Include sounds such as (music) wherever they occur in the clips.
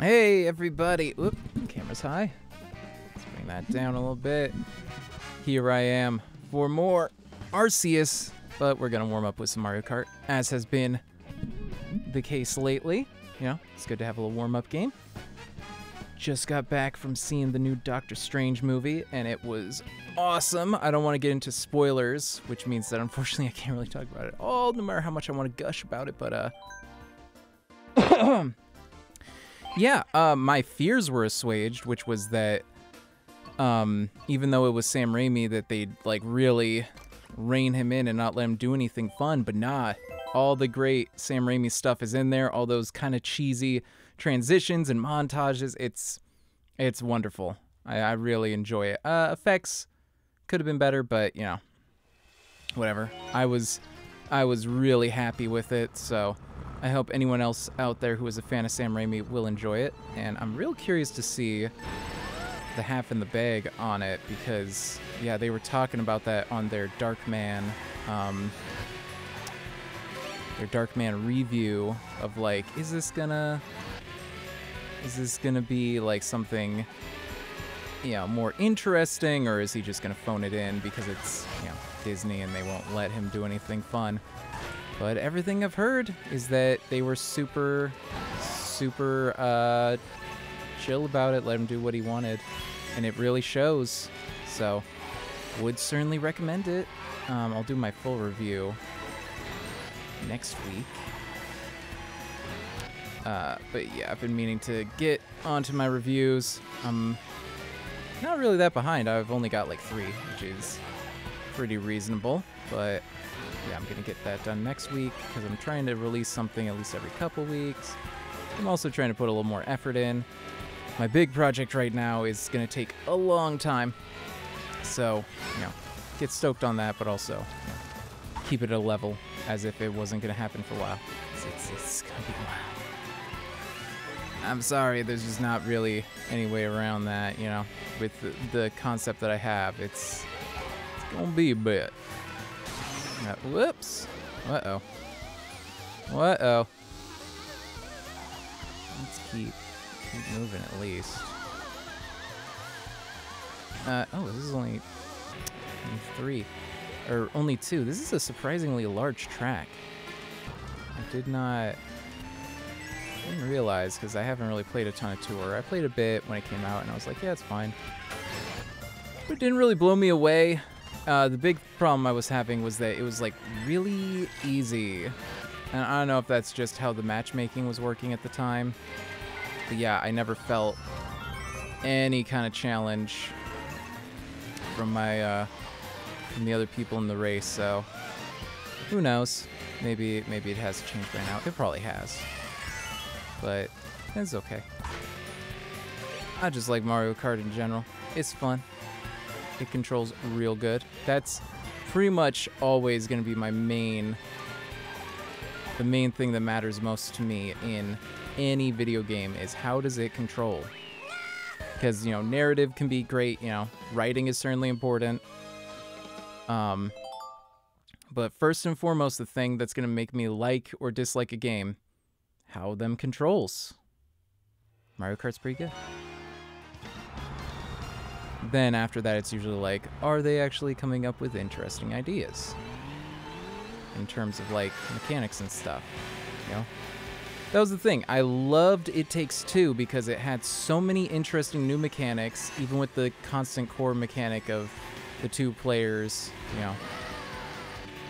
Hey, everybody. Oop, camera's high. Let's bring that down a little bit. Here I am for more Arceus, but we're to warm up with some Mario Kart, as has been the case lately. You know, it's good to have a little warm up game. Just got back from seeing the new Doctor Strange movie, and it was awesome. I don't want to get into spoilers, which means that unfortunately (laughs) I can't really talk about it all, no matter how much I want to gush about it, but, uh. Yeah, uh, my fears were assuaged, which was that um, even though it was Sam Raimi, that they'd like really rein him in and not let him do anything fun. But nah, all the great Sam Raimi stuff is in there. All those kind of cheesy transitions and montages. It's it's wonderful. I, I really enjoy it. Uh, effects could have been better, but you know, whatever. I was I was really happy with it. So. I hope anyone else out there who is a fan of Sam Raimi will enjoy it. And I'm real curious to see the half in the bag on it because, yeah, they were talking about that on their Darkman, um, their Darkman review of like, is this gonna, is this gonna be like something, you know, more interesting, or is he just gonna phone it in because it's, you know, Disney and they won't let him do anything fun? But everything I've heard is that they were super, super uh, chill about it, let him do what he wanted, and it really shows. So, would certainly recommend it. Um, I'll do my full review next week. Uh, but yeah, I've been meaning to get onto my reviews. I'm not really that behind. I've only got like three, which is pretty reasonable, but yeah, I'm gonna get that done next week because I'm trying to release something at least every couple weeks. I'm also trying to put a little more effort in. My big project right now is gonna take a long time, so you know, get stoked on that, but also you know, keep it at a level as if it wasn't gonna happen for a while. It's, it's, it's gonna be a while. I'm sorry, there's just not really any way around that, you know, with the, the concept that I have. It's, it's gonna be a bit. Uh, whoops. Uh-oh. Uh-oh. Let's keep, keep moving at least. Uh, oh, this is only, three. Or only two. This is a surprisingly large track. I did not... didn't realize, because I haven't really played a ton of Tour. I played a bit when it came out, and I was like, yeah, it's fine. But it didn't really blow me away. Uh, the big problem I was having was that it was like really easy. And I don't know if that's just how the matchmaking was working at the time. But yeah, I never felt any kind of challenge from my uh, from the other people in the race. So who knows? Maybe maybe it has changed by now. It probably has, but it's okay. I just like Mario Kart in general. It's fun. It controls real good. That's pretty much always going to be my main, the main thing that matters most to me in any video game is how does it control? Because, you know, narrative can be great, you know, writing is certainly important. Um, but first and foremost, the thing that's going to make me like or dislike a game, how them controls. Mario Kart's pretty good then after that, it's usually like, are they actually coming up with interesting ideas in terms of like mechanics and stuff? You know, that was the thing. I loved It Takes Two because it had so many interesting new mechanics, even with the constant core mechanic of the two players. You know,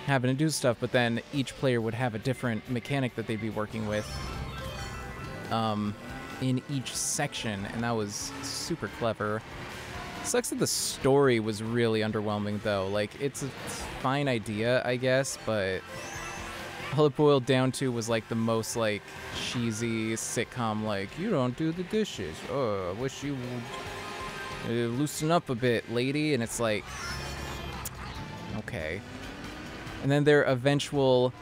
having to do stuff, but then each player would have a different mechanic that they'd be working with. Um, in each section, and that was super clever. Sucks that the story was really underwhelming though. Like it's a fine idea, I guess, but all it boiled down to was like the most like cheesy sitcom like you don't do the dishes. Oh, I wish you would uh, loosen up a bit, lady. And it's like okay. And then their eventual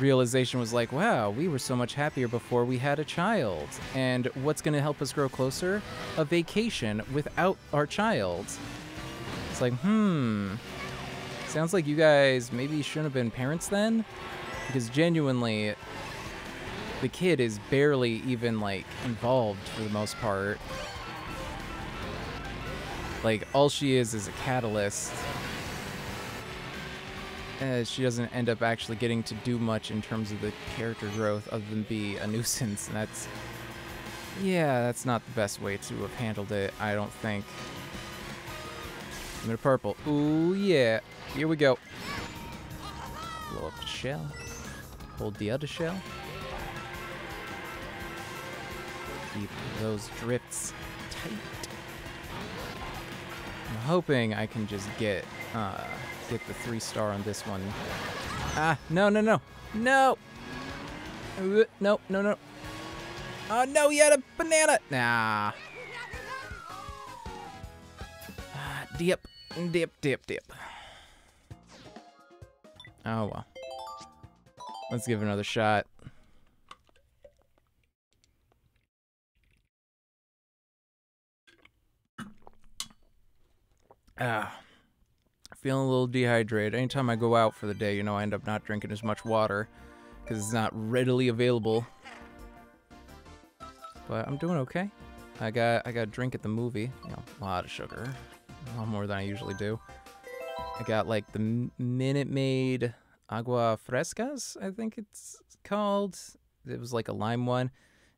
realization was like, wow, we were so much happier before we had a child. And what's going to help us grow closer? A vacation without our child. It's like, hmm. Sounds like you guys maybe shouldn't have been parents then? Because genuinely, the kid is barely even like involved for the most part. Like all she is is a catalyst. Uh, she doesn't end up actually getting to do much in terms of the character growth other than be a (laughs) nuisance, and that's yeah, that's not the best way to have handled it, I don't think. I'm in purple. Ooh yeah. Here we go. Blow up the shell. Hold the other shell. Keep those drifts tight. I'm hoping I can just get uh, get the three star on this one. Ah, no, no, no, no, uh, no, no, no. Oh no, he had a banana. Nah. Ah, dip, dip, dip, dip. Oh well. Let's give another shot. Ah, feeling a little dehydrated. Anytime I go out for the day, you know, I end up not drinking as much water because it's not readily available. But I'm doing okay. I got I got a drink at the movie. You know, a lot of sugar, a lot more than I usually do. I got like the Minute Maid Agua Frescas, I think it's called. It was like a lime one.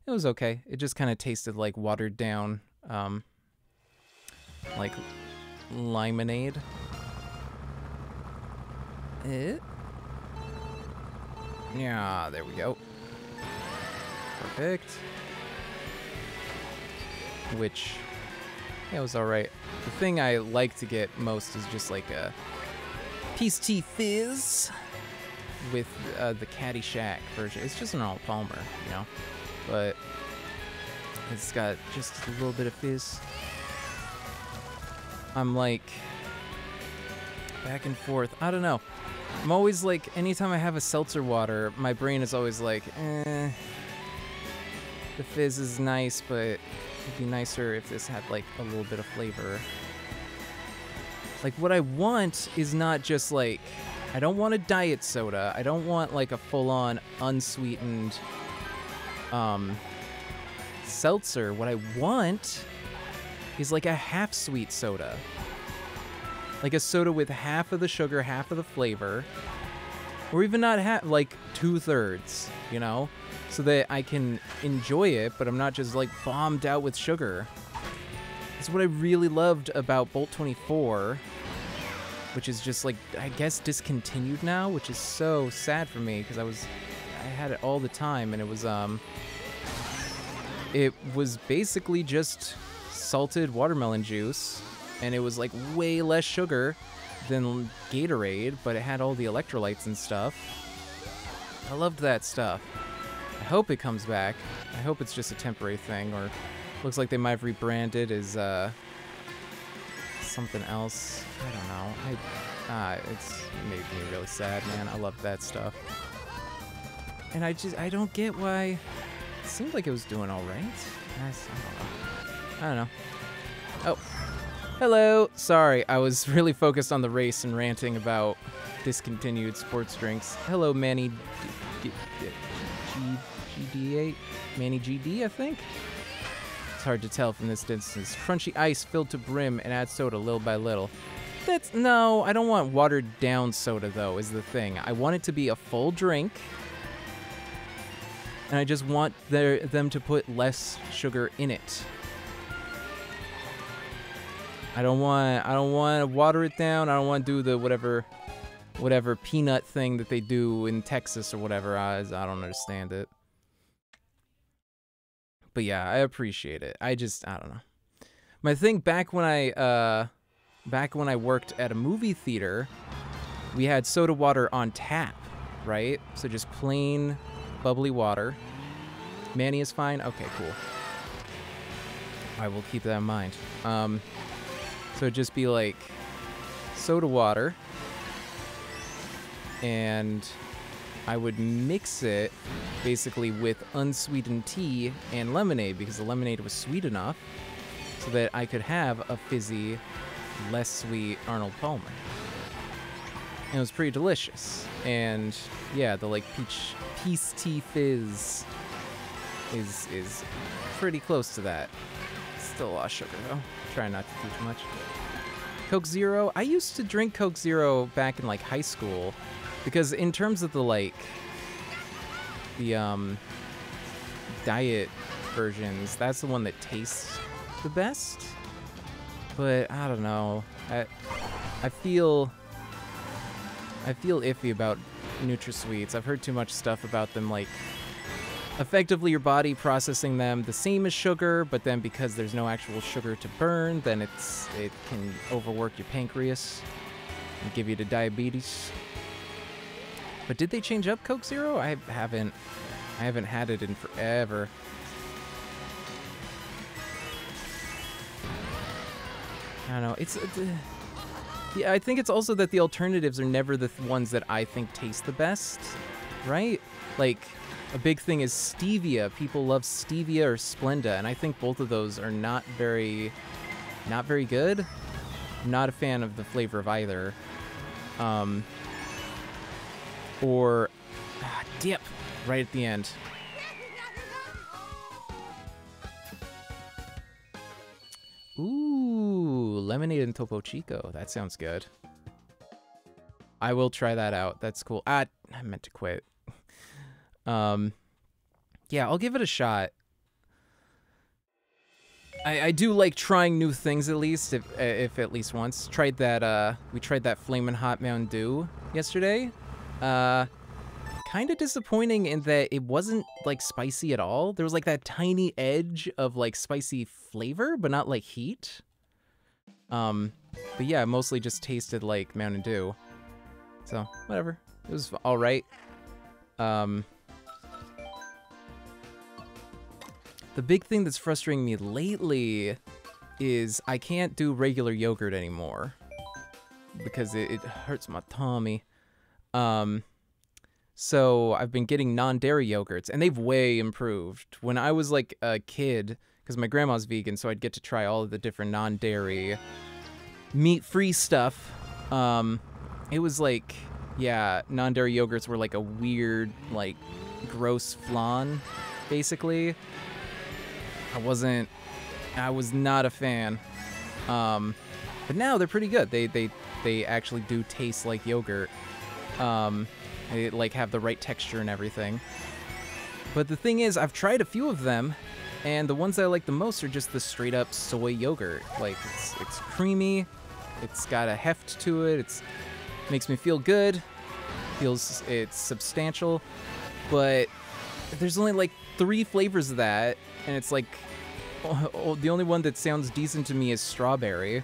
It was okay. It just kind of tasted like watered down, um, like limonade. Yeah, there we go. Perfect. Which, yeah, was alright. The thing I like to get most is just like a Peace Tea Fizz with uh, the Caddyshack version. It's just an Arnold Palmer, you know, but it's got just a little bit of fizz. I'm like back and forth. I don't know. I'm always like, anytime I have a seltzer water, my brain is always like, eh. The fizz is nice, but it'd be nicer if this had like a little bit of flavor. Like, what I want is not just like I don't want a diet soda. I don't want like a full-on unsweetened um seltzer. What I want is like a half sweet soda. Like a soda with half of the sugar, half of the flavor. Or even not half, like two thirds, you know? So that I can enjoy it, but I'm not just like bombed out with sugar. That's what I really loved about Bolt 24 which is just like I guess discontinued now, which is so sad for me because I was I had it all the time and it was um it was basically just salted watermelon juice and it was like way less sugar than Gatorade, but it had all the electrolytes and stuff. I loved that stuff. I hope it comes back. I hope it's just a temporary thing or looks like they might have rebranded as uh something else. I don't know. I, ah, it's made me really sad, man. I love that stuff. And I just, I don't get why. It seemed like it was doing all right. I, I don't know. I don't know. Oh, hello. Sorry, I was (laughs) really focused on the race and ranting about discontinued sports drinks. Hello, Manny G, G, GD8? Manny GD, I think? It's hard to tell from this distance. Crunchy ice filled to brim and add soda little by little. That's no, I don't want watered down soda though, is the thing. I want it to be a full drink. And I just want their, them to put less sugar in it. I don't want I don't want to water it down. I don't want to do the whatever whatever peanut thing that they do in Texas or whatever. I, I don't understand it but yeah, I appreciate it. I just I don't know. My thing back when I uh back when I worked at a movie theater, we had soda water on tap, right? So just plain bubbly water. Manny is fine. Okay, cool. I will keep that in mind. Um, so just be like soda water, and I would mix it basically with unsweetened tea and lemonade because the lemonade was sweet enough so that I could have a fizzy, less sweet Arnold Palmer. And it was pretty delicious. And yeah, the like peach peace tea fizz is is pretty close to that. Still a lot of sugar though. Try not to do too much. Coke Zero. I used to drink Coke Zero back in like high school because in terms of the like the um diet versions, that's the one that tastes the best. But I don't know. I I feel I feel iffy about NutraSweets. I've heard too much stuff about them like effectively your body processing them the same as sugar, but then because there's no actual sugar to burn, then it's it can overwork your pancreas and give you the diabetes. But did they change up Coke Zero? I haven't I haven't had it in forever. I don't know. It's, uh, yeah. I think it's also that the alternatives are never the th- ones that I think taste the best, right? Like a big thing is stevia. People love stevia or Splenda, and I think both of those are not very, not very good. I'm not a fan of the flavor of either. Um, or ah, dip right at the end. Ooh, lemonade and Topo Chico. That sounds good. I will try that out. That's cool. Ah, I meant to quit. Um, yeah, I'll give it a shot. I, I do like trying new things at least, if if at least once. Tried that. Uh, we tried that flaming hot Mountain Dew yesterday. Uh, kind of disappointing in that it wasn't like spicy at all. There was like that tiny edge of like spicy flavor, but not like heat. Um, but yeah, mostly just tasted like Mountain Dew. So whatever, it was all right. Um, the big thing that's frustrating me lately is I can't do regular yogurt anymore because it, it hurts my tummy. Um, so I've been getting non-dairy yogurts, and they've way improved. When I was like a kid, because my grandma's vegan, so I'd get to try all of the different non-dairy, meat-free stuff. Um, it was like, yeah, non-dairy yogurts were like a weird, like, gross flan, basically. I wasn't, I was not a fan. Um, but now they're pretty good. They they they actually do taste like yogurt. Um, they like have the right texture and everything. But the thing is, I've tried a few of them, and the ones that I like the most are just the straight up soy yogurt. Like it's it's creamy, it's got a heft to it. It's makes me feel good. Feels it's substantial, but there's only like three flavors of that, and it's like oh, (laughs) oh, the only one that sounds decent to me is strawberry.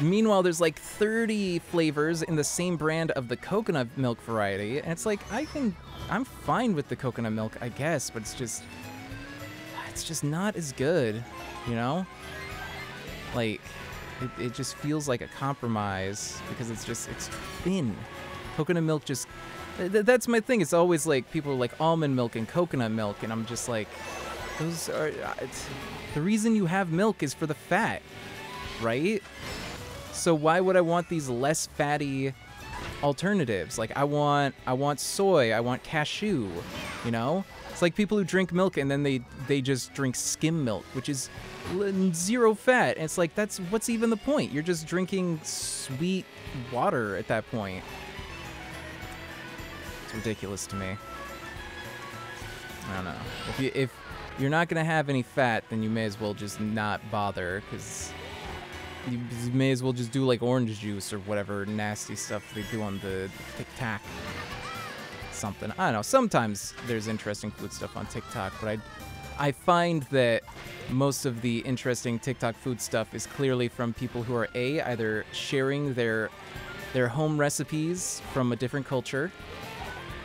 Meanwhile, there's like 30 flavors in the same brand of the coconut milk variety, and it's like I can, I'm fine with the coconut milk, I guess, but it's just, it's just not as good, you know? Like, it, it just feels like a compromise because it's just, it's thin. Coconut milk just, th- that's my thing. It's always like people are like almond milk and coconut milk, and I'm just like, those are, uh, the reason you have milk is for the fat, right? So why would I want these less fatty alternatives? Like I want I want soy, I want cashew, you know? It's like people who drink milk and then they they just drink skim milk, which is zero fat. And it's like that's what's even the point? You're just drinking sweet water at that point. Ridiculous to me. I don't know. If you if you're not gonna have any fat, then you may as well just not bother, because you may as well just do like orange juice or whatever nasty stuff they do on the TikTok. Something. I don't know. Sometimes there's interesting food stuff on TikTok, but I I find that most of the interesting TikTok food stuff is clearly from people who are a either sharing their their home recipes from a different culture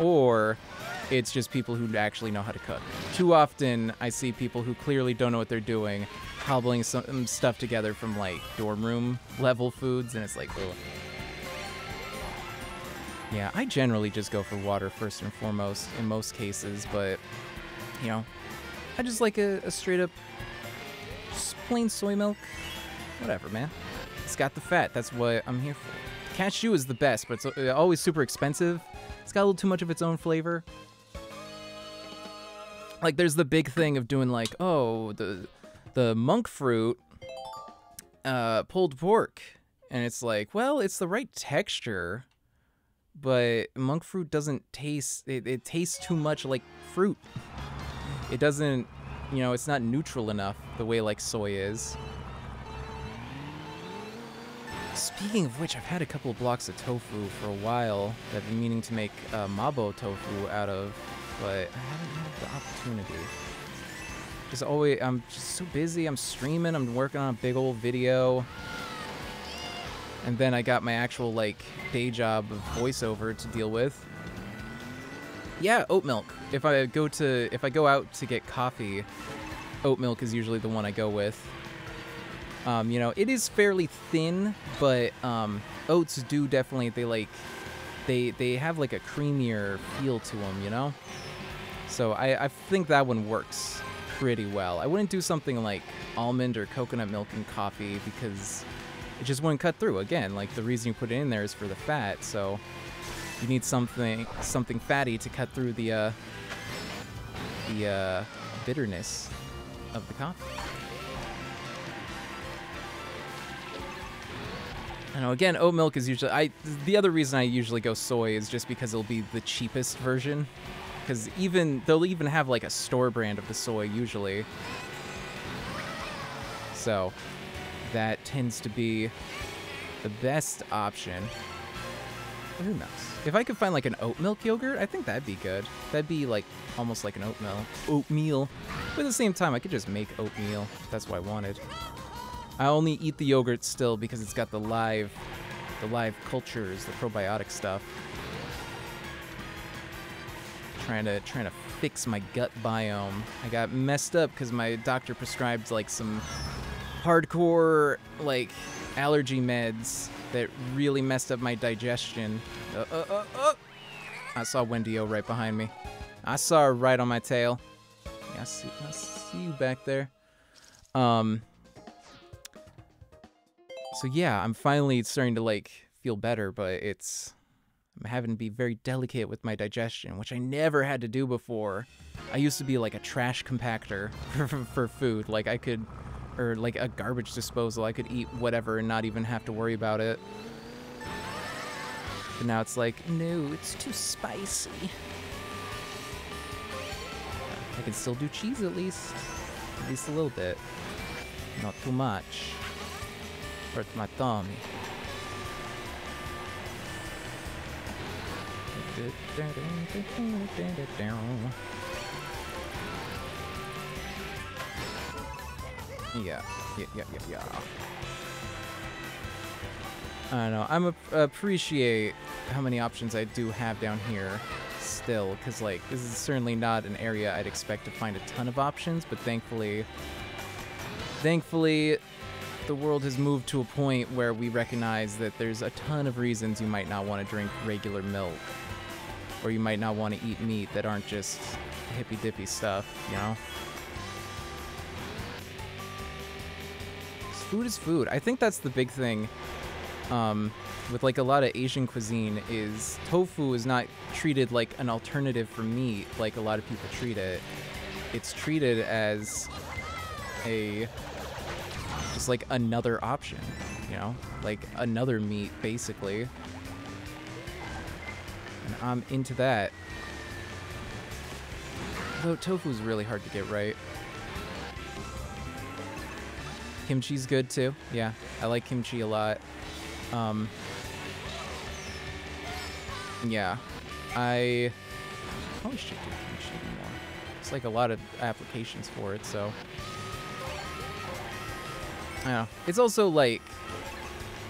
or it's just people who actually know how to cook. Too often I see people who clearly don't know what they're doing cobbling some stuff together from like dorm room level foods, and it's like, oh. Yeah, I generally just go for water first and foremost in most cases, but you know, I just like a, a straight up plain soy milk. Whatever, man. It's got the fat. That's what I'm here for. Cashew is the best, but it's uh, always super expensive. It's got a little too much of its own flavor. like there's the big thing of doing like, oh, the the monk fruit uh pulled pork. And it's like, well, it's the right texture, but monk fruit doesn't taste it, it tastes too much like fruit. It doesn't you know, it's not neutral enough the way like soy is. Speaking of which, I've had a couple of blocks of tofu for a while that I've been meaning to make uh, mabo tofu out of, but I haven't had the opportunity. Just always, I'm just so busy. I'm streaming. I'm working on a big old video, and then I got my actual like day job of voiceover to deal with. Yeah, oat milk. If I go to if I go out to get coffee, oat milk is usually the one I go with. Um, you know, it is fairly thin, but um, oats do definitely they like they they have like a creamier feel to them, you know. So I, I think that one works pretty well. I wouldn't do something like almond or coconut milk and coffee because it just wouldn't cut through. Again, like the reason you put it in there is for the fat, so you need something something fatty to cut through the uh, the uh, bitterness of the coffee. I know. Again, oat milk is usually. I. The other reason I usually go soy is just because it'll be the cheapest version. Because even they'll even have like a store brand of the soy usually. So that tends to be the best option. But who knows? If I could find like an oat milk yogurt, I think that'd be good. That'd be like almost like an oatmeal. Oatmeal. But at the same time, I could just make oatmeal. That's what I wanted. I only eat the yogurt still because it's got the live, the live cultures, the probiotic stuff. Trying to trying to fix my gut biome. I got messed up because my doctor prescribed like some hardcore like allergy meds that really messed up my digestion. Uh, uh, uh, uh. I saw Wendy O right behind me. I saw her right on my tail. I see, I see you back there. Um, so yeah, I'm finally starting to like feel better, but it's I'm having to be very delicate with my digestion, which I never had to do before. I used to be like a trash compactor (laughs) for, for food. Like I could, or like a garbage disposal. I could eat whatever and not even have to worry about it. But now it's like, no, it's too spicy. I can still do cheese at least. At least a little bit. Not too much. Hurts my thumb. Yeah, yeah, yeah, yeah, yeah. I don't know. I'm a- appreciate how many options I do have down here still, because like this is certainly not an area I'd expect to find a ton of options, but thankfully, thankfully, the world has moved to a point where we recognize that there's a ton of reasons you might not want to drink regular milk, or you might not want to eat meat that aren't just hippy dippy stuff, you know. Food is food. I think that's the big thing um, with like a lot of Asian cuisine is tofu is not treated like an alternative for meat like a lot of people treat it. It's treated as a just like another option, you know, like another meat basically. And I'm into that. Though tofu is really hard to get right. Kimchi's good too. Yeah, I like kimchi a lot. Um, yeah, I probably should do kimchi. It's like a lot of applications for it, so. I. It's also like,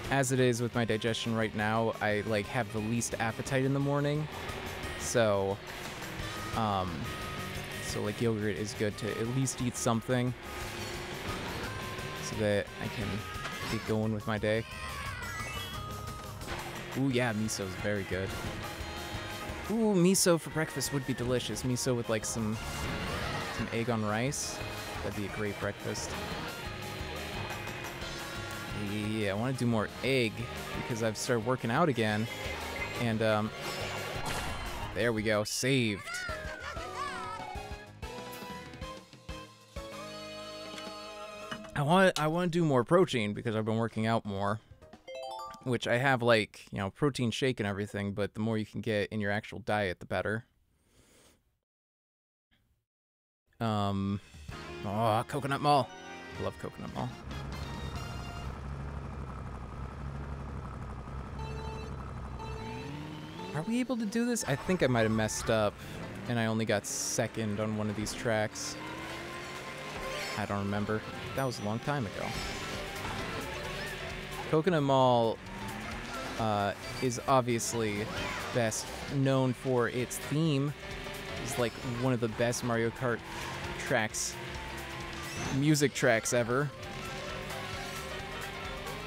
as it is with my digestion right now, I like have the least appetite in the morning, so, um, so like yogurt is good to at least eat something, so that I can keep going with my day. Ooh, yeah, miso is very good. Ooh, miso for breakfast would be delicious. Miso with like some some egg on rice. That'd be a great breakfast. Yeah, I want to do more egg because I've started working out again. And, um, there we go, saved. I want I want to do more protein because I've been working out more, which I have like, you know, protein shake and everything, but the more you can get in your actual diet, the better. Um, oh, Coconut Mall. I love Coconut Mall. Are we able to do this? I think I might have messed up and I only got second on one of these tracks. I don't remember. That was a long time ago. Coconut Mall uh, is obviously best known for its theme. It's like one of the best Mario Kart tracks, music tracks ever.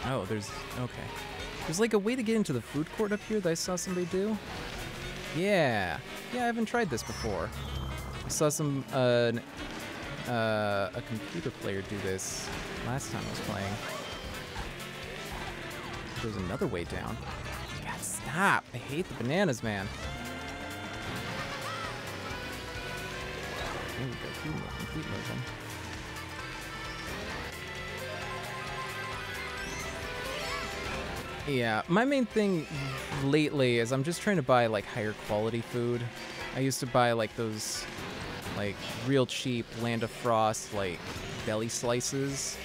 Oh, there's, okay. There's like a way to get into the food court up here that I saw somebody do. Yeah. Yeah, I haven't tried this before. I saw some, uh, uh, a computer player do this last time I was playing. There's another way down. God, stop. I hate the bananas, man. There we go. Keep moving. Yeah, my main thing lately is I'm just trying to buy like higher quality food. I used to buy like those like real cheap Land O'Frost like belly slices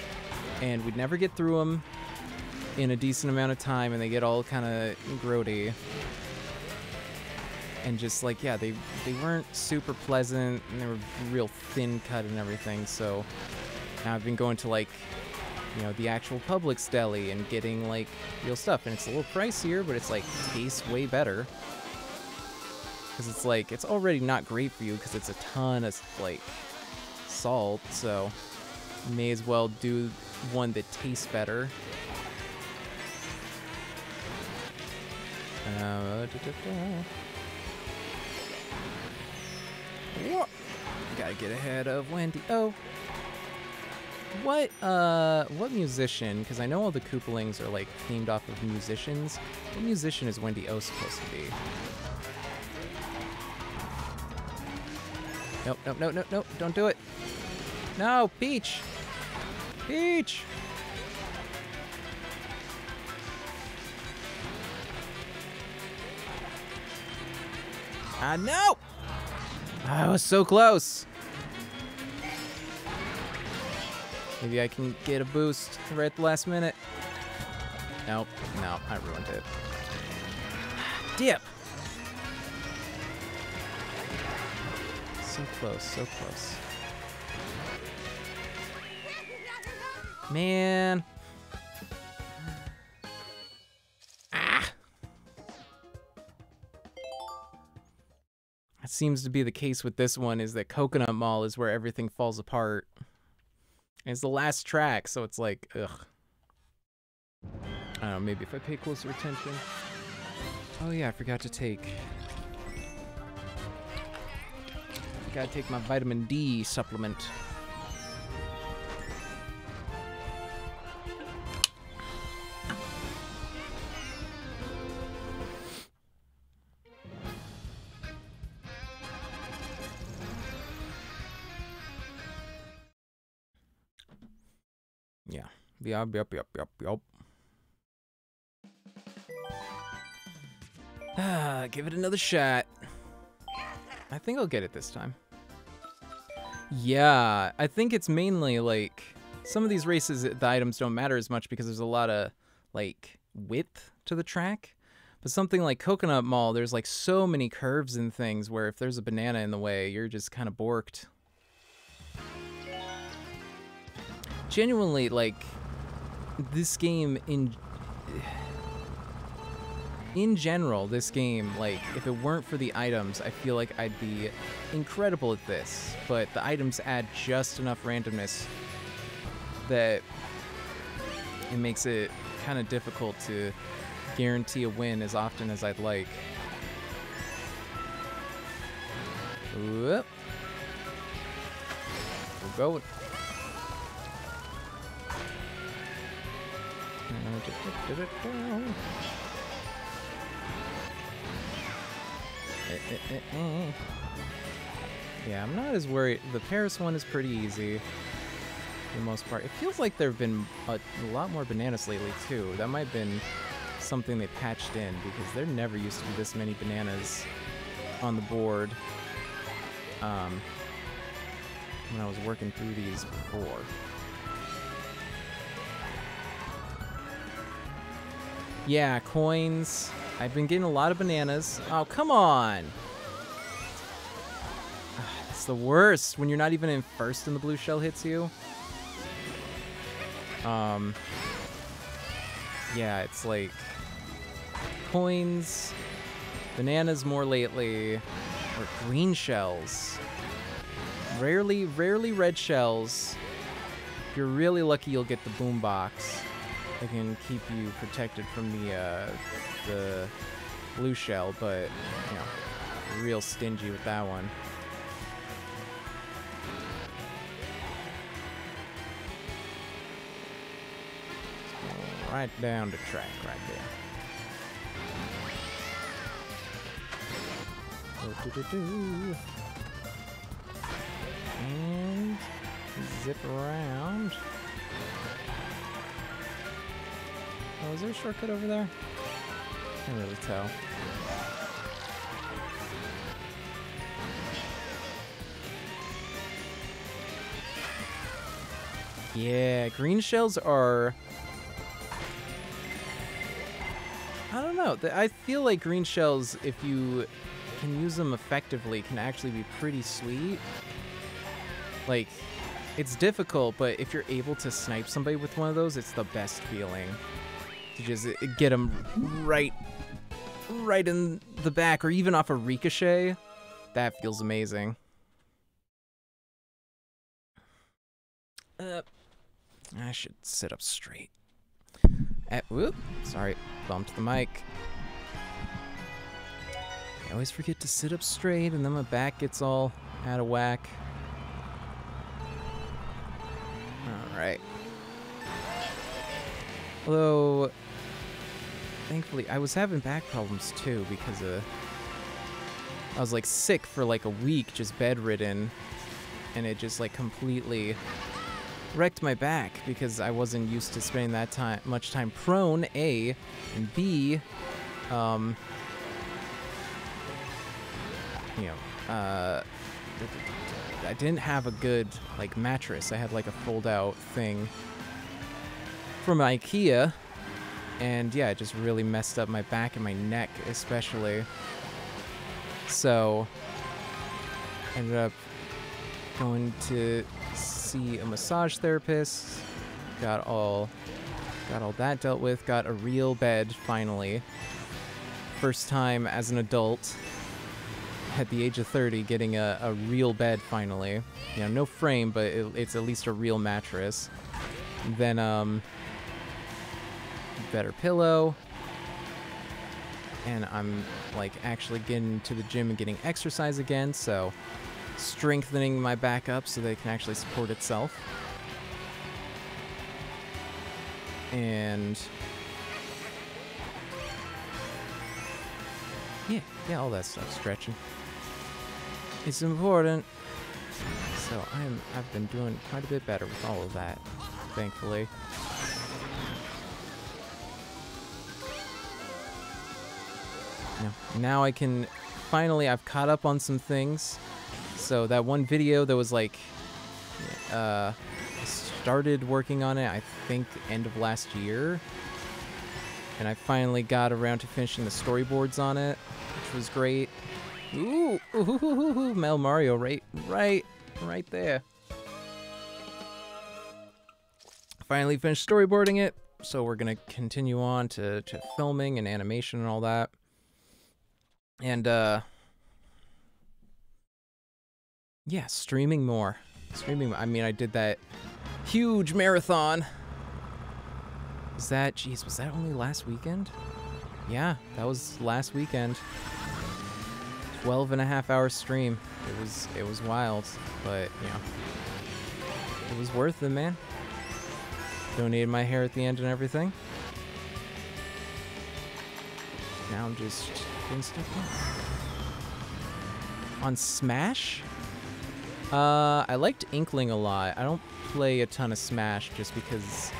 and we'd never get through them in a decent amount of time and they get all kind of grody and just like yeah they they weren't super pleasant and they were real thin cut and everything so now I've been going to like you know the actual Publix deli and getting like real stuff and it's a little pricier but it's like tastes way better because it's like it's already not great for you because it's a ton of like salt so may as well do one that tastes better uh, da, da, da. Gotta get ahead of Wendy. Oh. What, uh, what musician, because I know all the Koopalings are, like, themed off of musicians. What musician is Wendy O supposed to be? Nope, nope, nope, nope, nope, don't do it. No, Peach! Peach! Ah, no! I was so close. Maybe I can get a boost right at the last minute. Nope, no, I ruined it. Dip! So close, so close. Man. Ah! That seems to be the case with this one, is that Coconut Mall is where everything falls apart. It's the last track, so it's like, ugh. I don't know, maybe if I pay closer attention. Oh yeah, I forgot to take... I gotta take my vitamin D supplement. Yup, yup, yup, yup, yup. Ah, (sighs) give it another shot. I think I'll get it this time. Yeah, I think it's mainly like some of these races the items don't matter as much because there's a lot of like width to the track. But something like Coconut Mall, there's like so many curves and things where if there's a banana in the way, you're just kind of borked. Genuinely, like this game in in general, this game, like, if it weren't for the items, I feel like I'd be incredible at this. But the items add just enough randomness that it makes it kind of difficult to guarantee a win as often as I'd like. Whoop. We're going. (laughs) Yeah, I'm not as worried. The Paris one is pretty easy. for the most part. It feels like there have been a, lot more bananas lately too. That might have been something they patched in because there never used to be this many bananas on the board um, when I was working through these before. Yeah, coins. I've been getting a lot of bananas. Oh, come on. It's the worst when you're not even in first and the blue shell hits you. Um, yeah, it's like coins, bananas more lately, or green shells. Rarely, rarely red shells. If you're really lucky, you'll get the boombox. That can keep you protected from the uh, the blue shell, but you know, real stingy with that one. Right down the track, right there. Do-do-do-do. And zip around. Oh, is there a shortcut over there? I Can't really tell. Yeah, green shells are. I don't know. I feel like green shells, if you can use them effectively, can actually be pretty sweet. Like, it's difficult, but if you're able to snipe somebody with one of those, it's the best feeling. Uh, get them right, right in the back, or even off a ricochet. That feels amazing. Uh, I should sit up straight. Eh, whoop, sorry, bumped the mic. I always forget to sit up straight, and then my back gets all out of whack. All right. Although, thankfully, I was having back problems too because uh, I was like sick for like a week, just bedridden, and it just like completely wrecked my back because I wasn't used to spending that time much time prone. A and B, um, you know, uh, I didn't have a good like mattress. I had like a fold out thing from IKEA, and yeah, it just really messed up my back and my neck especially. So, ended up going to see a massage therapist. Got all got all that dealt with. Got a real bed finally. First time as an adult at the age of 30 getting a, a real bed finally. You know, no frame, but it, it's at least a real mattress. Then um better pillow. And I'm like actually getting to the gym and getting exercise again, so strengthening my back up so that it can actually support itself. And yeah, yeah, all that stuff, stretching. It's important. So I'm I've been doing quite a bit better with all of that, thankfully. Now, I can finally I've caught up on some things. So that one video that was like uh started working on it I think end of last year. And I finally got around to finishing the storyboards on it, which was great. Ooh, ooh, ooh, ooh, ooh, Mel Mario right right right there. Finally finished storyboarding it, so we're gonna continue on to, to filming and animation and all that. And uh yeah, streaming more. Streaming I mean I did that huge marathon. Was that jeez, was that only last weekend? Yeah, that was last weekend. 12 and a half hour stream. It was it was wild, but you know, it was worth it, man. Donated my hair at the end and everything. Now I'm just On Smash? Uh, I liked Inkling a lot. I don't play a ton of Smash just because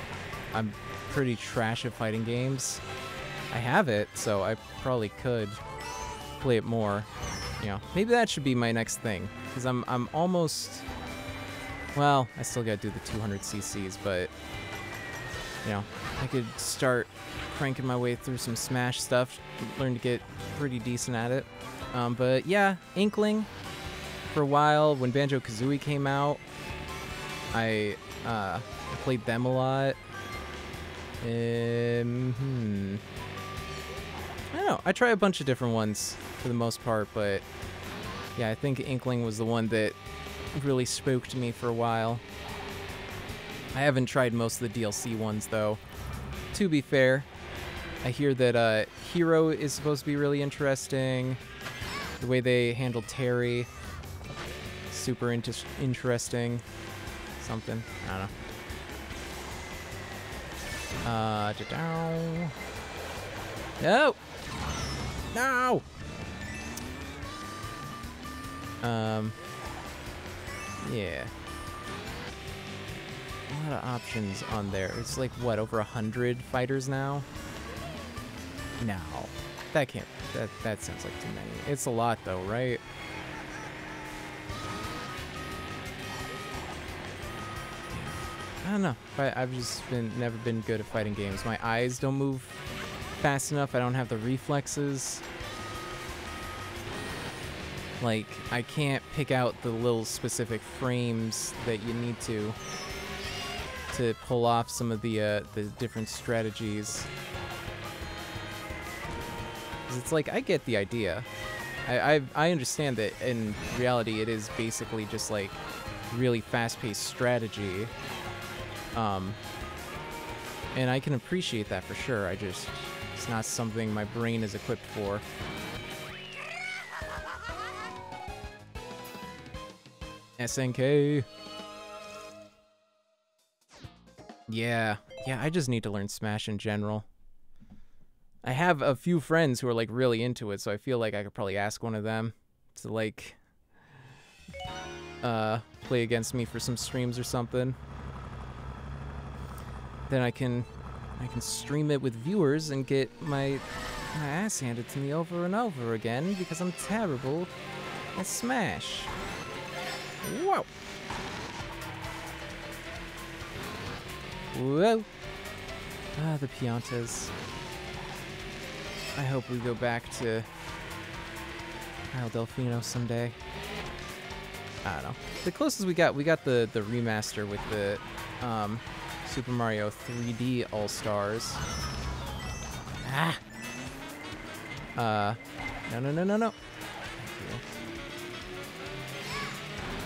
I'm pretty trash at fighting games. I have it, so I probably could play it more. You know, maybe that should be my next thing because I'm I'm almost. Well, I still gotta do the 200 CCs, but you know, I could start cranking my way through some Smash stuff, Learned to get pretty decent at it. Um, but yeah, Inkling for a while when Banjo Kazooie came out. I uh, played them a lot. Um, hmm. I don't know. I try a bunch of different ones for the most part, but yeah, I think Inkling was the one that really spooked me for a while. I haven't tried most of the DLC ones though. To be fair, I hear that uh, Hero is supposed to be really interesting. The way they handle Terry, super inter interesting. Something. I don't know. Uh, da-dow. No! No! Um, yeah. A lot of options on there. It's like, what, over a hundred fighters now? No. That can't, that, that sounds like too many. It's a lot though, right? I don't know. I, I've just been never been good at fighting games. My eyes don't move fast enough. I don't have the reflexes. Like, I can't pick out the little specific frames that you need to to pull off some of the uh, the different strategies. It's like I get the idea. I, I I understand that in reality it is basically just like really fast-paced strategy um, and I can appreciate that for sure. I just, it's not something my brain is equipped for. SNK. Yeah, yeah, I just need to learn Smash in general. I have a few friends who are like really into it, so I feel like I could probably ask one of them to like uh play against me for some streams or something then I can I can stream it with viewers and get my my ass handed to me over and over again because I'm terrible at Smash. Whoa. Whoa. Ah, the Piantas. I hope we go back to Isle Delfino someday. I don't know. The closest we got, we got the the remaster with the um, Super Mario 3D All Stars. Ah. Uh, no, no, no, no, no.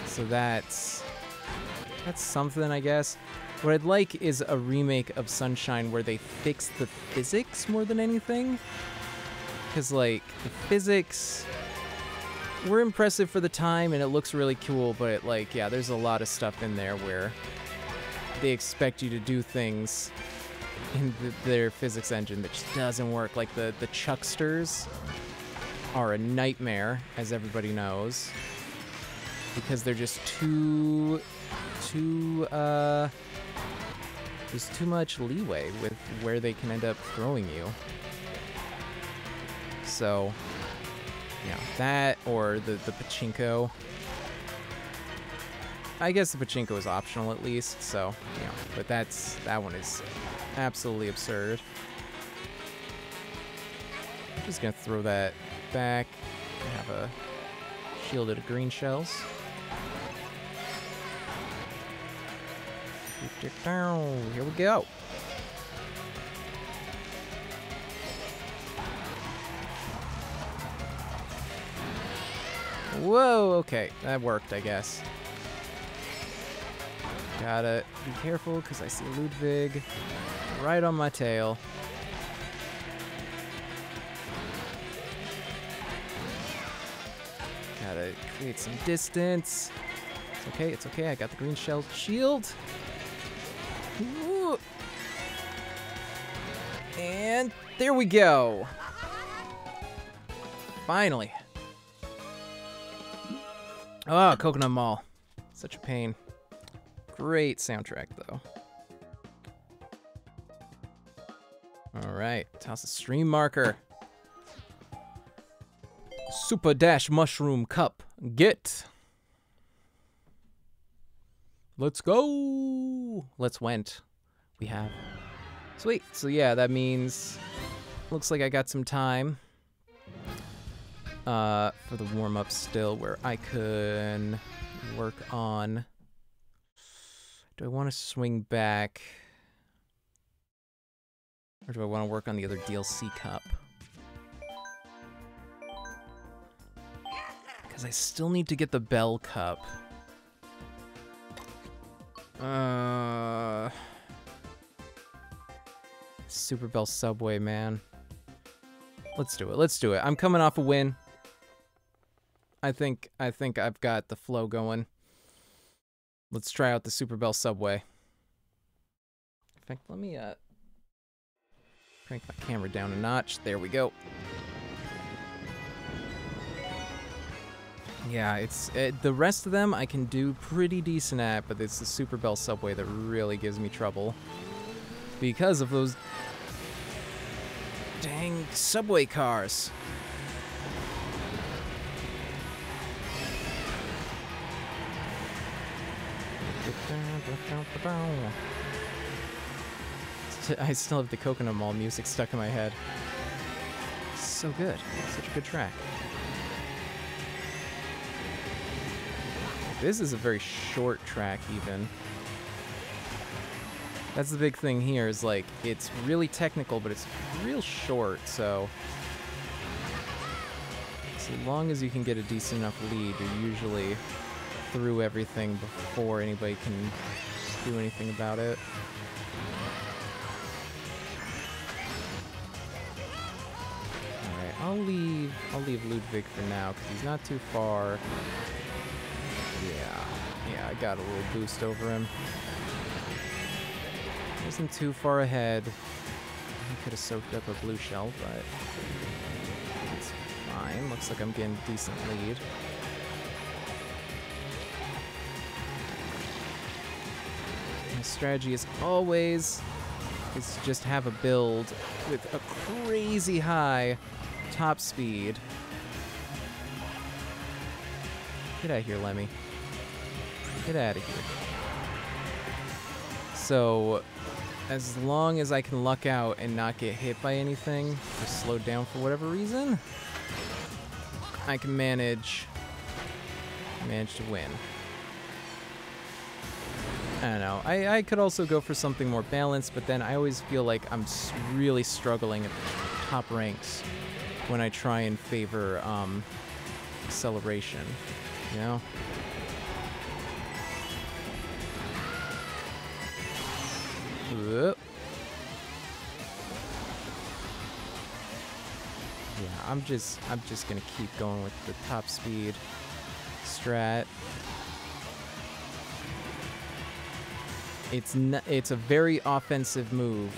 So that's that's something, I guess. What I'd like is a remake of Sunshine where they fix the physics more than anything. Because, like, the physics were impressive for the time and it looks really cool, but, like, yeah, there's a lot of stuff in there where they expect you to do things in the, their physics engine that just doesn't work. Like the, the Chucksters are a nightmare, as everybody knows, because they're just too, too, uh, there's too much leeway with where they can end up throwing you. So, yeah, that or the, the pachinko I guess the pachinko is optional at least, so, know, but that's, that one is absolutely absurd. I'm just gonna throw that back. Have a shielded of green shells. Here we go. Whoa, okay, that worked, I guess. Gotta be careful because I see Ludwig right on my tail. Gotta create some distance. It's okay, it's okay. I got the green shell shield. Ooh. And there we go. Finally. Oh, Coconut Mall. Such a pain. Great soundtrack, though. All right, toss a stream marker. Super Dash Mushroom Cup. Get. Let's go. Let's went. We have. Sweet. So yeah, that means looks like I got some time uh, for the warm up still where I can work on. Do I want to swing back? Or do I want to work on the other DLC cup? Because I still need to get the Bell Cup. Uh, Super Bell Subway, man. Let's do it. Let's do it. I'm coming off a win. I think I think I've got the flow going. Let's try out the Super Bell Subway. In fact, let me uh crank my camera down a notch. There we go. Yeah, it's it, the rest of them I can do pretty decent at, but it's the Super Bell Subway that really gives me trouble because of those dang subway cars. (laughs) I still have the Coconut Mall music stuck in my head. So good. Such a good track. This is a very short track, even. That's the big thing here, is like, it's really technical, but it's real short, so... As long as you can get a decent enough lead, you're usually through everything before anybody can do anything about it. Alright, I'll leave I'll leave Ludwig for now, because he's not too far. Yeah, yeah, I got a little boost over him. Wasn't too far ahead. He could have soaked up a blue shell, but it's fine. Looks like I'm getting decent lead. Strategy is always is to just have a build with a crazy high top speed. Get out of here, Lemmy. Get out of here. So, as long as I can luck out and not get hit by anything, or slowed down for whatever reason, I can manage manage to win. I don't know. I, I could also go for something more balanced, but then I always feel like I'm really struggling at the top ranks when I try and favor um, acceleration, you know? Whoop. Yeah, I'm just I'm just gonna keep going with the top speed strat. It's it's a very offensive move.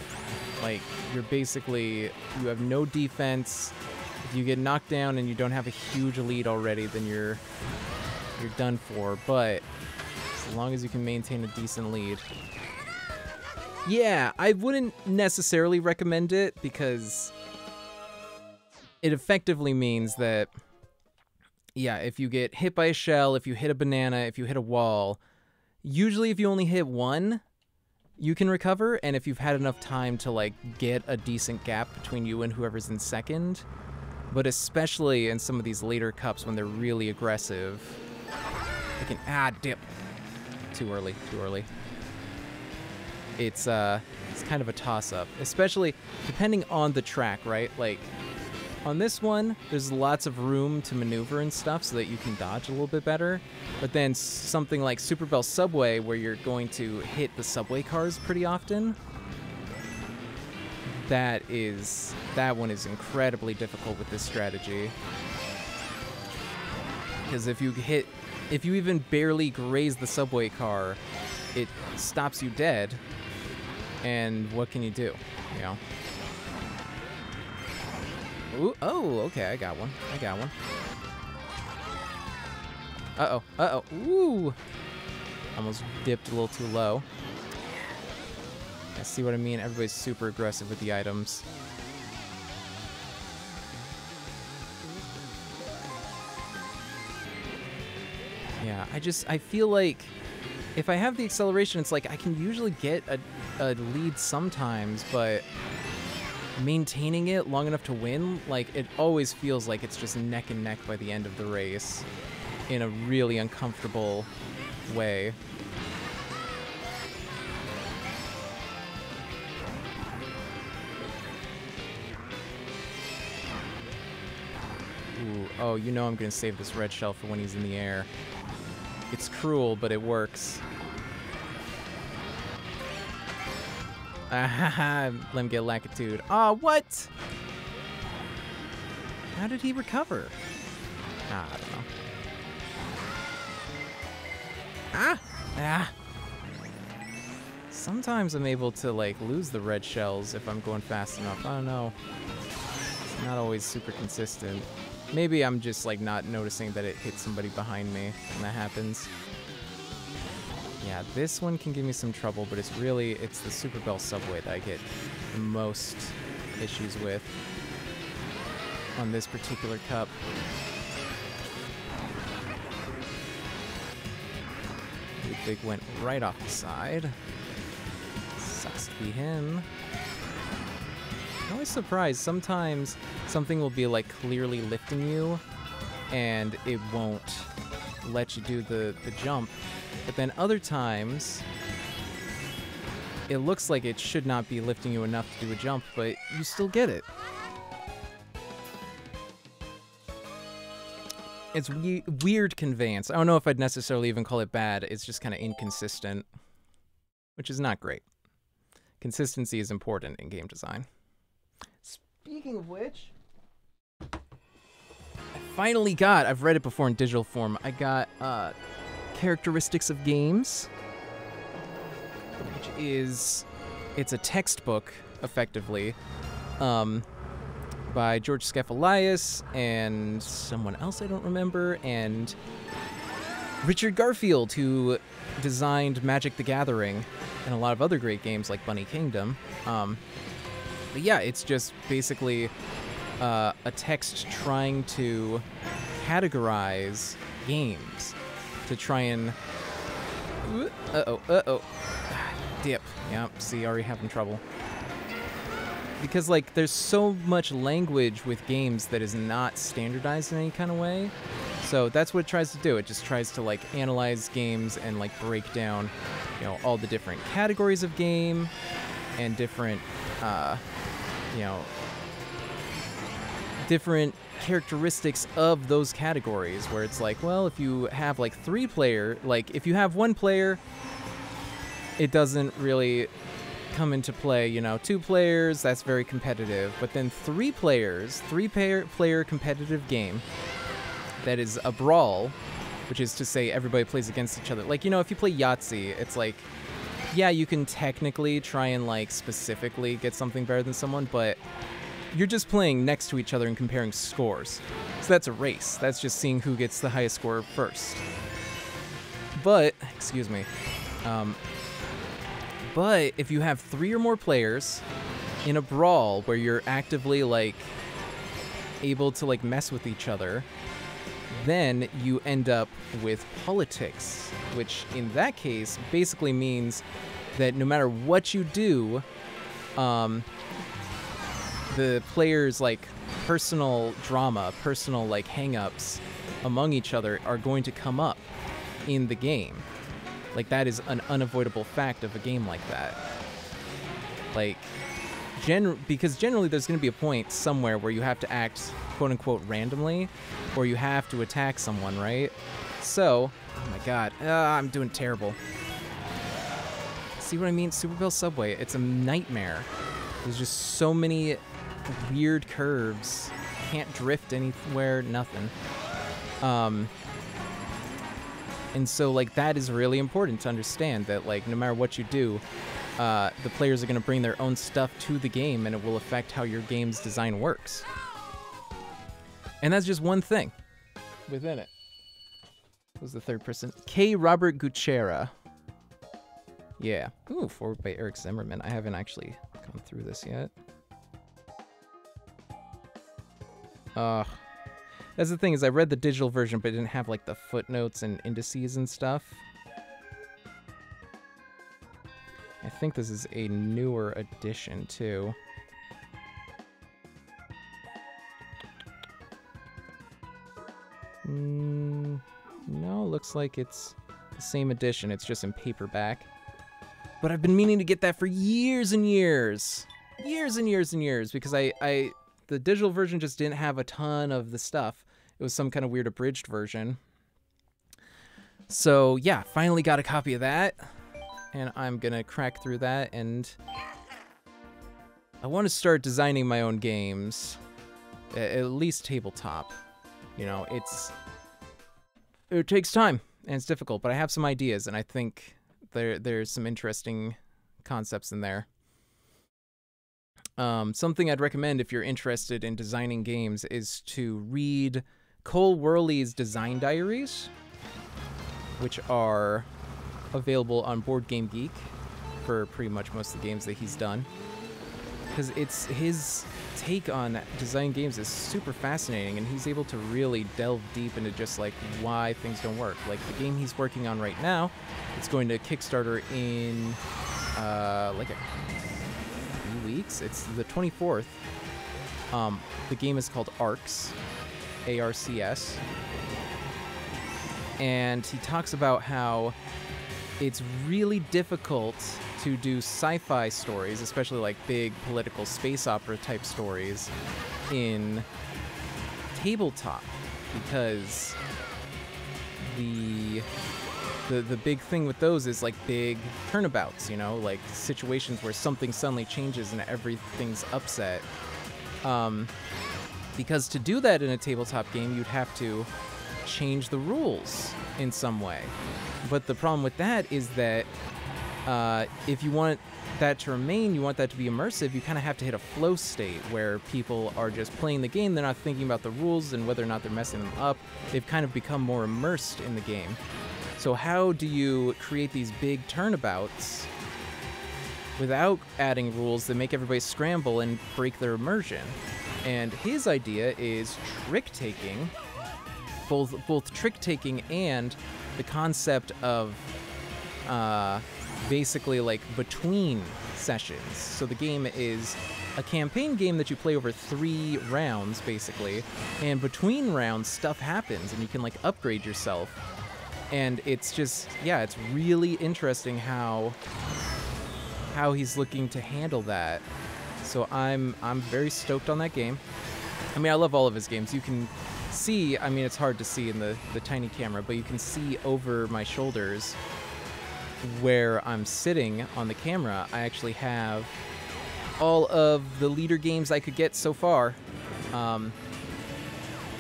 Like you're basically you have no defense. If you get knocked down and you don't have a huge lead already, then you're you're done for. But as long as you can maintain a decent lead. Yeah, I wouldn't necessarily recommend it because it effectively means that, yeah, if you get hit by a shell, if you hit a banana, if you hit a wall, usually if you only hit one, you can recover. And if you've had enough time to like get a decent gap between you and whoever's in second, but especially in some of these later cups when they're really aggressive, they can ah dip. Too early, too early it's uh it's kind of a toss up, especially depending on the track, right? Like on this one, there's lots of room to maneuver and stuff so that you can dodge a little bit better. But then something like Super Bell Subway where you're going to hit the subway cars pretty often, that is that one is incredibly difficult with this strategy. Because if you hit if you even barely graze the subway car, it stops you dead and what can you do? You know? Ooh, oh, okay, I got one. I got one. Uh-oh, uh-oh, ooh! Almost dipped a little too low. I see what I mean. Everybody's super aggressive with the items. Yeah, I just, I feel like if I have the acceleration, it's like I can usually get a, a lead sometimes, but maintaining it long enough to win, like it always feels like it's just neck and neck by the end of the race in a really uncomfortable way. Ooh, oh, you know I'm gonna save this red shell for when he's in the air. It's cruel, but it works. (laughs) Let him get Lackitude. Ah, what? How did he recover? Ah, I don't know. Ah! Ah! Sometimes I'm able to, like, lose the red shells if I'm going fast enough. I don't know. It's not always super consistent. Maybe I'm just, like, not noticing that it hits somebody behind me when that happens. Yeah, this one can give me some trouble, but it's really, it's the Super Bell Subway that I get the most issues with on this particular cup. Big went right off the side. Sucks to be him. I'm always surprised. Sometimes something will be like clearly lifting you and it won't let you do the, the jump. But then other times it looks like it should not be lifting you enough to do a jump, but you still get it. It's we- weird conveyance. I don't know if I'd necessarily even call it bad. It's just kind of inconsistent, which is not great. Consistency is important in game design. Speaking of which, I finally got, I've read it before in digital form, I got uh, Characteristics of Games, which is, it's a textbook, effectively, um, by George Skaff Elias and someone else I don't remember, and Richard Garfield, who designed Magic the Gathering and a lot of other great games like Bunny Kingdom. Um, but yeah, it's just basically uh, a text trying to categorize games to try and. Uh oh, uh oh. Dip. Yep, see, already having trouble because like there's so much language with games that is not standardized in any kind of way. So that's what it tries to do. It just tries to like analyze games and like break down, you know, all the different categories of game and different, uh, you know, different characteristics of those categories. Where it's like, well, if you have like three player, like if you have one player, it doesn't really come into play. You know, two players, that's very competitive. But then three players, three player, player competitive game that is a brawl, which is to say everybody plays against each other. Like, you know, if you play Yahtzee, it's like, yeah, you can technically try and like specifically get something better than someone, but you're just playing next to each other and comparing scores. So that's a race. That's just seeing who gets the highest score first. But, excuse me, um, but if you have three or more players in a brawl where you're actively like able to like mess with each other, then you end up with politics, which in that case basically means that no matter what you do, um, the players' like personal drama, personal like hangups among each other are going to come up in the game. Like that is an unavoidable fact of a game like that. Like gen because generally there's going to be a point somewhere where you have to act quote unquote randomly or you have to attack someone, right? So, oh my god, uh, I'm doing terrible. See what I mean? Super Bell Subway, it's a nightmare. There's just so many weird curves. Can't drift anywhere, nothing. Um, and so like that is really important to understand that like no matter what you do, uh, the players are going to bring their own stuff to the game and it will affect how your game's design works. And that's just one thing within it. Who's the third person? K. Robert Gutschera. Yeah. Ooh, forward by Eric Zimmerman. I haven't actually gone through this yet. Uh, that's the thing is I read the digital version, but didn't have like the footnotes and indices and stuff. I think this is a newer edition too. Mm, no, looks like it's the same edition. It's just in paperback. But I've been meaning to get that for years and years. Years and years and years because I, I the digital version just didn't have a ton of the stuff. It was some kind of weird abridged version. So, yeah, finally got a copy of that. And I'm to crack through that and I want to start designing my own games. At least tabletop. You know, it's it takes time and it's difficult, but I have some ideas and I think there there's some interesting concepts in there. Um, something I'd recommend if you're interested in designing games is to read Cole Wehrle's design diaries, which are available on Board Game Geek for pretty much most of the games that he's done. Because it's his take on design games is super fascinating, and he's able to really delve deep into just like why things don't work. Like the game he's working on right now, it's going to Kickstarter in uh, like a weeks. It's the 24th. Um, the game is called Arcs, A R C S, and he talks about how it's really difficult to do sci-fi stories, especially like big political space opera type stories in tabletop because the the the big thing with those is like big turnabouts, you know, like situations where something suddenly changes and everything's upset. Um, because to do that in a tabletop game, you'd have to change the rules in some way. But the problem with that is that uh, if you want that to remain, you want that to be immersive, you kind of have to hit a flow state where people are just playing the game. They're not thinking about the rules and whether or not they're messing them up. They've kind of become more immersed in the game. So, how do you create these big turnabouts without adding rules that make everybody scramble and break their immersion? And his idea is trick taking, both both trick taking and the concept of uh, basically like between sessions. So the game is a campaign game that you play over three rounds, basically. And between rounds, stuff happens, and you can like upgrade yourself. And it's just, yeah, it's really interesting how how he's looking to handle that. So I'm I'm very stoked on that game. I mean, I love all of his games. You can see, I mean, it's hard to see in the the tiny camera, but you can see over my shoulders where I'm sitting on the camera, I actually have all of the Leder Games I could get so far. Um,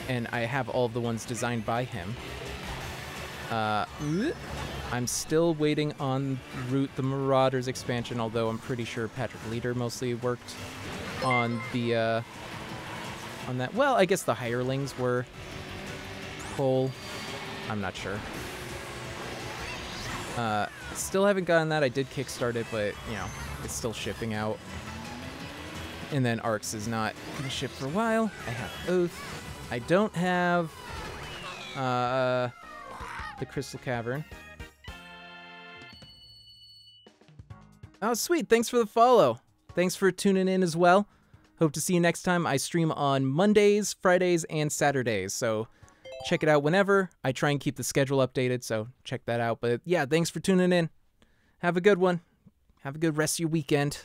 and I have all of the ones designed by him. Uh, I'm still waiting on Root the Marauders expansion, although I'm pretty sure Patrick Leder mostly worked on the uh, on that. Well, I guess the hirelings were Cole. I'm not sure. Uh, still haven't gotten that. I did kickstart it, but you know, it's still shipping out. And then Arcs is not gonna ship for a while. I have Oath. I don't have uh, the Crystal Cavern. Oh, sweet. Thanks for the follow. Thanks for tuning in as well. Hope to see you next time. I stream on Mondays, Fridays, and Saturdays. So check it out whenever. I try and keep the schedule updated, so check that out. But yeah, thanks for tuning in. Have a good one. Have a good rest of your weekend.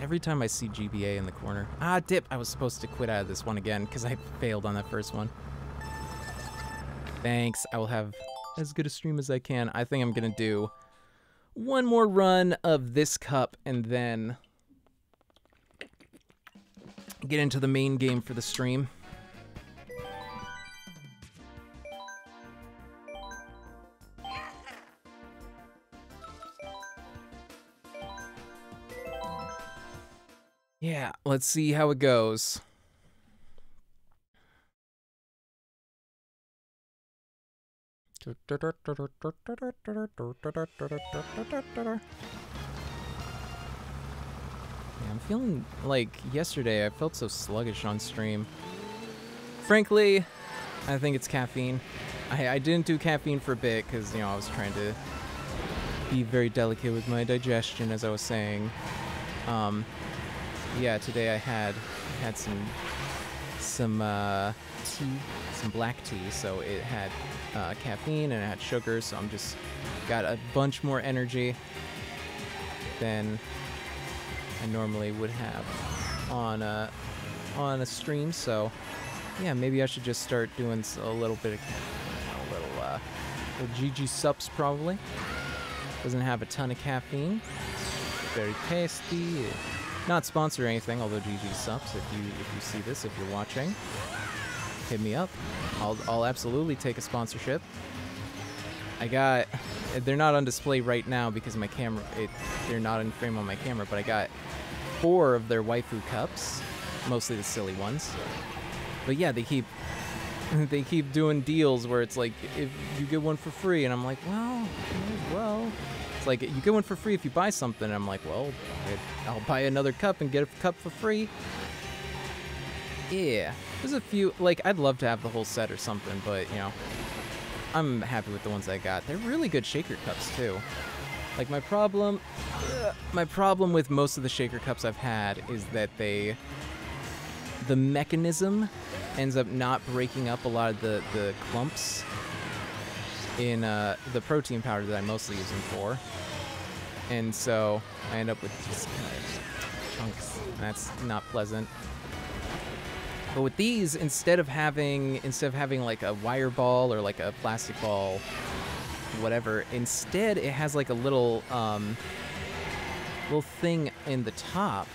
Every time I see GBA in the corner. Ah, dip. I was supposed to quit out of this one again because I failed on that first one. Thanks. I will have as good a stream as I can. I think I'm to do one more run of this cup and then get into the main game for the stream. Let's see how it goes. I'm feeling like yesterday I felt so sluggish on stream. Frankly, I think it's caffeine. I, I didn't do caffeine for a bit because, you know, I was trying to be very delicate with my digestion, as I was saying. Um, yeah, today I had had some some uh, tea, some black tea, so it had uh, caffeine and it had sugar, so I'm just got a bunch more energy than I normally would have on a on a stream. So yeah, maybe I should just start doing a little bit of a little uh, little GG sups probably. Doesn't have a ton of caffeine. Very tasty. Not sponsor or anything, although GG sups. If you if you see this, if you're watching, hit me up. I'll I'll absolutely take a sponsorship. I got they're not on display right now because my camera it they're not in frame on my camera, but I got four of their waifu cups, mostly the silly ones. But yeah, they keep (laughs) they keep doing deals where it's like if you get one for free, and I'm like, well, well. Like you get one for free if you buy something. And I'm like, well, I'll buy another cup and get a cup for free. Yeah, there's a few. Like I'd love to have the whole set or something, but you know, I'm happy with the ones I got. They're really good shaker cups too. Like my problem, my problem with most of the shaker cups I've had is that they, the mechanism ends up not breaking up a lot of the, the clumps in uh, the protein powder that I'm mostly using for. And so I end up with just kind of chunks. That's not pleasant. But with these, instead of having instead of having like a wire ball or like a plastic ball, whatever, instead it has like a little um, little thing in the top,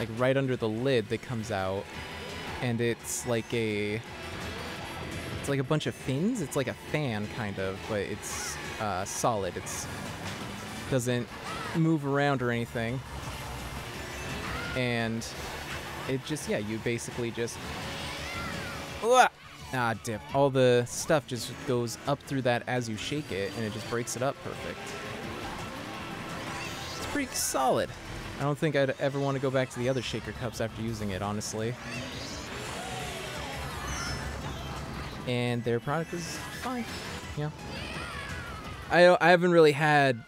like right under the lid that comes out, and it's like a like a bunch of fins. It's like a fan kind of, but it's uh, solid. It's doesn't move around or anything, and it just yeah, you basically just ah dip. All the stuff just goes up through that as you shake it, and it just breaks it up perfect. It's pretty solid. I don't think I'd ever want to go back to the other shaker cups after using it, honestly. And their product is fine. Yeah. I I haven't really had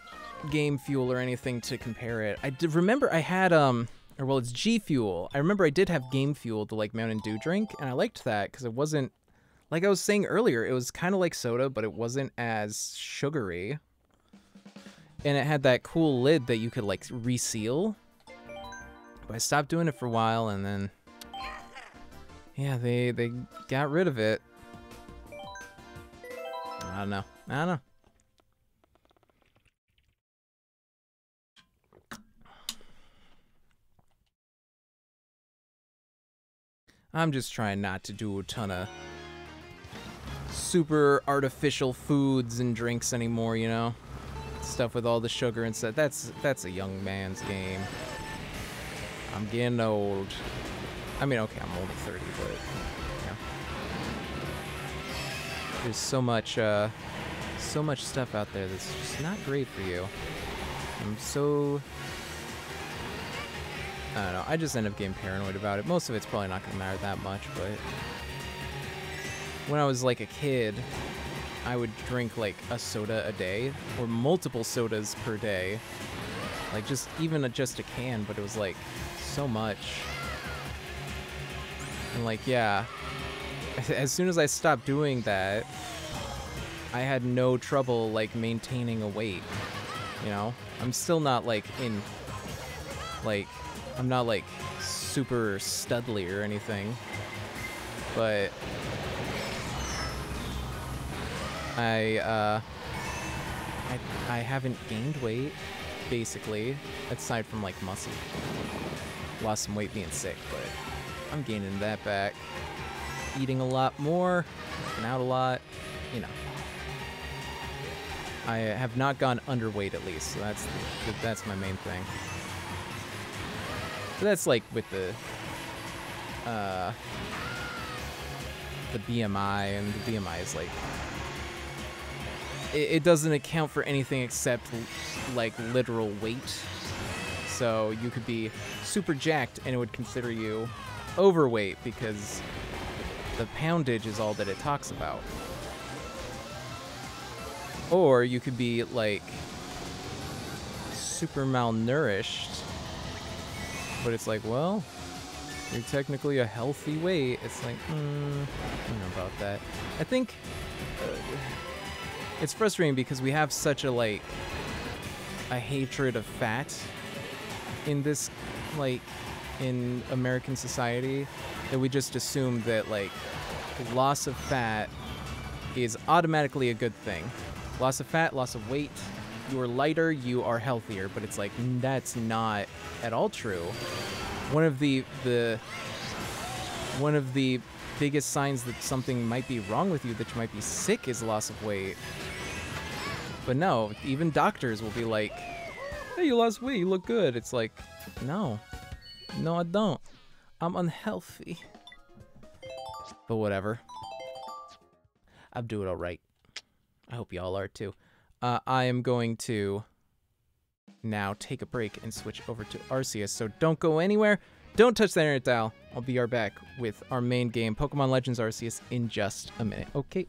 Game Fuel or anything to compare it. I did remember I had um or well it's G Fuel. I remember I did have Game Fuel, the like Mountain Dew drink, and I liked that because it wasn't like I was saying earlier. It was kind of like soda, but it wasn't as sugary, and it had that cool lid that you could like reseal. But I stopped doing it for a while, and then yeah, they they got rid of it. I don't know. I don't know. I'm just trying not to do a ton of super artificial foods and drinks anymore, you know? Stuff with all the sugar and stuff. That's that's a young man's game. I'm getting old. I mean, okay, I'm only 30, but There's so much, uh, so much stuff out there that's just not great for you. I'm so... I don't know, I just end up getting paranoid about it. Most of it's probably not gonna matter that much, but... When I was like a kid, I would drink like a soda a day, or multiple sodas per day. Like just, even a, just a can, but it was like so much. And like, yeah, (laughs) as soon as I stopped doing that, I had no trouble like maintaining a weight. You know, I'm still not like in like I'm not like super studly or anything, but I uh I I haven't gained weight basically aside from like muscle. Lost some weight being sick, but I'm gaining that back eating a lot more, working out a lot, you know. I have not gone underweight at least, so that's that's my main thing. So that's like with the uh, the BMI, and the BMI is like it, it doesn't account for anything except like literal weight. So you could be super jacked and it would consider you overweight because the poundage is all that it talks about. Or you could be like super malnourished, but it's like, well, you're technically a healthy weight. It's like, hmm, I don't know about that. I think uh, it's frustrating because we have such a like a hatred of fat in this like in American society that we just assume that like loss of fat is automatically a good thing. Loss of fat, loss of weight, you are lighter, you are healthier, but it's like that's not at all true. One of the the one of the biggest signs that something might be wrong with you, that you might be sick, is loss of weight. But no, even doctors will be like, "Hey, you lost weight. You look good." It's like, no, no, I don't. I'm unhealthy. But whatever. I'm doing all right. I hope y'all are too. Uh, I am going to now take a break and switch over to Arceus. So don't go anywhere. Don't touch that internet dial. I'll be right back with our main game, Pokemon Legends Arceus, in just a minute. Okay.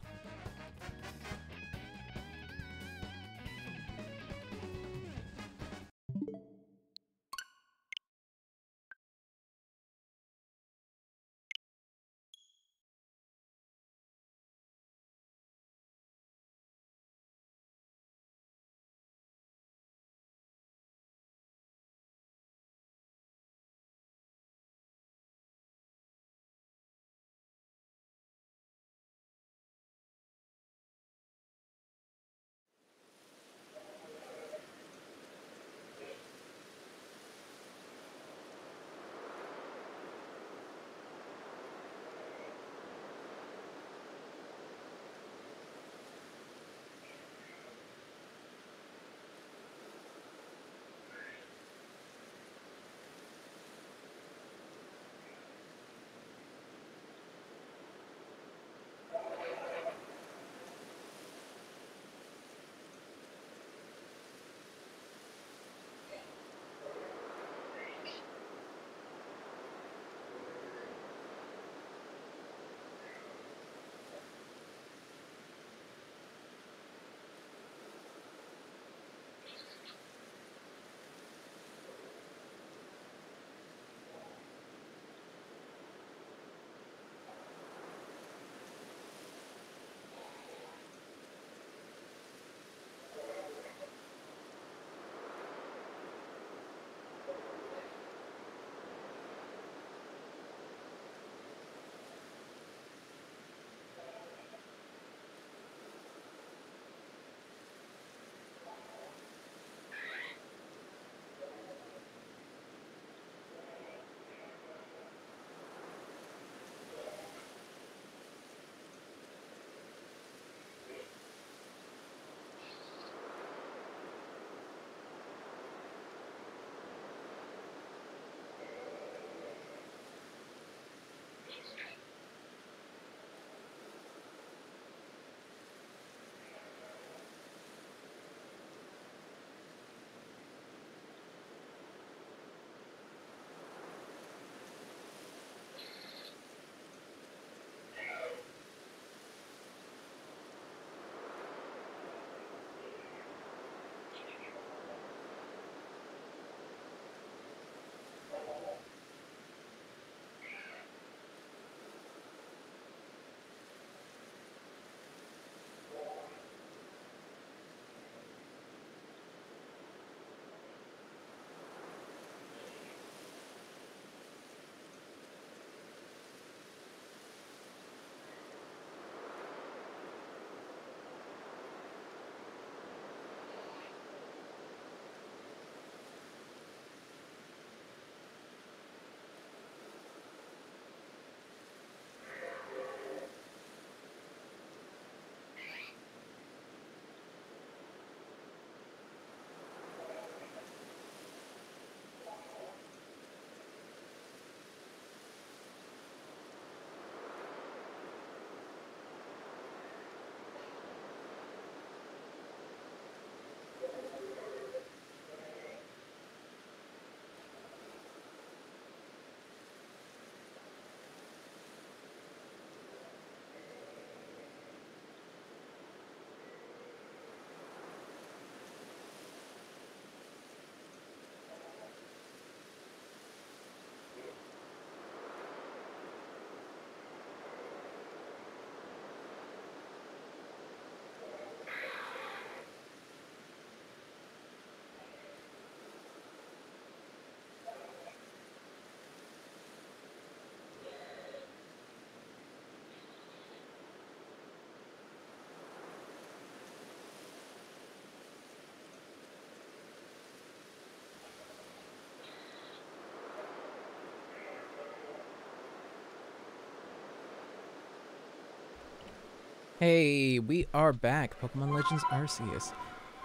Hey, we are back. Pokemon Legends Arceus.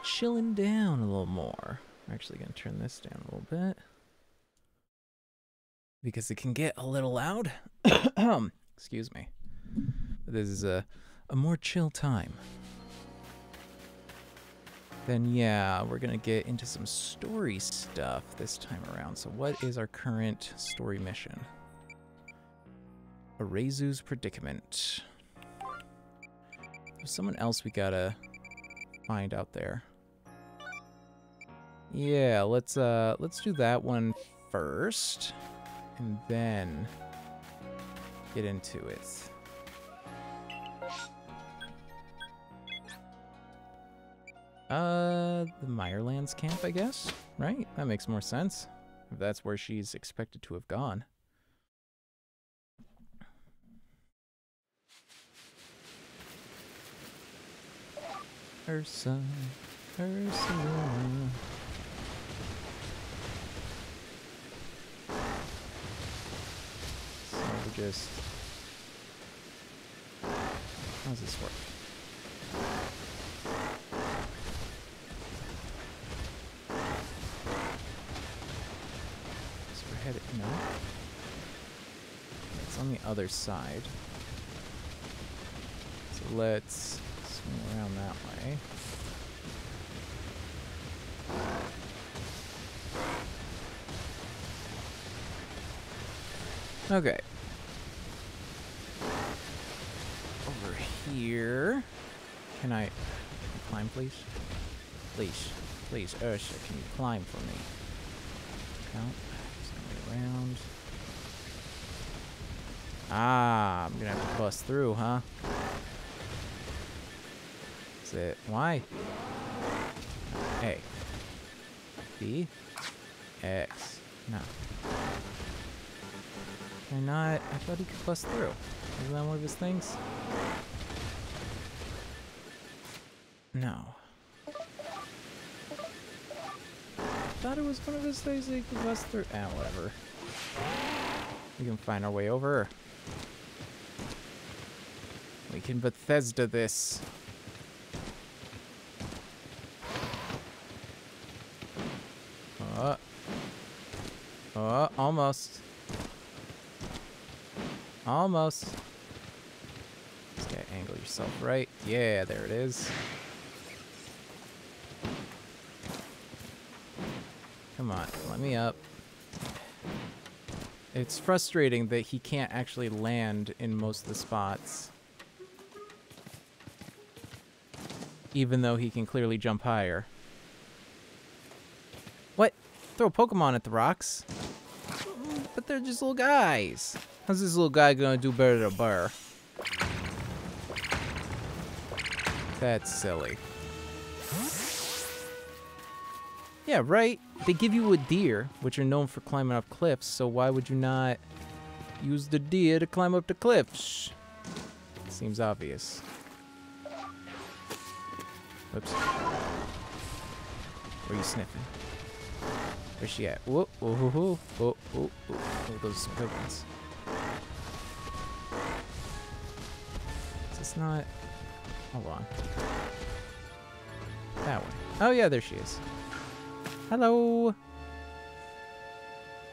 Chilling down a little more. I'm actually going to turn this down a little bit. Because it can get a little loud. (coughs) Excuse me. But this is a, a more chill time. Then, yeah, we're going to get into some story stuff this time around. So, what is our current story mission? Arezu's Predicament. There's someone else we gotta find out there. Yeah, let's uh let's do that one first and then get into it. Uh the Mirelands camp, I guess, right? That makes more sense. If that's where she's expected to have gone. Ursa, Ursula. So just. How does this work? So we're headed. No. It's on the other side. So let's around that way. Okay. Over here. Can I climb, please? Please. Please, Ursa, can you climb for me? No. Just around. Ah, I'm gonna have to bust through, huh? That's it. Why? A. B. X. No. Can I not? I thought he could bust through. Isn't that one of his things? No. I thought it was one of his things that he could bust through. Ah, whatever. We can find our way over. We can Bethesda this. Oh. Oh, almost. Almost. Just gotta angle yourself right. Yeah, there it is. Come on, let me up. It's frustrating that he can't actually land in most of the spots. Even though he can clearly jump higher. What? Throw Pokemon at the rocks? They're just little guys. How's this little guy gonna do better than a bear? That's silly. Yeah, right? They give you a deer, which are known for climbing up cliffs, so why would you not use the deer to climb up the cliffs? Seems obvious. Whoops. Are you sniffing? Where's she at? Whoa, whoa, whoa, whoa, whoa, whoa, whoa. Oh, those good ones. Is this not... Hold on. That one. Oh, yeah, there she is. Hello.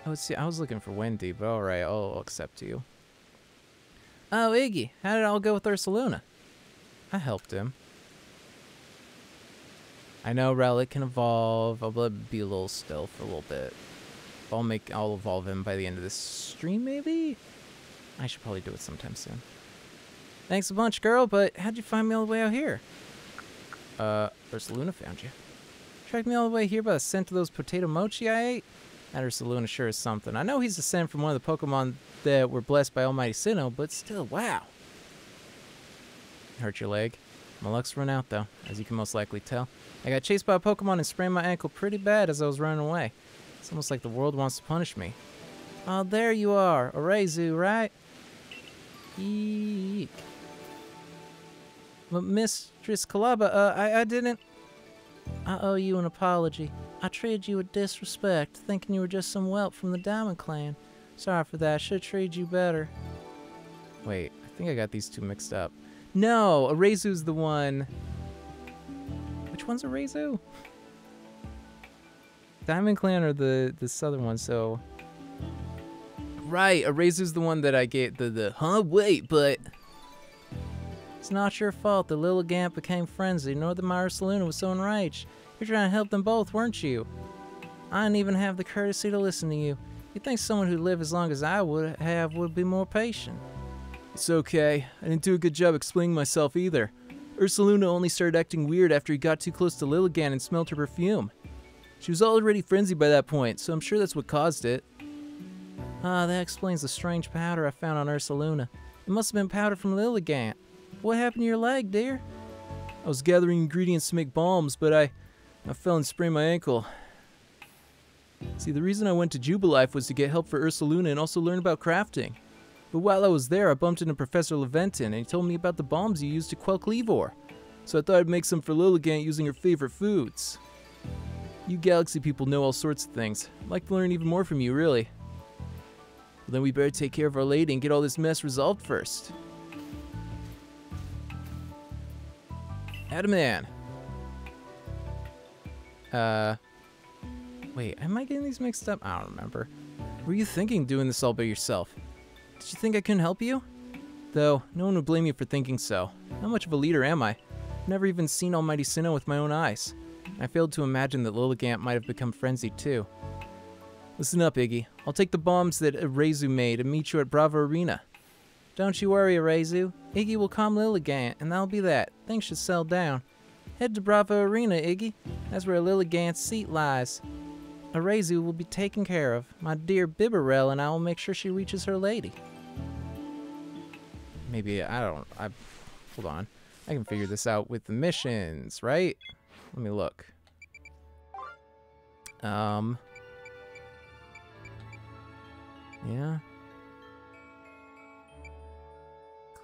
Oh, see, I was looking for Wendy, but all right, I'll accept you. Oh, Iggy, how did it all go with Ursaluna? I helped him. I know Relic can evolve. I'll let it be a little still for a little bit. I'll make, I'll evolve him by the end of this stream, maybe. I should probably do it sometime soon. Thanks a bunch, girl. But how'd you find me all the way out here? Uh, Ursaluna found you. Tracked me all the way here by the scent of those potato mochi I ate? That Ursaluna sure is something. I know he's scent from one of the Pokemon that were blessed by Almighty Sinnoh, but still, wow. Hurt your leg? My luck's run out, though, as you can most likely tell. I got chased by a Pokemon and sprained my ankle pretty bad as I was running away. It's almost like the world wants to punish me. Oh, there you are. Arezu, right? Eek. But Mistress Calaba, uh, I, I didn't... I owe you an apology. I treated you with disrespect, thinking you were just some whelp from the Diamond Clan. Sorry for that. I should treated you better. Wait, I think I got these two mixed up. No, Arezu's the one. Which one's Arezu? Diamond Clan are the the southern one, so. Right, Arezu's the one that I gave the the. Huh? Wait, but. It's not your fault the Lilligant became frenzied, nor the Ursaluna was so enraged. You're trying to help them both, weren't you? I didn't even have the courtesy to listen to you. You'd think someone who lived as long as I would have would be more patient. It's okay. I didn't do a good job explaining myself either. Ursaluna only started acting weird after he got too close to Lilligant and smelled her perfume. She was already frenzied by that point, so I'm sure that's what caused it. Ah, that explains the strange powder I found on Ursaluna. It must have been powder from Lilligant. What happened to your leg, dear? I was gathering ingredients to make balms, but I, I fell and sprained my ankle. See, the reason I went to Jubilife was to get help for Ursaluna and also learn about crafting. But while I was there, I bumped into Professor Laventon, and he told me about the balms you used to quell Kleavor. So I thought I'd make some for Lilligant using her favorite foods. You Galaxy people know all sorts of things. I'd like to learn even more from you, really. Well, then we better take care of Our Lady and get all this mess resolved first. Adaman. Uh, wait, am I getting these mixed up? I don't remember. Were you thinking doing this all by yourself? Did you think I couldn't help you? Though, no one would blame you for thinking so. How much of a leader am I? I've Never even seen Almighty Sinnoh with my own eyes. I failed to imagine that Lilligant might have become frenzied too. Listen up, Iggy. I'll take the balms that Arezu made and meet you at Brava Arena. Don't you worry, Arezu. Iggy will calm Lilligant, and that'll be that. Things should settle down. Head to Brava Arena, Iggy. That's where Lilligant's seat lies. Arezu will be taken care of. My dear Bibarel and I will make sure she reaches her lady. Maybe, I don't, I, hold on. I can figure this out with the missions, right? Let me look. Um. Yeah.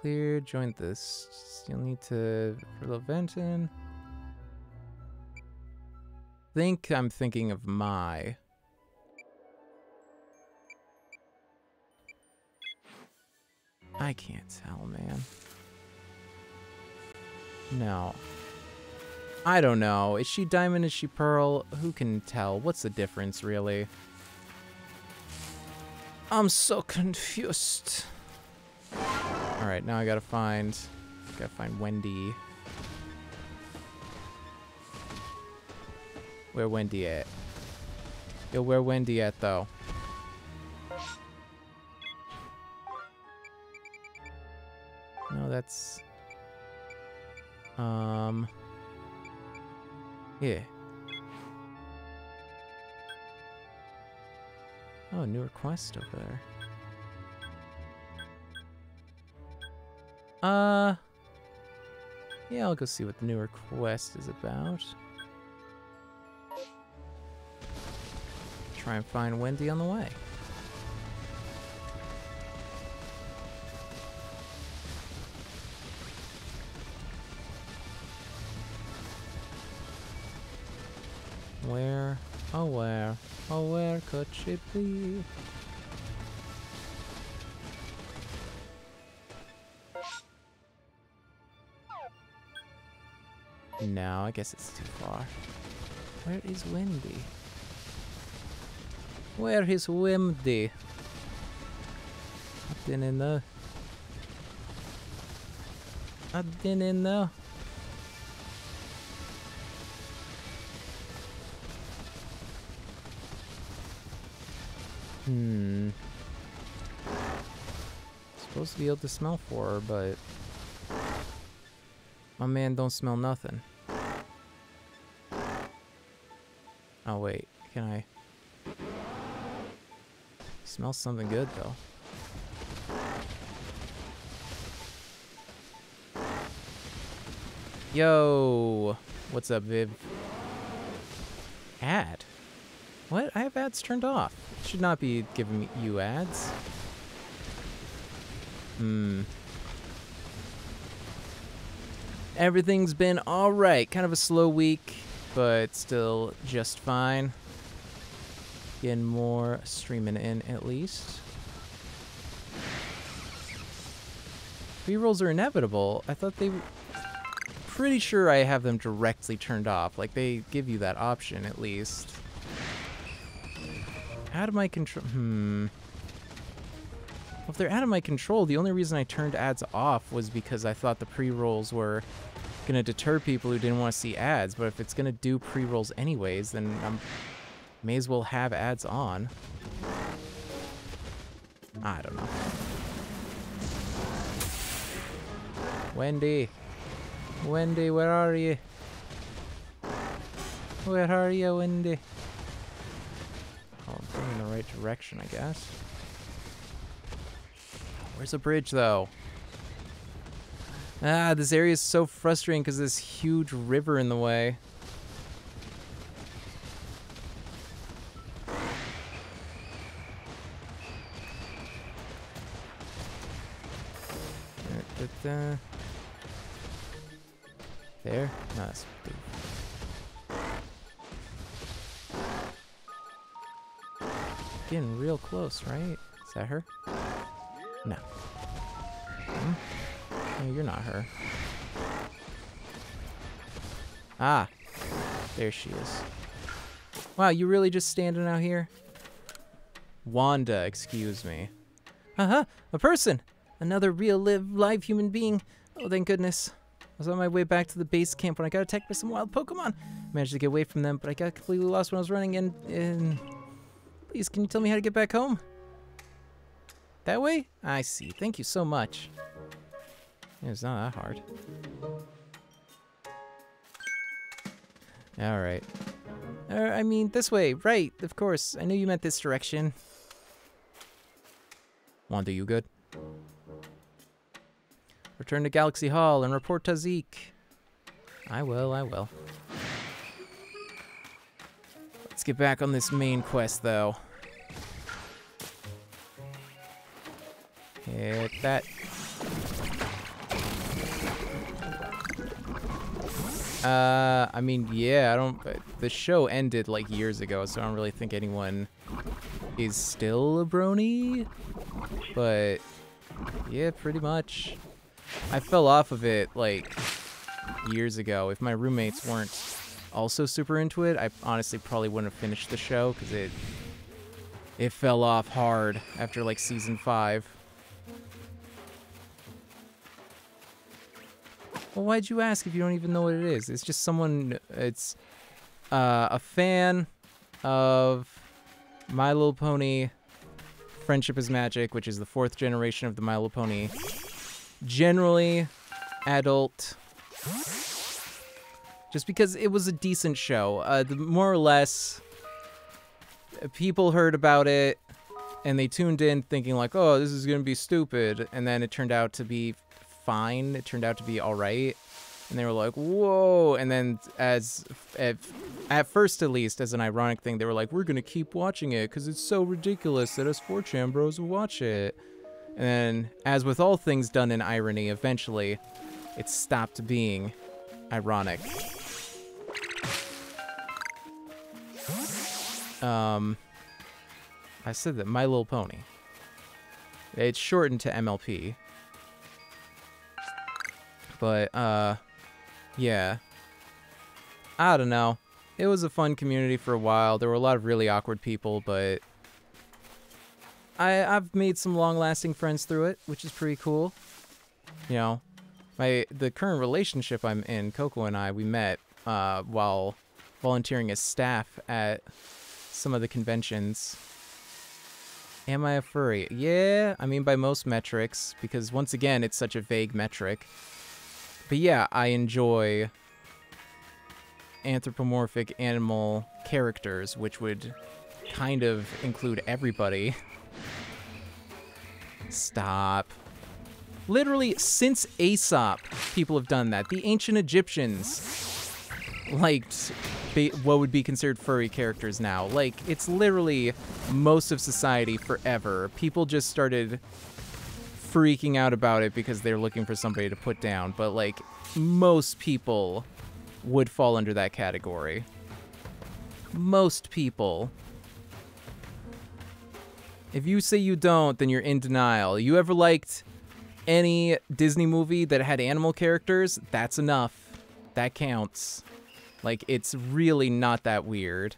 Clear, join this. You'll need to, for Laventon. think I'm thinking of my. I can't tell, man. No. I don't know. Is she diamond? Is she pearl? Who can tell? What's the difference, really? I'm so confused. Alright, now I gotta find... Gotta find Wendy. Where Wendy at? Yo, where Wendy at, though? No, that's... Um... Yeah. Oh, new request over there. Uh... Yeah, I'll go see what the new request is about. Try and find Wendy on the way. Where, oh where, oh where could she be? No, I guess it's too far. Where is Wendy? Where is Wendy? I didn't know. I didn't know. Hmm. Supposed to be able to smell for her, but my man don't smell nothing. Oh wait, can I smell something good though? Yo, what's up, Viv? Ad? What? I have ads turned off. Should not be giving you ads. Hmm. Everything's been alright. Kind of a slow week, but still just fine. Getting more streaming in at least. Pre-rolls are inevitable. I thought they... Pretty sure I have them directly turned off. Like, they give you that option, at least. Out of my control... Hmm... Well, if they're out of my control, the only reason I turned ads off was because I thought the pre-rolls were going to deter people who didn't want to see ads. But if it's going to do pre-rolls anyways, then I may as well have ads on. I don't know. Wendy. Wendy, where are you? Where are you, Wendy? Right direction, I guess. Where's the bridge, though? Ah, this area is so frustrating because this huge river in the way. Right? Is that her? No. Hmm? No, you're not her. Ah. There she is. Wow, you really just standing out here? Wanda, excuse me. Uh-huh, a person! Another real live live human being. Oh, thank goodness. I was on my way back to the base camp when I got attacked by some wild Pokemon. Managed to get away from them, but I got completely lost when I was running and, and... Please, can you tell me how to get back home? That way? I see. Thank you so much. It's not that hard. Alright. Uh, I mean, this way. Right, of course. I knew you meant this direction. Wanda, you good? Return to Galaxy Hall and report to Zeke. I will, I will. Let's get back on this main quest, though. Hit that. Uh, I mean, yeah, I don't... The show ended, like, years ago, so I don't really think anyone is still a brony. But, yeah, pretty much. I fell off of it, like, years ago. If my roommates weren't also super into it, I honestly probably wouldn't have finished the show, because it... It fell off hard after, like, season 5. Well, why'd you ask if you don't even know what it is? It's just someone, it's uh, a fan of My Little Pony Friendship is Magic, which is the fourth generation of the My Little Pony. Generally adult. Just because it was a decent show. Uh, more or less, people heard about it and they tuned in thinking like, oh, this is going to be stupid. And then it turned out to be fine. It turned out to be all right. And they were like, whoa. And then as, at, at first at least, as an ironic thing, they were like, we're going to keep watching it because it's so ridiculous that us 4chan bros will watch it. And then, as with all things done in irony, eventually it stopped being ironic. Um, I said that My Little Pony. It's shortened to MLP. But, uh, yeah. I don't know. It was a fun community for a while. There were a lot of really awkward people, but I, I've made some long-lasting friends through it, which is pretty cool. You know, my the current relationship I'm in, Coco and I, we met uh, while volunteering as staff at some of the conventions. Am I a furry? Yeah, I mean by most metrics, because once again, it's such a vague metric. But yeah, I enjoy anthropomorphic animal characters, which would kind of include everybody. Stop. Literally, since Aesop, people have done that. The ancient Egyptians liked what would be considered furry characters now. Like, it's literally most of society forever. People just started freaking out about it because they're looking for somebody to put down, but like most people would fall under that category. Most people. If you say you don't, then you're in denial. You ever liked any Disney movie that had animal characters, that's enough. That counts. Like, it's really not that weird.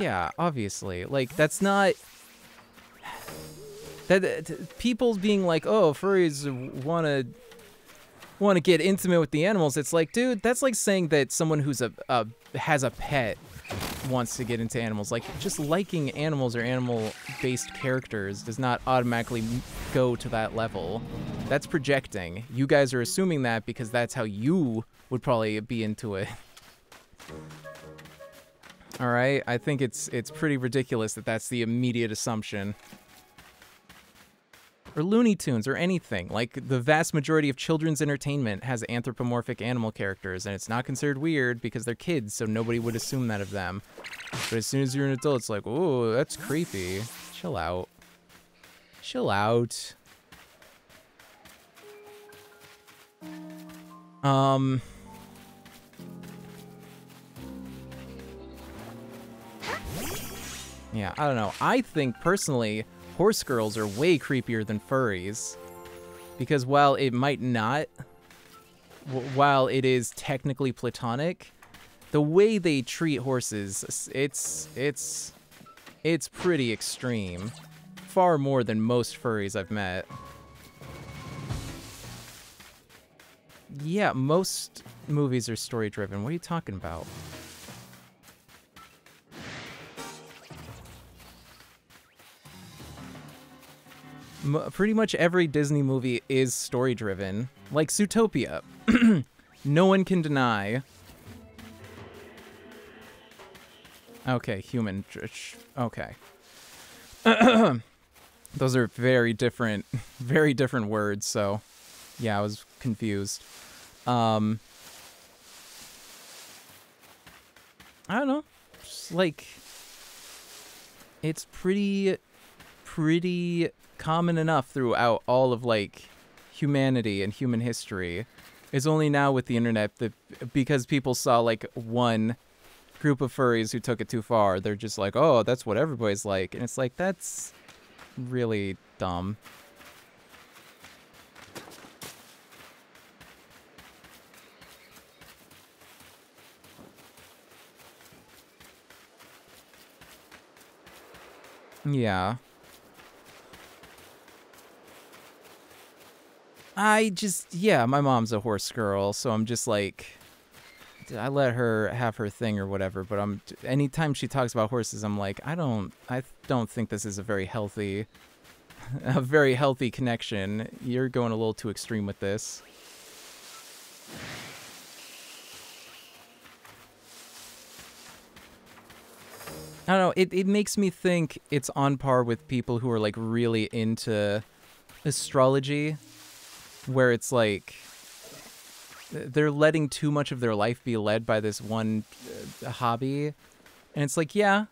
Yeah, obviously. Like, that's not... That, that people being like, oh, furries want to want to get intimate with the animals. It's like, dude, that's like saying that someone who's a, a has a pet wants to get into animals. Like, just liking animals or animal-based characters does not automatically go to that level. That's projecting. You guys are assuming that because that's how you would probably be into it. (laughs) All right, I think it's it's pretty ridiculous that that's the immediate assumption. Or Looney Tunes or anything. Like the vast majority of children's entertainment has anthropomorphic animal characters and it's not considered weird because they're kids, so nobody would assume that of them. But as soon as you're an adult, it's like, "Oh, that's creepy." Chill out. Chill out. Um Yeah, I don't know. I think personally, horse girls are way creepier than furries. Because while it might not, while it is technically platonic, the way they treat horses, it's it's it's pretty extreme. Far more than most furries I've met. Yeah, most movies are story driven. What are you talking about? Pretty much every Disney movie is story driven, like Zootopia. (clears throat) no one can deny. Okay, human. Okay. (clears throat) Those are very different, (laughs) very different words. So, yeah, I was confused. Um, I don't know. Just like, it's pretty, pretty common enough throughout all of like humanity and human history. It's only now with the internet that because people saw like one group of furries who took it too far, they're just like, "Oh, that's what everybody's like." And it's like that's really dumb. Yeah. I just, yeah, my mom's a horse girl, so I'm just like, I let her have her thing or whatever. But I'm, anytime she talks about horses, I'm like, I don't, I don't think this is a very healthy, (laughs) a very healthy connection. You're going a little too extreme with this. I don't know. It it makes me think it's on par with people who are like really into astrology where it's like they're letting too much of their life be led by this one uh, hobby. And it's like yeah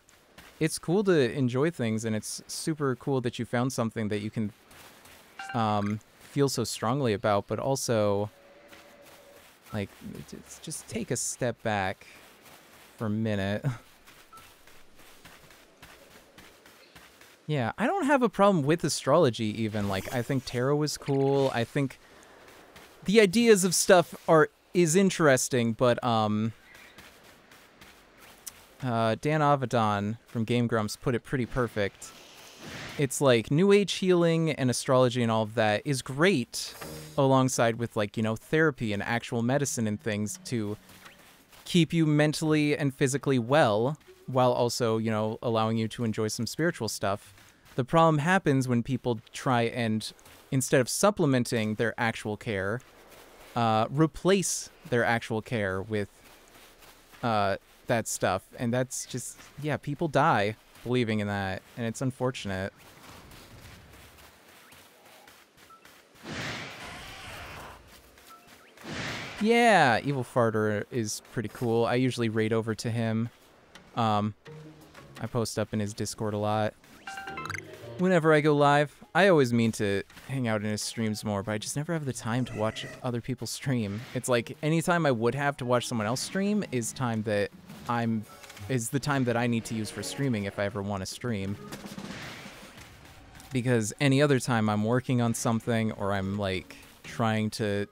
it's cool to enjoy things and it's super cool that you found something that you can um, feel so strongly about but also like just take a step back for a minute (laughs) yeah i don't have a problem with astrology even like i think tarot is cool i think the ideas of stuff are is interesting, but um, uh, Dan Avidan from Game Grumps put it pretty perfect. It's like New Age healing and astrology and all of that is great, alongside with like you know therapy and actual medicine and things to keep you mentally and physically well, while also you know allowing you to enjoy some spiritual stuff. The problem happens when people try and instead of supplementing their actual care, uh, replace their actual care with uh, that stuff. And that's just, yeah, people die believing in that. And it's unfortunate. Yeah, Evil Farter is pretty cool. I usually raid over to him. Um, I post up in his Discord a lot. Whenever I go live, I always mean to hang out in his streams more, but I just never have the time to watch other people stream. It's like anytime I would have to watch someone else stream is time that I'm is the time that I need to use for streaming if I ever want to stream. Because any other time I'm working on something or I'm like trying to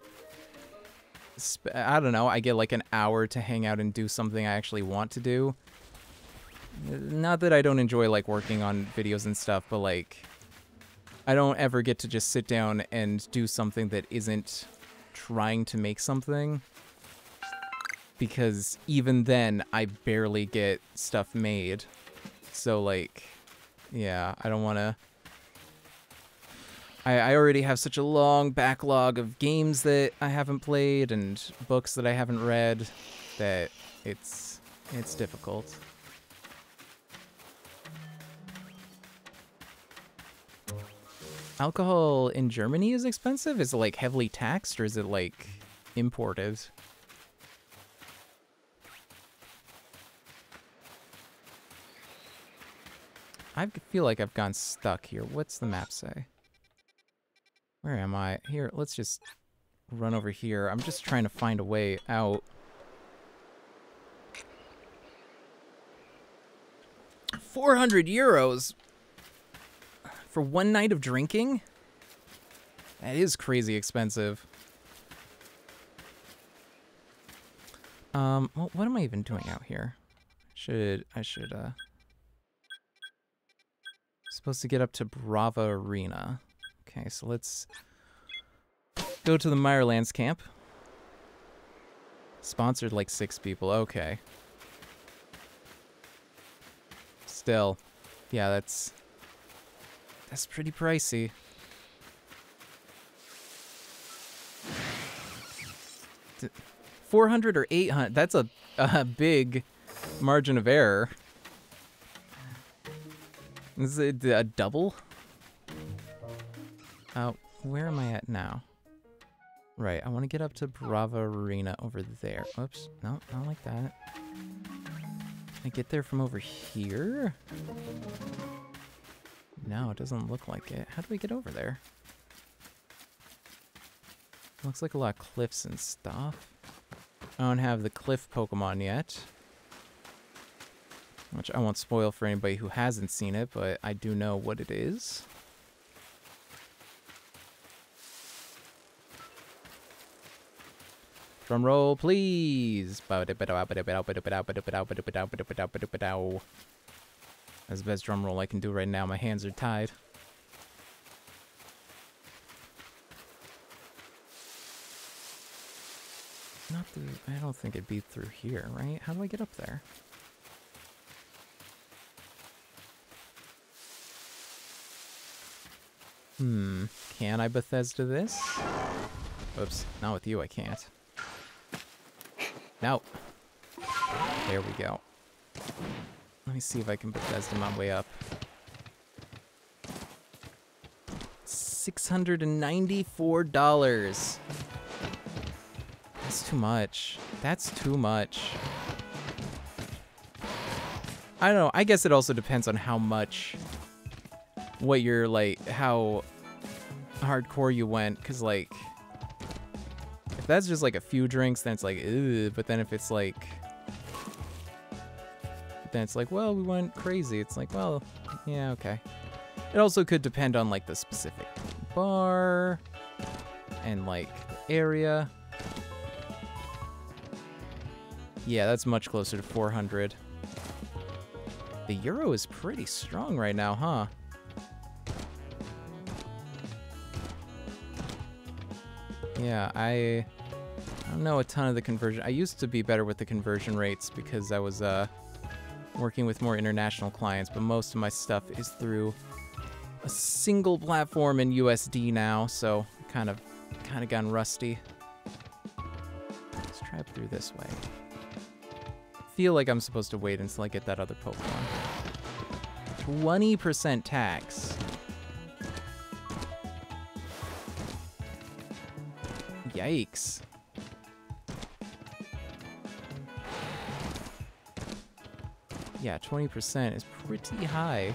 I don't know, I get like an hour to hang out and do something I actually want to do. Not that I don't enjoy like working on videos and stuff, but like I don't ever get to just sit down and do something that isn't trying to make something. Because even then, I barely get stuff made. So, like, yeah, I don't want to... I, I already have such a long backlog of games that I haven't played and books that I haven't read that it's it's difficult. Alcohol in Germany is expensive? Is it like heavily taxed or is it like imported? I feel like I've gone stuck here. What's the map say? Where am I? Here, let's just run over here. I'm just trying to find a way out. Four hundred euros for one night of drinking? That is crazy expensive. Um, well, what am I even doing out here? Should, I should, uh... Supposed to get up to Brava Arena. Okay, so let's go to the Mirelands camp. Sponsored like six people, okay. Still, yeah, that's that's pretty pricey. Four hundred or eight hundred? That's a a big margin of error. Is it a double? Uh, where am I at now? Right, I want to get up to Brava Arena over there. Oops, no, not like that. Can I get there from over here? No, it doesn't look like it. How do we get over there? Looks like a lot of cliffs and stuff. I don't have the cliff Pokemon yet. Which I won't spoil for anybody who hasn't seen it, but I do know what it is. Drum roll, please. That's the best drum roll I can do right now. My hands are tied. Not through... I don't think it'd be through here, right? How do I get up there? Hmm. Can I Bethesda this? Oops. Not with you, I can't. No. There we go. Let me see if I can Bethesda my way up. $694. That's too much. That's too much. I don't know. I guess it also depends on how much, what you're like, how hardcore you went. Because, like, if that's just like a few drinks, then it's like, ew. But then if it's like then it's like, well, we went crazy. It's like, well, yeah, okay. It also could depend on like the specific bar and like area. Yeah, that's much closer to 400. The euro is pretty strong right now, huh? Yeah, I, I don't know a ton of the conversion. I used to be better with the conversion rates because I was uh, working with more international clients, but most of my stuff is through a single platform in USD now, so kind of kind of gone rusty. Let's try up through this way. feel like I'm supposed to wait until I get that other Pokemon. 20% tax. Yikes. Yeah, 20% is pretty high.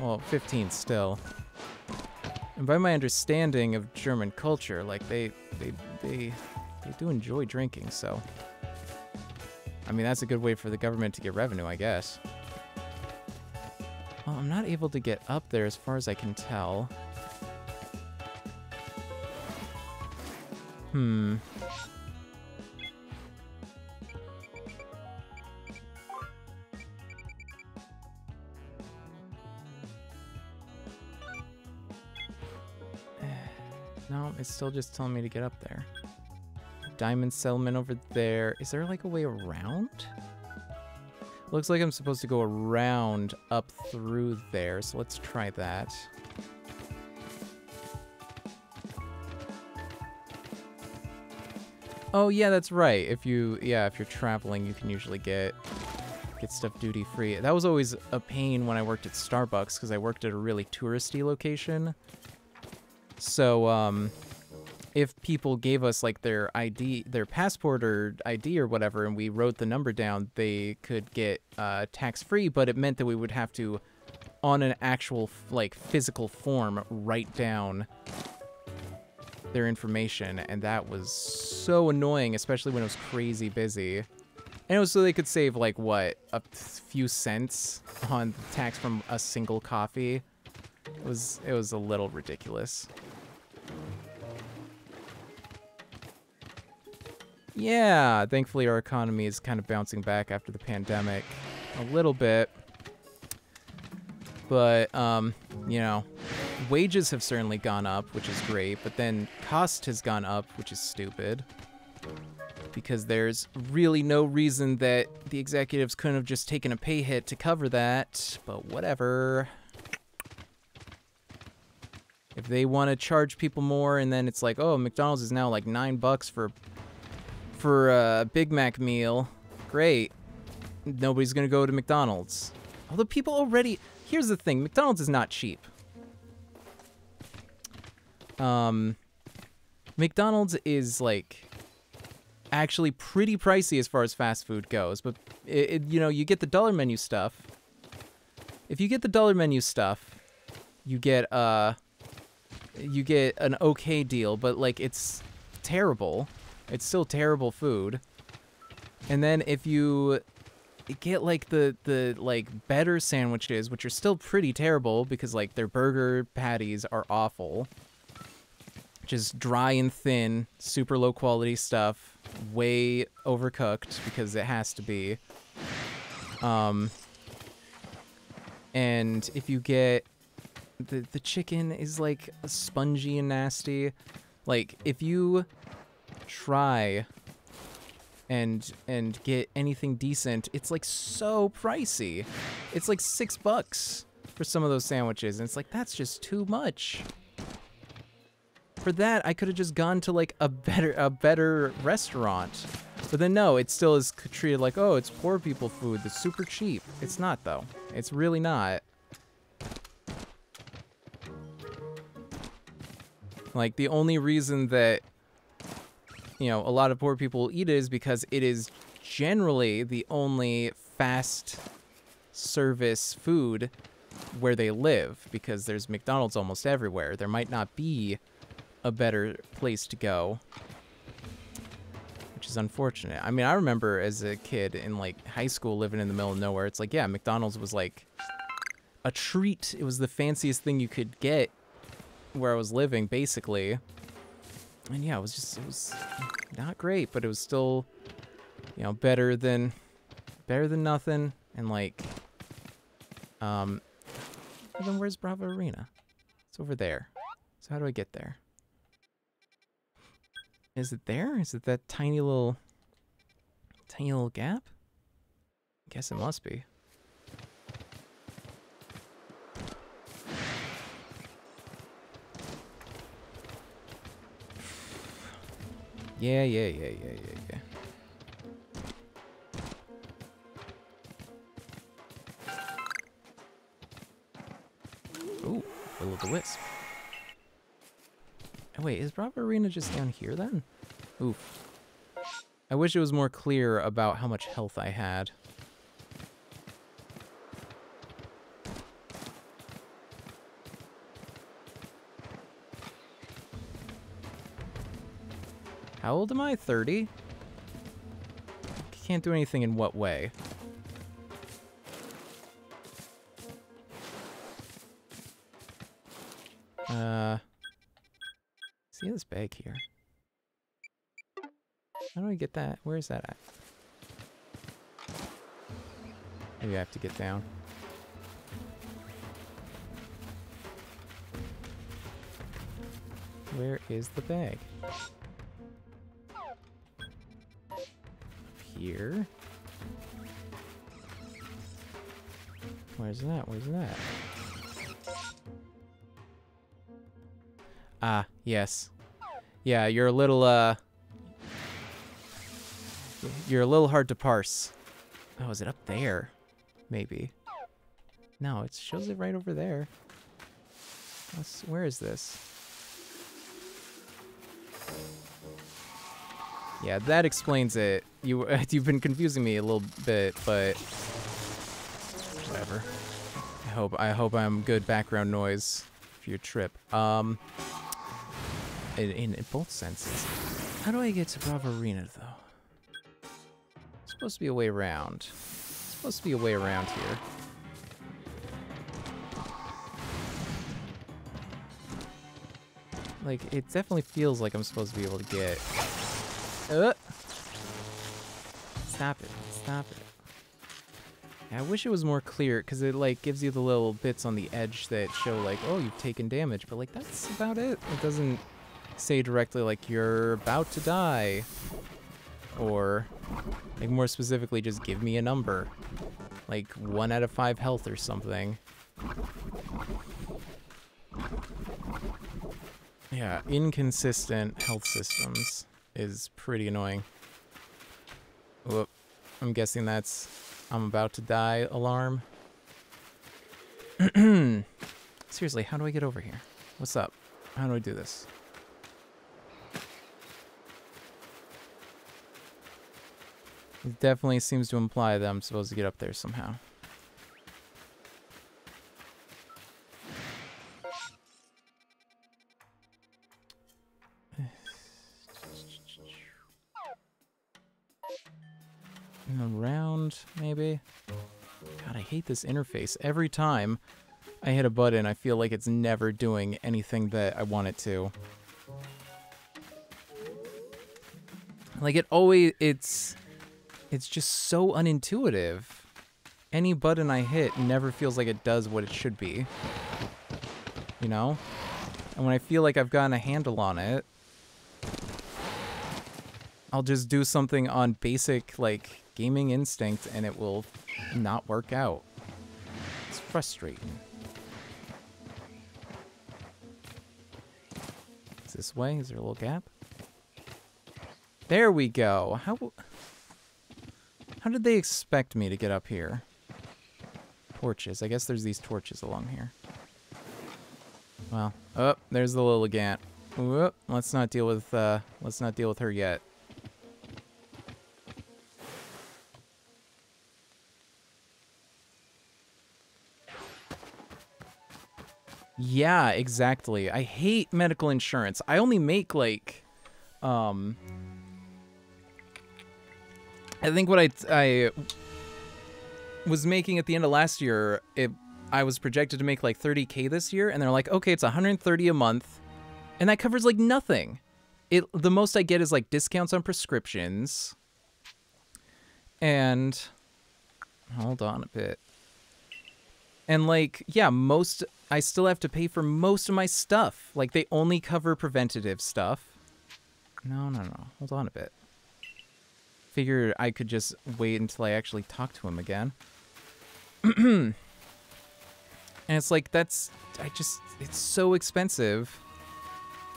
Well, 15 still. And by my understanding of German culture, like they they they they do enjoy drinking, so I mean, that's a good way for the government to get revenue, I guess. Well, I'm not able to get up there as far as I can tell. Hmm. It's still just telling me to get up there. Diamond settlement over there. Is there like a way around? Looks like I'm supposed to go around up through there, so let's try that. Oh yeah, that's right. If you yeah, if you're traveling, you can usually get get stuff duty free. That was always a pain when I worked at Starbucks because I worked at a really touristy location. So um if people gave us like their ID, their passport or ID or whatever, and we wrote the number down, they could get uh, tax free. But it meant that we would have to, on an actual like physical form, write down their information, and that was so annoying, especially when it was crazy busy. And it was so they could save like what a few cents on tax from a single coffee. It was it was a little ridiculous. Yeah, thankfully our economy is kind of bouncing back after the pandemic a little bit. But, um, you know, wages have certainly gone up, which is great, but then cost has gone up, which is stupid. Because there's really no reason that the executives couldn't have just taken a pay hit to cover that, but whatever. If they want to charge people more and then it's like, oh, McDonald's is now like nine bucks for for a Big Mac meal, great. Nobody's gonna go to McDonald's. Although people already, here's the thing, McDonald's is not cheap. Um, McDonald's is like actually pretty pricey as far as fast food goes, but it, it, you know, you get the dollar menu stuff. If you get the dollar menu stuff, you get uh you get an okay deal, but like it's terrible. It's still terrible food. And then if you get like the the like better sandwiches, which are still pretty terrible because like their burger patties are awful. Just dry and thin, super low quality stuff, way overcooked because it has to be. Um and if you get the the chicken is like spongy and nasty. Like if you try and and get anything decent, it's like so pricey. It's like six bucks for some of those sandwiches, and it's like that's just too much. For that, I could have just gone to like a better a better restaurant. But then no, it still is treated like, oh, it's poor people food. That's super cheap. It's not though. It's really not. Like the only reason that you know, a lot of poor people eat it is because it is generally the only fast service food where they live because there's McDonald's almost everywhere. There might not be a better place to go, which is unfortunate. I mean, I remember as a kid in like high school living in the middle of nowhere, it's like, yeah, McDonald's was like a treat. It was the fanciest thing you could get where I was living, basically and yeah, it was just it was not great, but it was still you know better than better than nothing. And like, um, then where's Bravo Arena? It's over there. So how do I get there? Is it there? Is it that tiny little tiny little gap? I guess it must be. Yeah, yeah, yeah, yeah, yeah, yeah. Ooh, Will the Wisp. Oh, wait, is Bravo Arena just down here then? Oof. I wish it was more clear about how much health I had. How old am I? 30? can't do anything in what way? Uh, see this bag here. How do I get that? Where is that at? Maybe I have to get down. Where is the bag? Here. Where's that? Where's that? Ah, yes. Yeah, you're a little, uh... You're a little hard to parse. Oh, is it up there? Maybe. No, it shows it right over there. Let's, where is this? Yeah, that explains it. You (laughs) you've been confusing me a little bit, but whatever. I hope I hope I'm good background noise for your trip. Um, in, in, in both senses. How do I get to Bravo Arena though? supposed to be a way around. supposed to be a way around here. Like, it definitely feels like I'm supposed to be able to get uh. Stop it. Stop it. I wish it was more clear, because it, like, gives you the little bits on the edge that show, like, oh, you've taken damage, but, like, that's about it. It doesn't say directly, like, you're about to die. Or, like, more specifically, just give me a number. Like, one out of five health or something. Yeah, inconsistent health systems is pretty annoying. Whoop. I'm guessing that's I'm about to die alarm. (clears throat) Seriously, how do I get over here? What's up? How do I do this? It definitely seems to imply that I'm supposed to get up there somehow. Around, maybe? God, I hate this interface. Every time I hit a button, I feel like it's never doing anything that I want it to. Like, it always, it's, it's just so unintuitive. Any button I hit never feels like it does what it should be. You know? And when I feel like I've gotten a handle on it, I'll just do something on basic, like, gaming instinct and it will not work out. It's frustrating. Is this way? Is there a little gap? There we go. How How did they expect me to get up here? Torches. I guess there's these torches along here. Well, oh, there's the Lilligant. Whoop, let's not deal with uh let's not deal with her yet. Yeah, exactly. I hate medical insurance. I only make like um I think what I I was making at the end of last year, it I was projected to make like 30k this year and they're like, "Okay, it's 130 a month." And that covers like nothing. It the most I get is like discounts on prescriptions. And hold on a bit. And like, yeah, most I still have to pay for most of my stuff. Like they only cover preventative stuff. No, no, no. Hold on a bit. Figured I could just wait until I actually talk to him again. (clears throat) and it's like that's I just it's so expensive.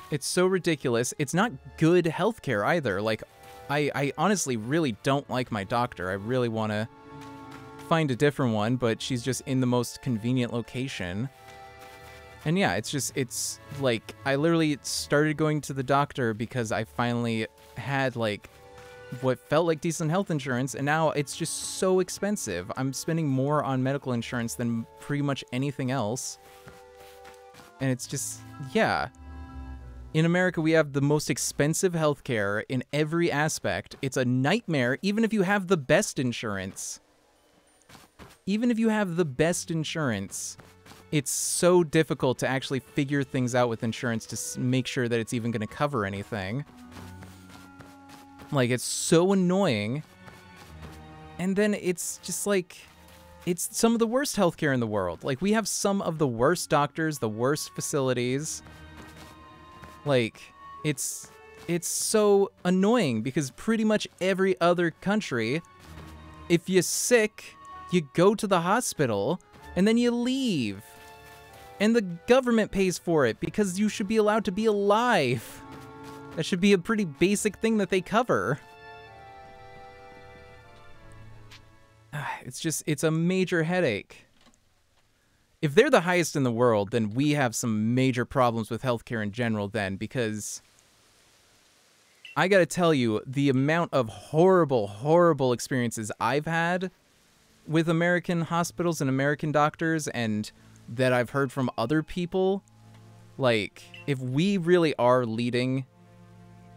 It's so ridiculous. It's not good healthcare either. Like I I honestly really don't like my doctor. I really want to find a different one, but she's just in the most convenient location. And yeah, it's just, it's like, I literally started going to the doctor because I finally had like what felt like decent health insurance, and now it's just so expensive. I'm spending more on medical insurance than pretty much anything else. And it's just, yeah. In America, we have the most expensive healthcare in every aspect. It's a nightmare, even if you have the best insurance. Even if you have the best insurance, it's so difficult to actually figure things out with insurance to make sure that it's even going to cover anything. Like, it's so annoying. And then it's just like, it's some of the worst healthcare in the world. Like, we have some of the worst doctors, the worst facilities. Like, it's it's so annoying because pretty much every other country, if you're sick, you go to the hospital and then you leave. And the government pays for it because you should be allowed to be alive. That should be a pretty basic thing that they cover. Ah, it's just, it's a major headache. If they're the highest in the world, then we have some major problems with healthcare in general then because I gotta tell you, the amount of horrible, horrible experiences I've had with American hospitals and American doctors and that I've heard from other people, like, if we really are leading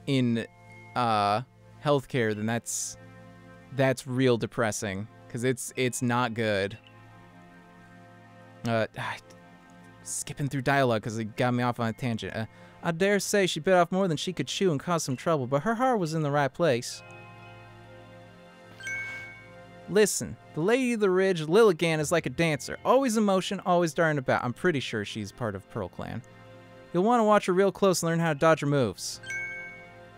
in uh, healthcare, then that's that's real depressing because it's it's not good. Uh, skipping through dialogue because it got me off on a tangent. Uh, I dare say she bit off more than she could chew and caused some trouble, but her heart was in the right place. Listen, the Lady of the Ridge, Lilligant, is like a dancer. Always in motion, always darting about. I'm pretty sure she's part of Pearl Clan. You'll want to watch her real close and learn how to dodge her moves.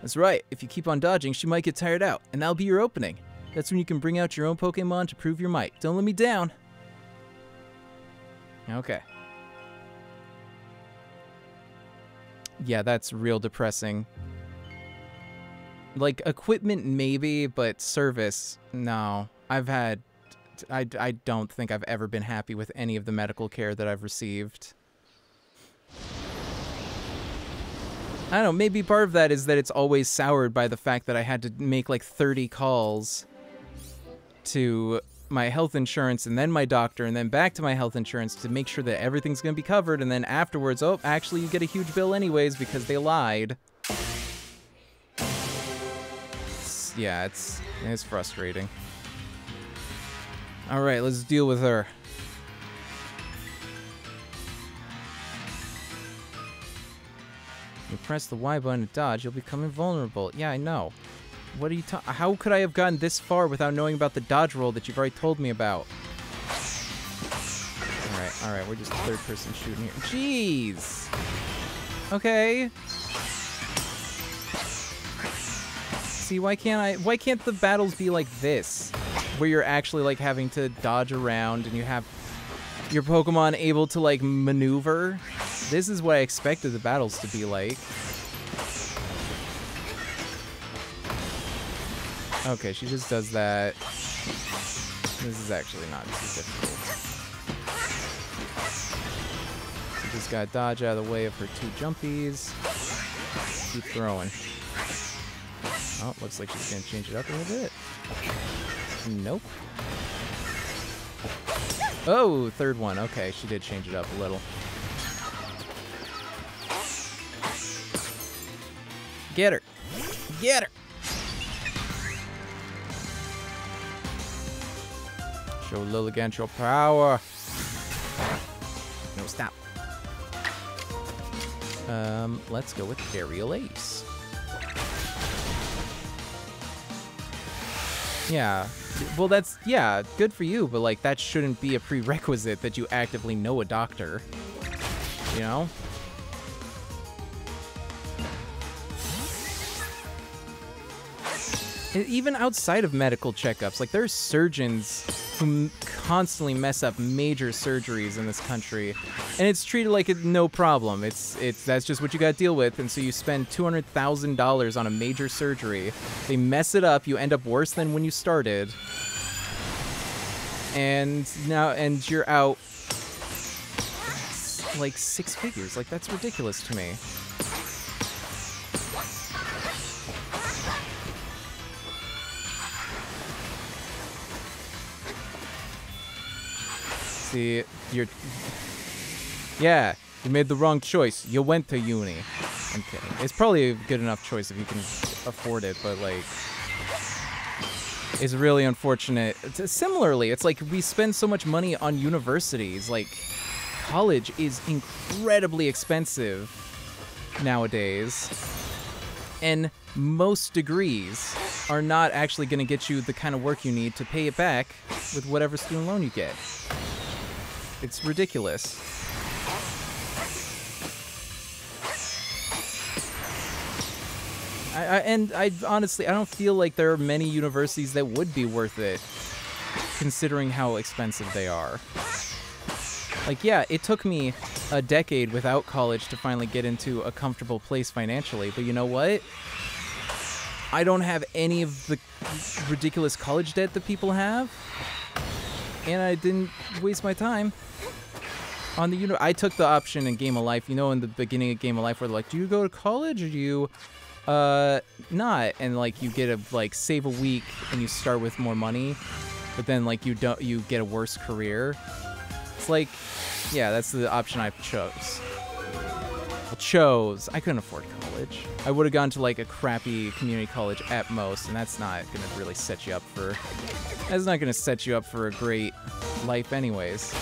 That's right, if you keep on dodging, she might get tired out, and that'll be your opening. That's when you can bring out your own Pokemon to prove your might. Don't let me down. Okay. Yeah, that's real depressing. Like, equipment maybe, but service, no. I've had... I, I don't think I've ever been happy with any of the medical care that I've received. I don't know, maybe part of that is that it's always soured by the fact that I had to make like 30 calls to my health insurance and then my doctor and then back to my health insurance to make sure that everything's going to be covered and then afterwards, oh, actually you get a huge bill anyways because they lied. It's, yeah, it's it's frustrating. All right, let's deal with her. You press the Y button to dodge, you'll become invulnerable. Yeah, I know. What are you talking? How could I have gotten this far without knowing about the dodge roll that you've already told me about? Alright, alright, we're just third person shooting here. Jeez! Okay. See, why can't I- why can't the battles be like this? Where you're actually, like, having to dodge around and you have your Pokemon able to, like, maneuver? This is what I expected the battles to be like. Okay, she just does that. This is actually not too difficult. So just gotta dodge out of the way of her two jumpies. Keep throwing. Oh, looks like she's gonna change it up a little bit. Nope. Oh, third one. Okay, she did change it up a little. Get her. Get her. Show Lilligant your power. No, stop. Um, let's go with Aerial Ace. Yeah. Well, that's, yeah, good for you, but, like, that shouldn't be a prerequisite that you actively know a doctor. You know? Even outside of medical checkups, like there's surgeons who constantly mess up major surgeries in this country, and it's treated like it, no problem. It's it's that's just what you got to deal with, and so you spend two hundred thousand dollars on a major surgery. They mess it up, you end up worse than when you started, and now and you're out like six figures. Like that's ridiculous to me. See, you're... Yeah, you made the wrong choice. You went to uni. I'm kidding. It's probably a good enough choice if you can afford it, but like, it's really unfortunate. It's, similarly, it's like we spend so much money on universities. Like, college is incredibly expensive nowadays, and most degrees are not actually going to get you the kind of work you need to pay it back with whatever student loan you get. It's ridiculous. I, I, and I honestly, I don't feel like there are many universities that would be worth it, considering how expensive they are. Like, yeah, it took me a decade without college to finally get into a comfortable place financially, but you know what? I don't have any of the ridiculous college debt that people have, and I didn't waste my time on the uni. I took the option in Game of Life. You know, in the beginning of Game of Life, where they're like, "Do you go to college or do you uh not?" And like, you get a like save a week and you start with more money, but then like you don't you get a worse career. It's like, yeah, that's the option I chose. Chose. I couldn't afford college. I would have gone to like a crappy community college at most, and that's not gonna really set you up for. That's not gonna set you up for a great life, anyways.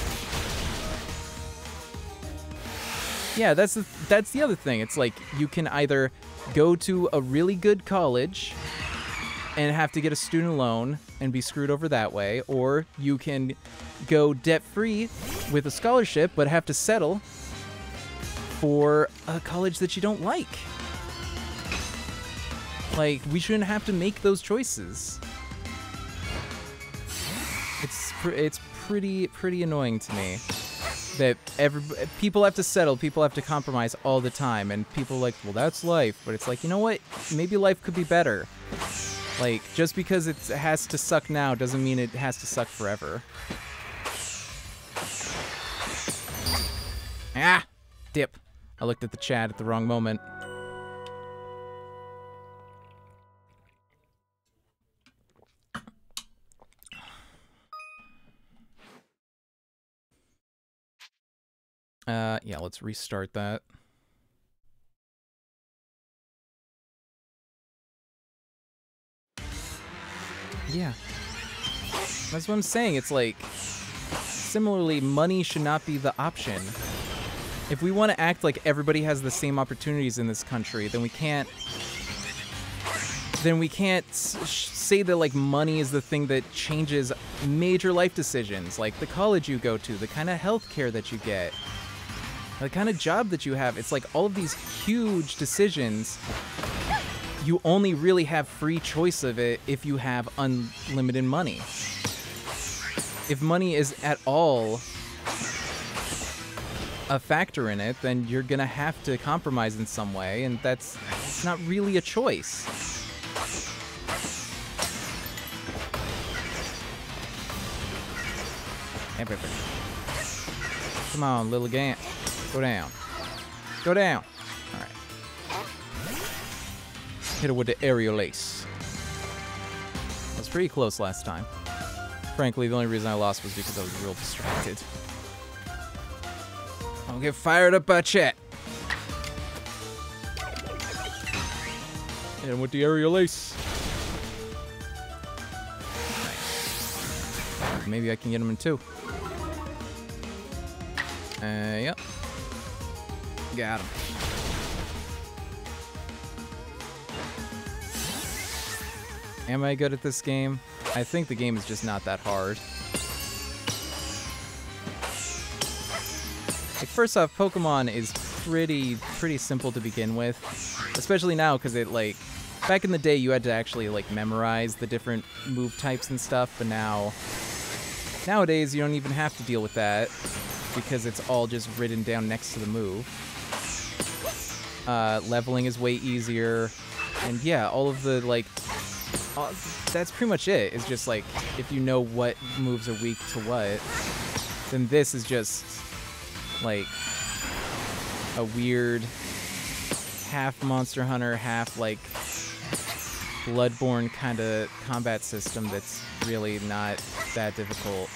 Yeah, that's the that's the other thing. It's like you can either go to a really good college and have to get a student loan and be screwed over that way, or you can go debt free with a scholarship but have to settle for a college that you don't like. Like, we shouldn't have to make those choices. It's pr- it's pretty pretty annoying to me that every people have to settle, people have to compromise all the time, and people like, well, that's life. But it's like, you know what? Maybe life could be better. Like, just because it has to suck now doesn't mean it has to suck forever. Ah! Dip. I looked at the chat at the wrong moment. Uh, yeah, let's restart that. Yeah. That's what I'm saying. It's like, similarly, money should not be the option. If we want to act like everybody has the same opportunities in this country, then we can't. Then we can't say that like money is the thing that changes major life decisions, like the college you go to, the kind of health care that you get, the kind of job that you have. It's like all of these huge decisions. You only really have free choice of it if you have unlimited money. If money is at all a factor in it, then you're gonna have to compromise in some way, and that's not really a choice. Come on, Lilligant. Go down. Go down. All right. Hit it with the aerial ace. I was pretty close last time. Frankly, the only reason I lost was because I was real distracted. Don't get fired up by chat. And with the aerial ace. Nice. Maybe I can get him in two. Uh, yep. Got him. Am I good at this game? I think the game is just not that hard. Like, first off, Pokemon is pretty, pretty simple to begin with. Especially now, because it, like, back in the day, you had to actually, like, memorize the different move types and stuff, but now, nowadays, you don't even have to deal with that, because it's all just written down next to the move. Uh, leveling is way easier, and yeah, all of the, like, uh, that's pretty much it. It's just, like, if you know what moves are weak to what, then this is just like a weird half Monster Hunter, half like Bloodborne kind of combat system that's really not that difficult.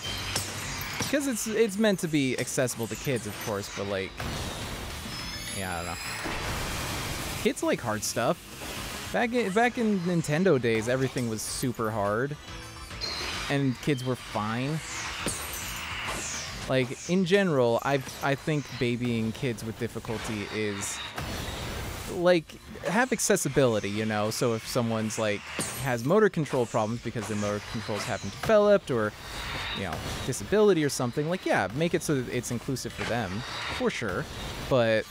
Because it's it's meant to be accessible to kids, of course, but like, yeah, I don't know. kids like hard stuff. Back in, back in Nintendo days, everything was super hard, and kids were fine. Like in general, I I think babying kids with difficulty is like have accessibility, you know. So if someone's like has motor control problems because their motor controls haven't developed or you know, disability or something, like yeah, make it so that it's inclusive for them, for sure. But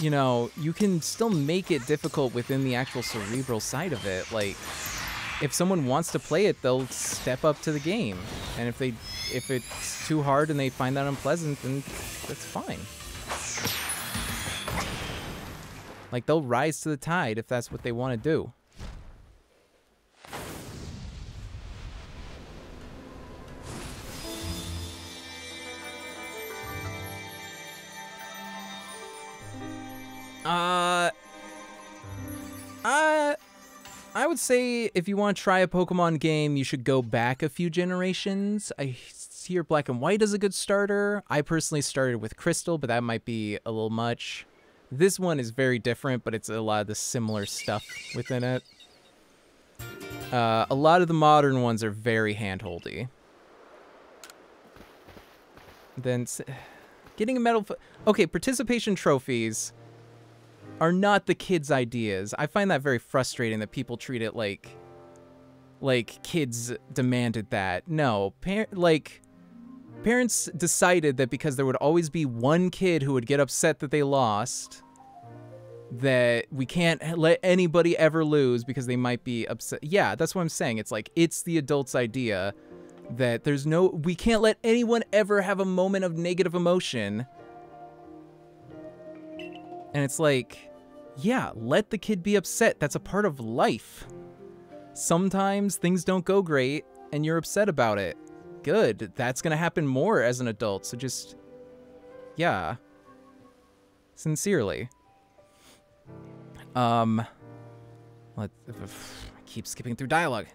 you know, you can still make it difficult within the actual cerebral side of it. Like if someone wants to play it, they'll step up to the game. And if they if it's too hard and they find that unpleasant, then that's fine. Like they'll rise to the tide if that's what they want to do. Uh, uh, I would say if you want to try a Pokemon game, you should go back a few generations. I hear Black and White is a good starter. I personally started with Crystal, but that might be a little much. This one is very different, but it's a lot of the similar stuff within it. Uh, a lot of the modern ones are very handholdy. Then getting a medal. Okay, participation trophies are not the kids' ideas. I find that very frustrating that people treat it like like kids demanded that. No, par- like parents decided that because there would always be one kid who would get upset that they lost that we can't let anybody ever lose because they might be upset. Yeah, that's what I'm saying. It's like it's the adult's idea that there's no we can't let anyone ever have a moment of negative emotion. And it's like yeah, let the kid be upset. That's a part of life. Sometimes things don't go great and you're upset about it. Good. That's going to happen more as an adult. So just, yeah. Sincerely. Um, let I keep skipping through dialogue.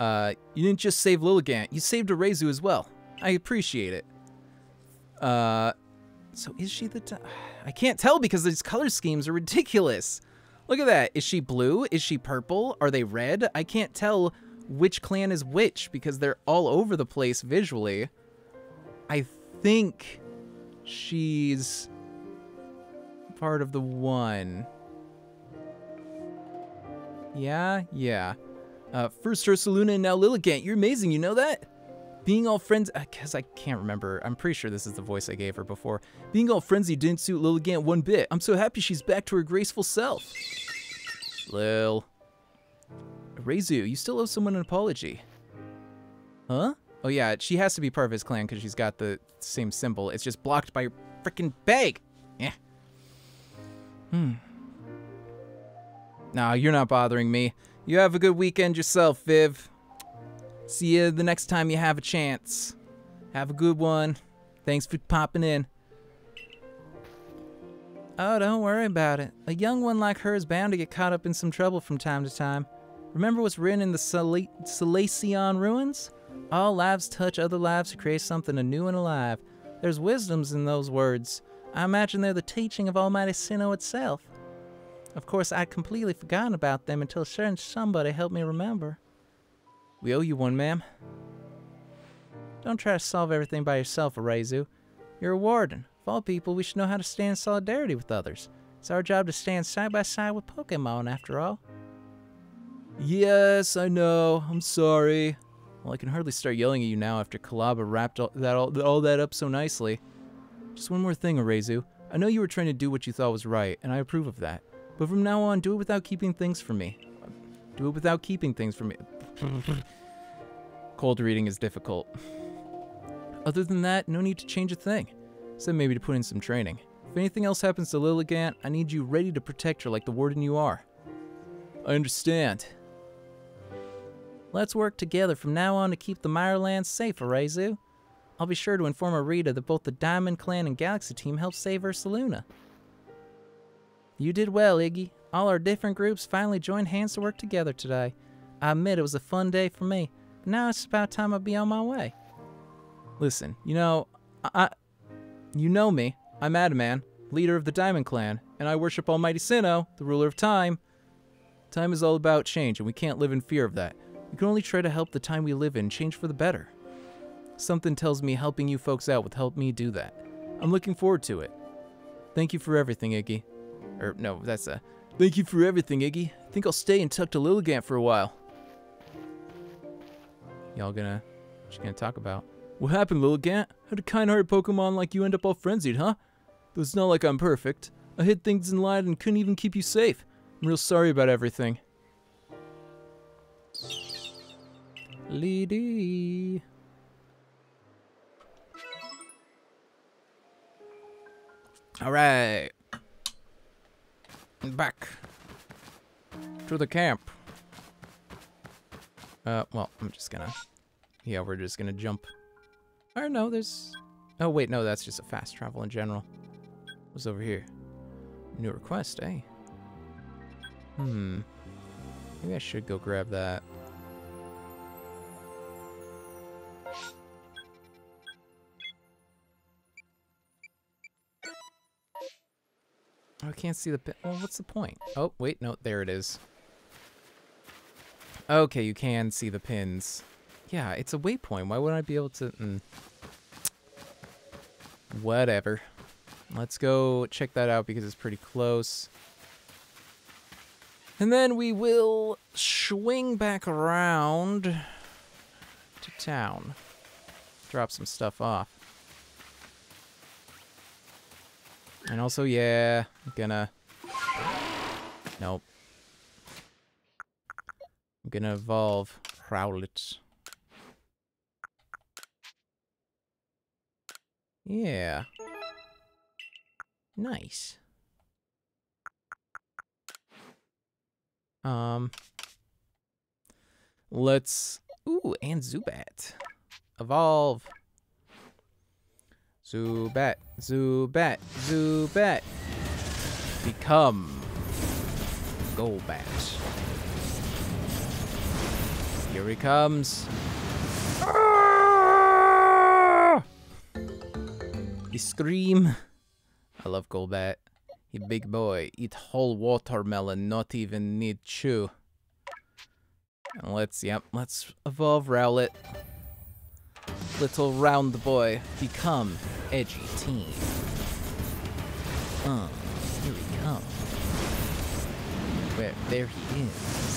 Uh, you didn't just save Lilligant, you saved Arezu as well. I appreciate it. Uh, so is she the? I can't tell because these color schemes are ridiculous. Look at that. Is she blue? Is she purple? Are they red? I can't tell which clan is which because they're all over the place visually. I think she's part of the one. Yeah, yeah. Uh, first Ursaluna and now Lilligant. You're amazing, you know that? Being all friends, because I can't remember. I'm pretty sure this is the voice I gave her before. Being all frenzy didn't suit Lilligant one bit. I'm so happy she's back to her graceful self. Lil. Rezu, you still owe someone an apology. Huh? Oh yeah, she has to be part of his clan because she's got the same symbol. It's just blocked by your freaking bag. Yeah. Hmm. Nah, you're not bothering me. You have a good weekend yourself, Viv. See you the next time you have a chance. Have a good one. Thanks for popping in. Oh, don't worry about it. A young one like her is bound to get caught up in some trouble from time to time. Remember what's written in the Solaceon ruins? All lives touch other lives to create something anew and alive. There's wisdoms in those words. I imagine they're the teaching of Almighty Sinnoh itself. Of course, I'd completely forgotten about them until certain somebody helped me remember. We owe you one, ma'am. Don't try to solve everything by yourself, Arezu. You're a warden. Of all people, we should know how to stand in solidarity with others. It's our job to stand side by side with Pokemon, after all. Yes, I know. I'm sorry. Well, I can hardly start yelling at you now after Calaba wrapped all that, all, all that up so nicely. Just one more thing, Arezu. I know you were trying to do what you thought was right, and I approve of that. But from now on, do it without keeping things from me. Do it without keeping things from me. (laughs) Cold reading is difficult. Other than that, no need to change a thing. Except maybe to put in some training. If anything else happens to Lilligant, I need you ready to protect her like the warden you are. I understand. Let's work together from now on to keep the Mirelands safe, Arezu. I'll be sure to inform Irida that both the Diamond Clan and Galaxy Team helped save Ursaluna. You did well, Iggy. All our different groups finally joined hands to work together today. I admit it was a fun day for me. Now it's about time I be on my way. Listen, you know, I, you know me. I'm Adaman, leader of the Diamond Clan, and I worship Almighty Sinnoh, the ruler of time. Time is all about change, and we can't live in fear of that. We can only try to help the time we live in change for the better. Something tells me helping you folks out would help me do that. I'm looking forward to it. Thank you for everything, Iggy. Or, no, that's a... Thank you for everything, Iggy. I think I'll stay and tuck to Lilligant for a while. Y'all gonna... What you gonna talk about? What happened, Lilligant? How'd a kind-hearted Pokemon like you end up all frenzied, huh? Though it's not like I'm perfect. I hid things in line and couldn't even keep you safe. I'm real sorry about everything. Lady. All right. Back to the camp. Uh, well, I'm just gonna... Yeah, we're just gonna jump. Or no, there's... Oh, wait, no, that's just a fast travel in general. What's over here? New request, eh? Hmm. Maybe I should go grab that. Oh, I can't see the. Well, what's the point? Oh, wait, no, there it is. Okay, you can see the pins. Yeah, it's a waypoint. Why wouldn't I be able to... Mm. Whatever. Let's go check that out because it's pretty close. And then we will swing back around to town. Drop some stuff off. And also, yeah, gonna... Nope. I'm gonna evolve Rowlet. Yeah. Nice. Um, let's, ooh, and Zubat. Evolve. Zubat, Zubat, Zubat. Become Golbat. Here he comes. Ah! You scream. I love Golbat. You big boy, eat whole watermelon, not even need chew. And let's, yep, let's evolve Rowlet. Little round boy, become edgy teen. Uh, here he comes. Where, there he is.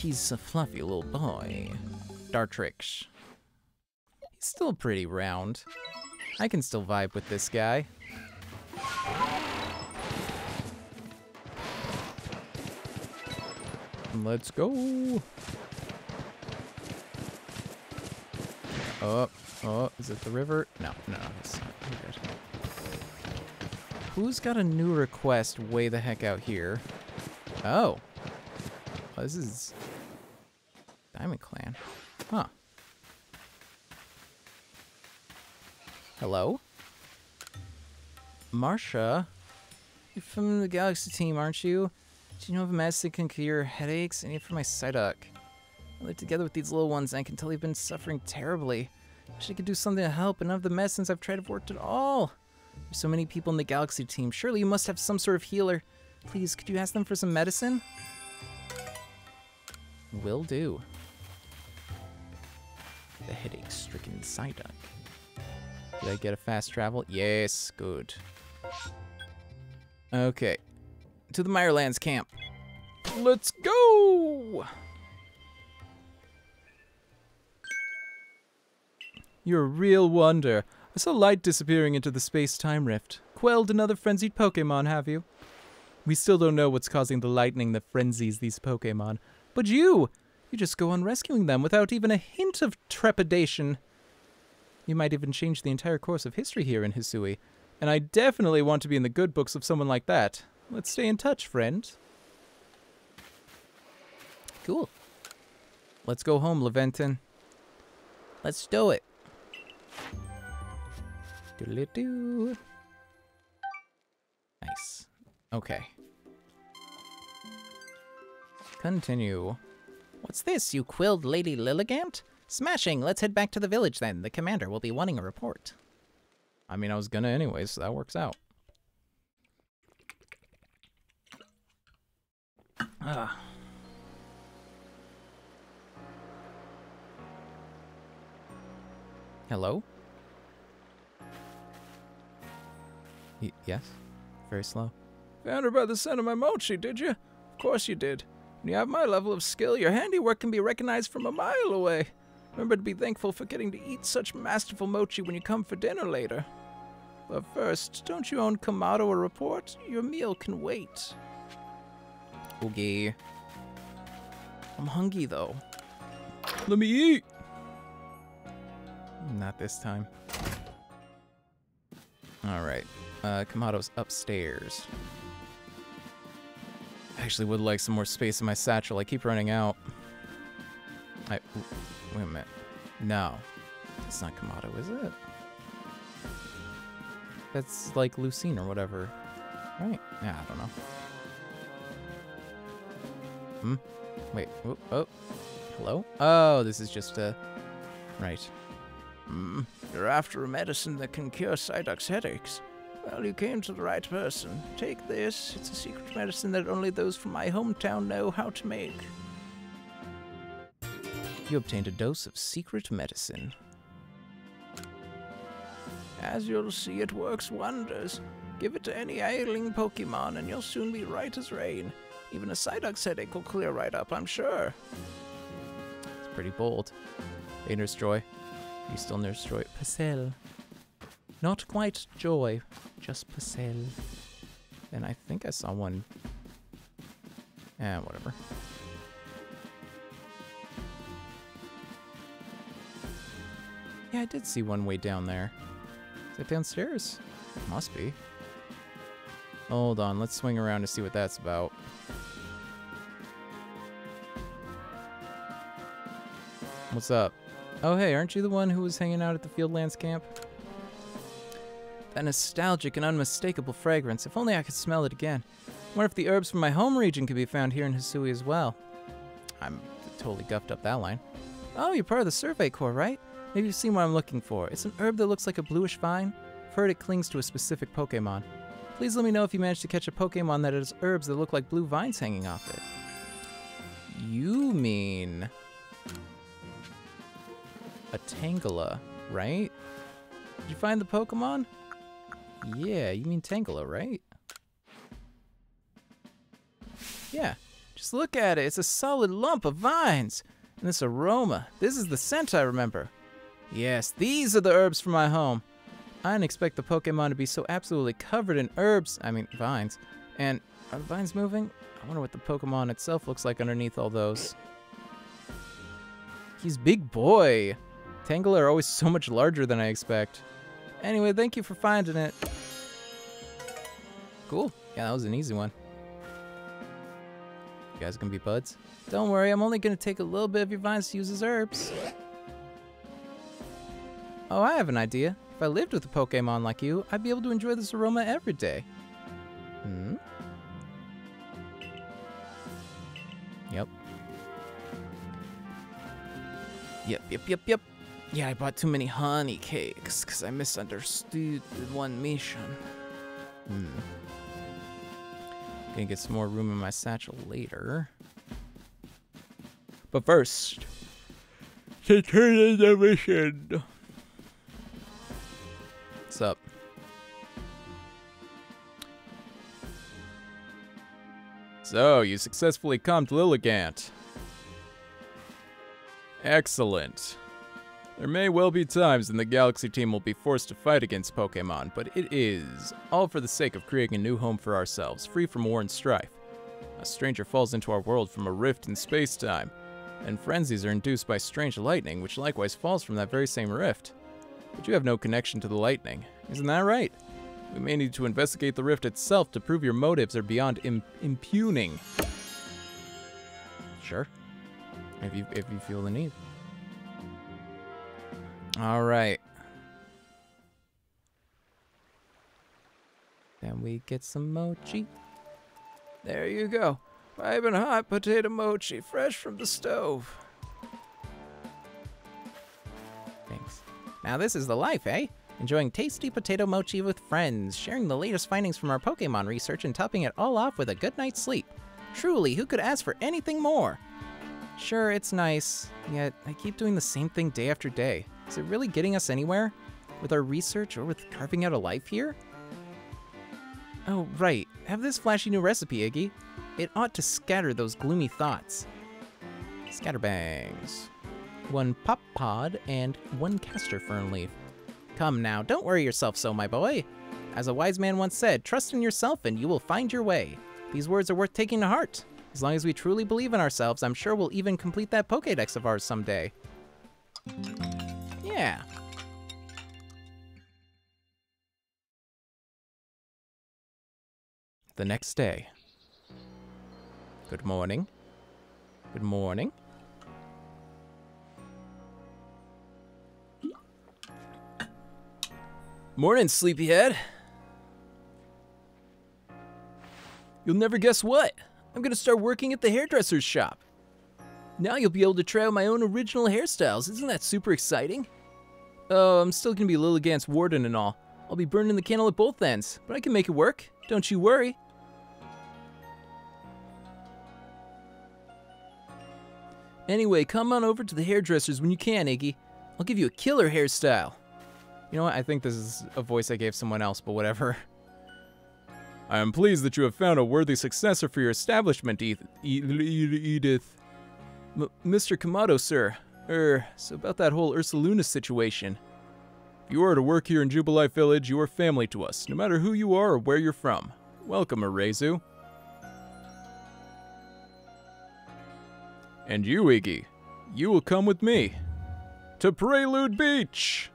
He's a fluffy little boy. Dartrix. He's still pretty round. I can still vibe with this guy. Let's go. Oh, oh, is it the river? No, no, it's not. Who's got a new request way the heck out here? Oh. Oh this is Diamond Clan. Huh. Hello? Marsha? You're from the Galaxy team, aren't you? Do you know of a medicine can cure headaches? Need for my Psyduck. I live together with these little ones, and I can tell you've been suffering terribly. I wish I could do something to help, but none of the medicines I've tried have worked at all. There's so many people in the Galaxy team. Surely you must have some sort of healer. Please, could you ask them for some medicine? Will do. The headache-stricken Psyduck. Did I get a fast travel? Yes, good. Okay. To the Mirelands camp. Let's go! You're a real wonder. I saw light disappearing into the space-time rift. Quelled another frenzied Pokemon, have you? We still don't know what's causing the lightning that frenzies these Pokemon. But you! You just go on rescuing them without even a hint of trepidation. You might even change the entire course of history here in Hisui. And I definitely want to be in the good books of someone like that. Let's stay in touch, friend. Cool. Let's go home, Laventon. Let's do it. Doodle-doo. Nice. Okay. Continue. What's this, you quilled Lady Lilligant? Smashing! Let's head back to the village then. The commander will be wanting a report. I mean, I was gonna anyway, so that works out. Ah. Hello? Y yes? Very slow. Found her by the scent of my mochi, did you? Of course you did. When you have my level of skill, your handiwork can be recognized from a mile away. Remember to be thankful for getting to eat such masterful mochi when you come for dinner later. But first, don't you own Kamado a report? Your meal can wait. Okay. I'm hungry though. Let me eat! Not this time. Alright. Uh, Kamado's upstairs. I actually would like some more space in my satchel. I keep running out. I... Wait a minute. No. It's not Kamado, is it? That's like Lucine or whatever. Right? Yeah, I don't know. Hmm? Wait. Oh, oh. Hello? Oh, this is just a... Right. Hmm. You're after a medicine that can cure Psyduck's headaches. Well, you came to the right person. Take this. It's a secret medicine that only those from my hometown know how to make. You obtained a dose of secret medicine. As you'll see, it works wonders. Give it to any ailing Pokemon, and you'll soon be right as rain. Even a Psyduck's headache will clear right up, I'm sure. It's pretty bold. Hey, Nurse Joy. You still Nurse Joy? Purcell. Not quite Joy, just Purcell. And I think I saw one. Eh, whatever. Yeah, I did see one way down there. Is it downstairs? Must be. Hold on, let's swing around to see what that's about. What's up? Oh, hey, aren't you the one who was hanging out at the Fieldlands camp? That nostalgic and unmistakable fragrance. If only I could smell it again. Wonder if the herbs from my home region could be found here in Hisui as well. I'm totally guffed up that line. Oh, you're part of the Survey Corps, right? Maybe you've seen what I'm looking for. It's an herb that looks like a bluish vine. I've heard it clings to a specific Pokemon. Please let me know if you manage to catch a Pokemon that has herbs that look like blue vines hanging off it. You mean... A Tangela, right? Did you find the Pokemon? Yeah, you mean Tangela, right? Yeah, just look at it. It's a solid lump of vines. And this aroma. This is the scent I remember. Yes, these are the herbs from my home. I didn't expect the Pokemon to be so absolutely covered in herbs. I mean, vines. And are the vines moving? I wonder what the Pokemon itself looks like underneath all those. He's big boy. Tangela are always so much larger than I expect. Anyway, thank you for finding it. Cool. Yeah, that was an easy one. You guys gonna be buds? Don't worry, I'm only gonna take a little bit of your vines to use as herbs. Oh, I have an idea. If I lived with a Pokemon like you, I'd be able to enjoy this aroma every day. Hmm? Yep. Yep, yep, yep, yep. Yeah, I bought too many honey cakes because I misunderstood the one mission. Hmm. Gonna get some more room in my satchel later. But first, to turn in the mission. What's up? So, you successfully calmed Lilligant. Excellent. There may well be times when the Galaxy team will be forced to fight against Pokemon, but it is all for the sake of creating a new home for ourselves, free from war and strife. A stranger falls into our world from a rift in space-time, and frenzies are induced by strange lightning, which likewise falls from that very same rift. But you have no connection to the lightning, isn't that right? We may need to investigate the rift itself to prove your motives are beyond Im impugning. Sure. If you if you feel the need. All right. Then we get some mochi. There you go. Piping hot potato mochi, fresh from the stove. Thanks. Now this is the life, eh? Enjoying tasty potato mochi with friends, sharing the latest findings from our Pokemon research, and topping it all off with a good night's sleep. Truly, who could ask for anything more? Sure, it's nice, yet I keep doing the same thing day after day. Is it really getting us anywhere? With our research or with carving out a life here? Oh, right. Have this flashy new recipe, Iggy. It ought to scatter those gloomy thoughts. Scatterbangs. One pop pod and one caster fern leaf. Come now, don't worry yourself so, my boy. As a wise man once said, trust in yourself and you will find your way. These words are worth taking to heart. As long as we truly believe in ourselves, I'm sure we'll even complete that Pokédex of ours someday. Yeah. The next day. Good morning. Good morning. Morning, sleepyhead. You'll never guess what? I'm gonna start working at the hairdresser's shop. Now you'll be able to try out my own original hairstyles. Isn't that super exciting? Oh, I'm still gonna be Lilligant's warden and all. I'll be burning the candle at both ends, but I can make it work. Don't you worry. Anyway, come on over to the hairdresser's when you can, Iggy. I'll give you a killer hairstyle. You know what? I think this is a voice I gave someone else, but whatever. (laughs) I am pleased that you have found a worthy successor for your establishment, Edith. Edith. M Mr. Kamado, sir. Er, so about that whole Ursaluna situation. If you are to work here in Jubilife Village, you are family to us, no matter who you are or where you're from. Welcome, Arezu. And you, Iggy, you will come with me to Prelude Beach.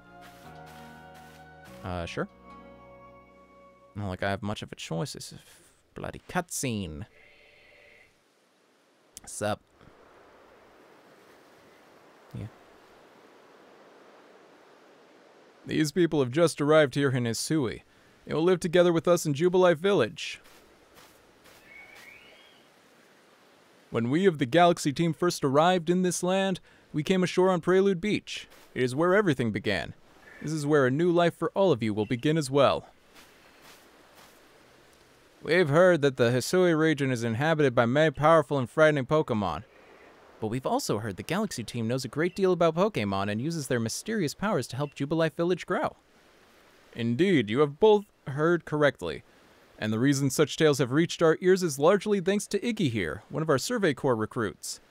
Uh, sure. Not like I have much of a choice. This is a bloody cutscene. Sup? These people have just arrived here in Hisui. They will live together with us in Jubilife Village. When we of the Galaxy team first arrived in this land, we came ashore on Prelude Beach. It is where everything began. This is where a new life for all of you will begin as well. We've heard that the Hisui region is inhabited by many powerful and frightening Pokemon. But we've also heard the Galaxy team knows a great deal about Pokemon and uses their mysterious powers to help Jubilife Village grow. Indeed, you have both heard correctly. And the reason such tales have reached our ears is largely thanks to Iggy here, one of our Survey Corps recruits.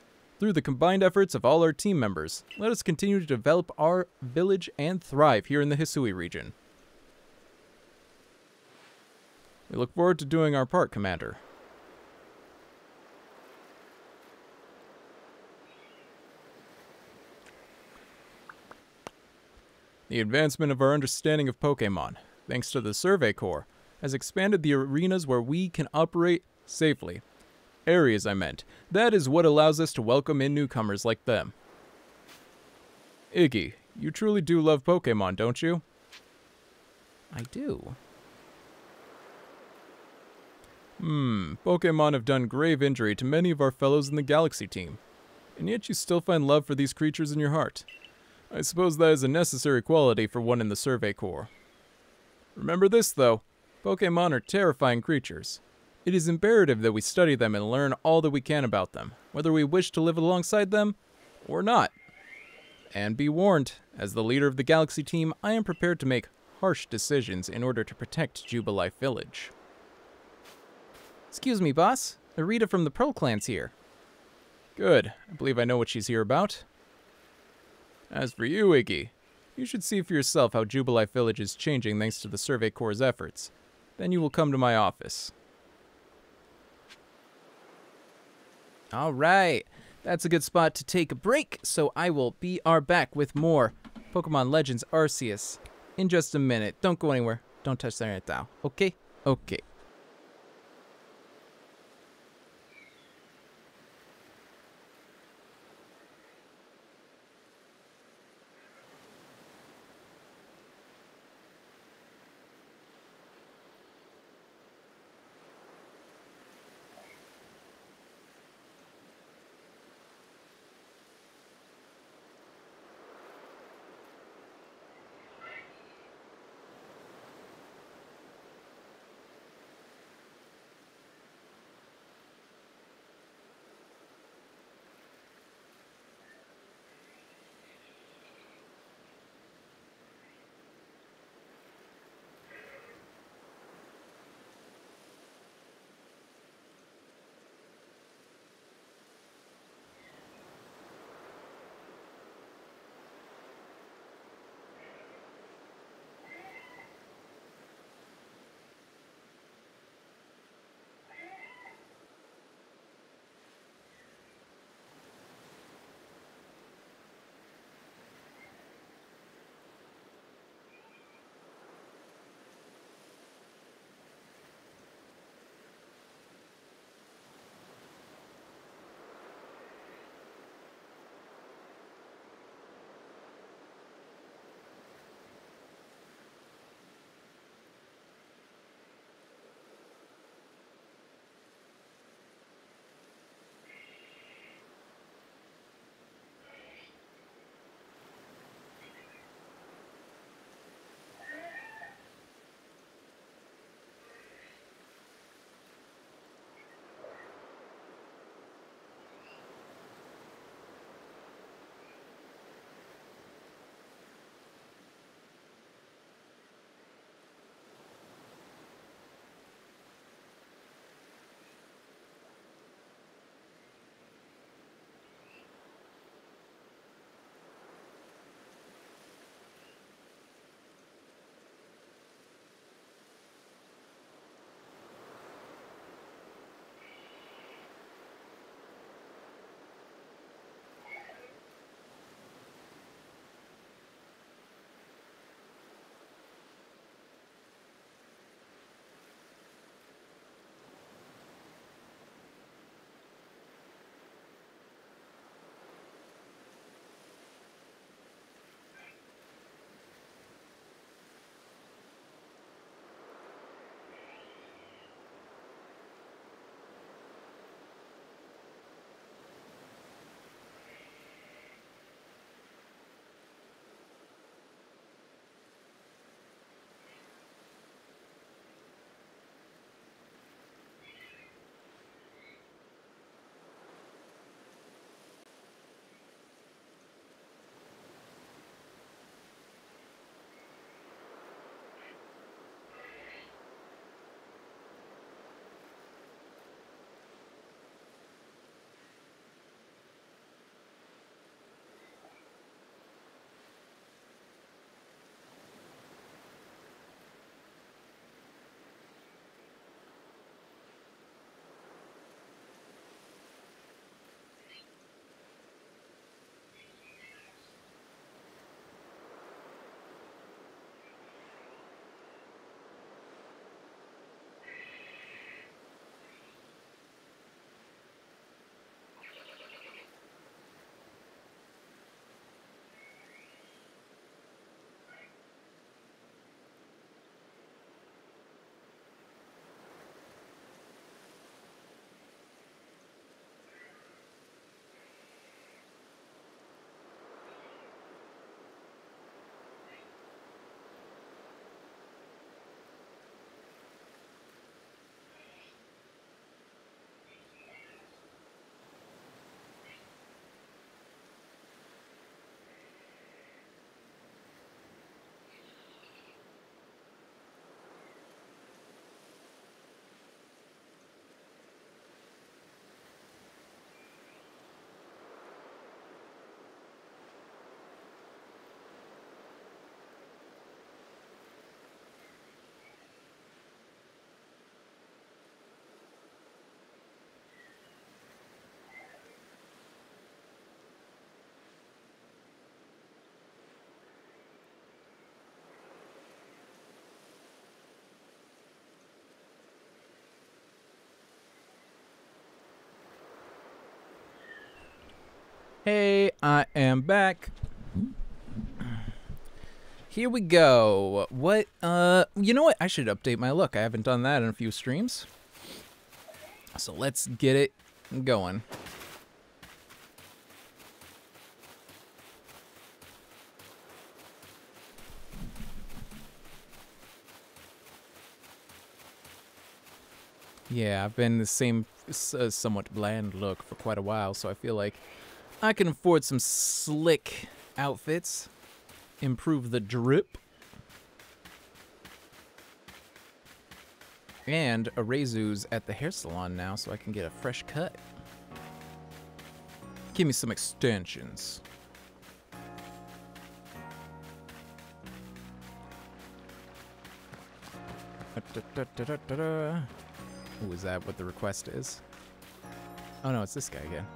Through the combined efforts of all our team members, let us continue to develop our village and thrive here in the Hisui region. We look forward to doing our part, Commander. The advancement of our understanding of Pokemon, thanks to the Survey Corps, has expanded the arenas where we can operate safely. Areas, I meant. That is what allows us to welcome in newcomers like them. Iggy, you truly do love Pokemon, don't you? I do. Hmm, Pokemon have done grave injury to many of our fellows in the Galaxy team. And yet you still find love for these creatures in your heart. I suppose that is a necessary quality for one in the Survey Corps. Remember this, though. Pokemon are terrifying creatures. It is imperative that we study them and learn all that we can about them, whether we wish to live alongside them or not. And be warned, as the leader of the Galaxy team, I am prepared to make harsh decisions in order to protect Jubilife Village. Excuse me, boss. Irida from the Pearl Clan's here. Good. I believe I know what she's here about. As for you, Iggy, you should see for yourself how Jubilife Village is changing thanks to the Survey Corps' efforts. Then you will come to my office. All right. That's a good spot to take a break, so I will be our back with more Pokemon Legends Arceus in just a minute. Don't go anywhere. Don't touch that right. Okay? Okay. Hey, I am back. Here we go. What, uh, you know what? I should update my look. I haven't done that in a few streams. So let's get it going. Yeah, I've been the same uh, somewhat bland look for quite a while, so I feel like I can afford some slick outfits, improve the drip, and a at the hair salon now, so I can get a fresh cut. Give me some extensions. Ooh, is that what the request is? Oh no, it's this guy again.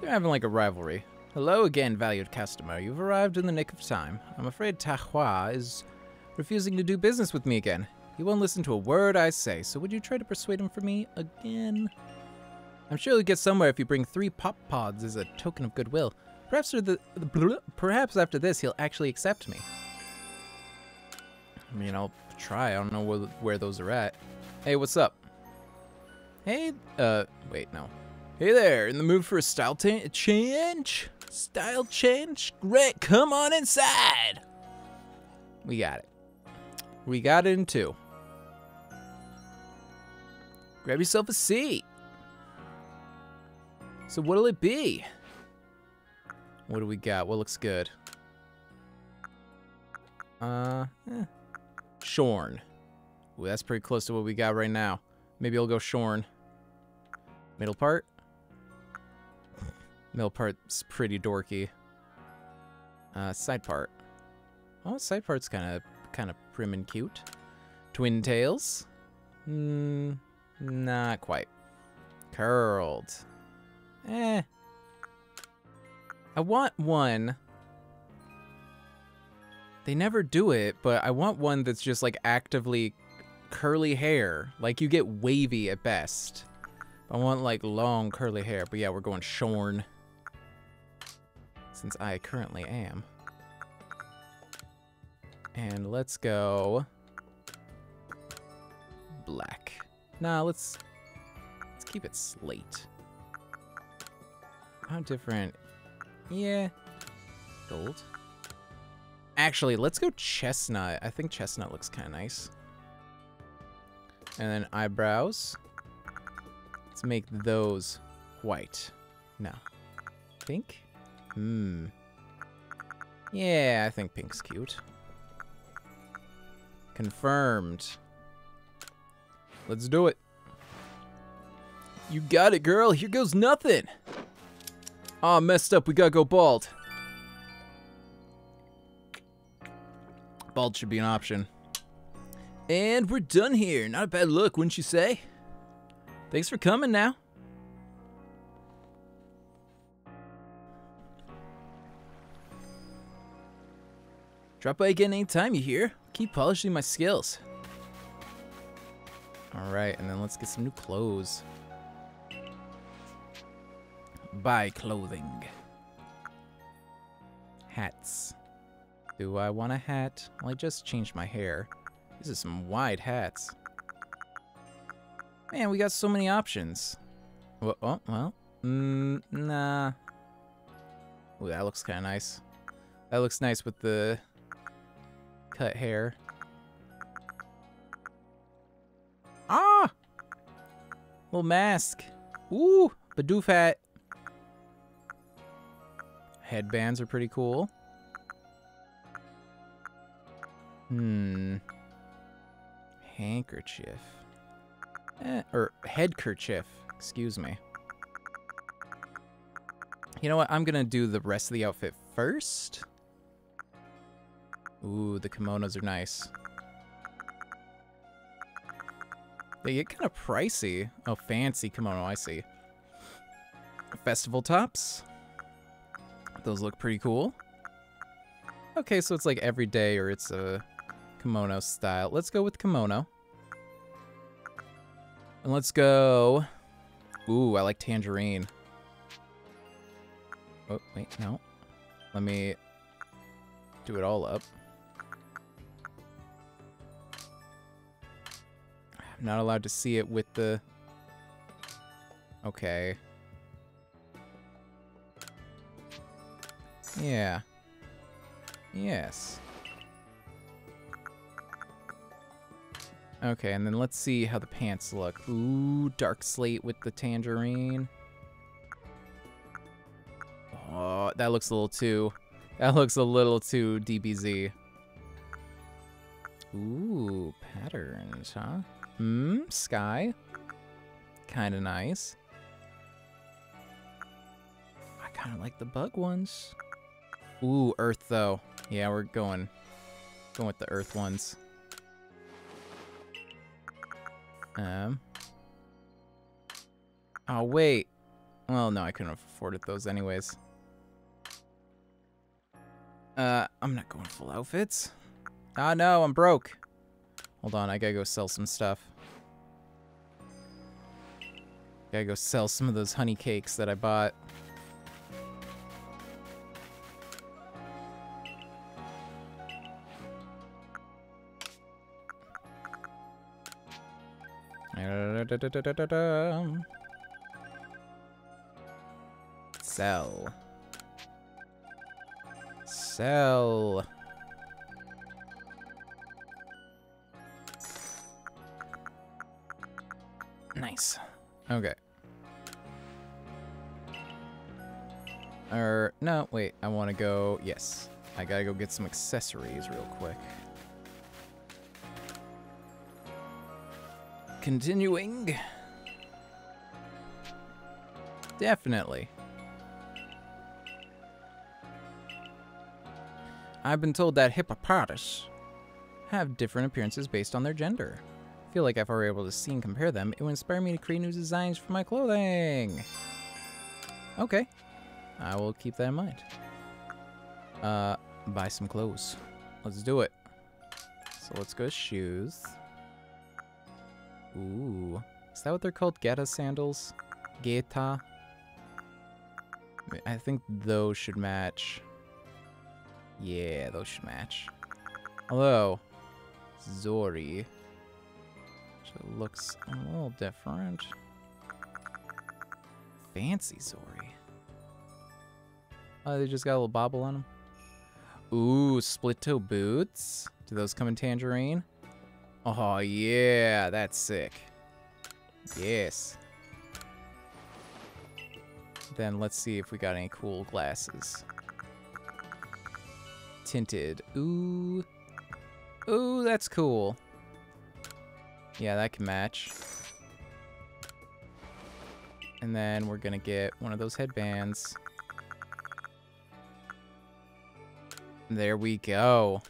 They're having like a rivalry. Hello again, valued customer. You've arrived in the nick of time. I'm afraid Tahua is refusing to do business with me again. He won't listen to a word I say, so would you try to persuade him for me again? I'm sure you'll get somewhere if you bring three pop pods as a token of goodwill. Perhaps, the, the, perhaps after this he'll actually accept me. I mean, I'll try. I don't know where, where those are at. Hey, what's up? Hey, uh, wait, no. Hey there, in the mood for a style change? Style change? Great, come on inside! We got it. We got it in two. Grab yourself a seat. So what'll it be? What do we got? What looks good? Uh, eh. Shorn. Ooh, that's pretty close to what we got right now. Maybe I'll go Shorn. Middle part? Middle part's pretty dorky. Uh, side part. Oh, side part's kind of kind of prim and cute. Twin tails? Hmm, not quite. Curled. Eh. I want one. They never do it, but I want one that's just like actively curly hair. Like you get wavy at best. I want like long curly hair, but yeah, we're going shorn. Since I currently am. And let's go black. Nah, let's let's keep it slate. How different? Yeah, gold. Actually, let's go chestnut. I think chestnut looks kind of nice. And then eyebrows. Let's make those white. No. Pink? Hmm. Yeah, I think pink's cute. Confirmed. Let's do it. You got it, girl. Here goes nothing. Aw, oh, messed up. We gotta go bald. Bald should be an option. And we're done here. Not a bad look, wouldn't you say? Thanks for coming now. Drop by again anytime you hear. Keep polishing my skills. Alright, and then let's get some new clothes. Buy clothing. Hats. Do I want a hat? Well, I just changed my hair. These are some wide hats. Man, we got so many options. Well, oh, well. Mm, nah. Ooh, that looks kind of nice. That looks nice with the cut hair. Ah! Little mask. Ooh, Bidoof hat. Headbands are pretty cool. Hmm handkerchief. Eh, or headkerchief, excuse me. You know what? I'm gonna do the rest of the outfit first. Ooh, the kimonos are nice. They get kind of pricey. Oh, fancy kimono, I see. Festival tops. Those look pretty cool. Okay, so it's like every day or it's a Kimono style. Let's go with kimono. And let's go... Ooh, I like tangerine. Oh, wait, no. Let me do it all up. I'm not allowed to see it with the... Okay. Yeah. Yes. Okay, and then let's see how the pants look. Ooh, dark slate with the tangerine. Oh, that looks a little too... That looks a little too DBZ. Ooh, patterns, huh? Hmm, sky. Kind of nice. I kind of like the bug ones. Ooh, earth though. Yeah, we're going, going with the earth ones. Um. Oh wait. Well, no, I couldn't have afforded those anyways. Uh, I'm not going full outfits. Ah, no, I'm broke. Hold on, I gotta go sell some stuff. Gotta go sell some of those honey cakes that I bought. Sell. Sell. Nice. Okay. Or, no, wait, I want to go, yes. I gotta go get some accessories real quick. Continuing. Definitely. I've been told that Hippopotas have different appearances based on their gender. Feel like if I were able to see and compare them, it would inspire me to create new designs for my clothing. Okay. I will keep that in mind. Uh, buy some clothes. Let's do it. So let's go shoes. Ooh. Is that what they're called? Geta sandals? Geta? I think those should match. Yeah, those should match. Hello. Zori. Which looks a little different. Fancy Zori. Oh, they just got a little bobble on them. Ooh, split toe boots. Do those come in tangerine? Oh, yeah, that's sick. Yes. Then let's see if we got any cool glasses. Tinted. Ooh. Ooh, that's cool. Yeah, that can match. And then we're gonna get one of those headbands. There we go.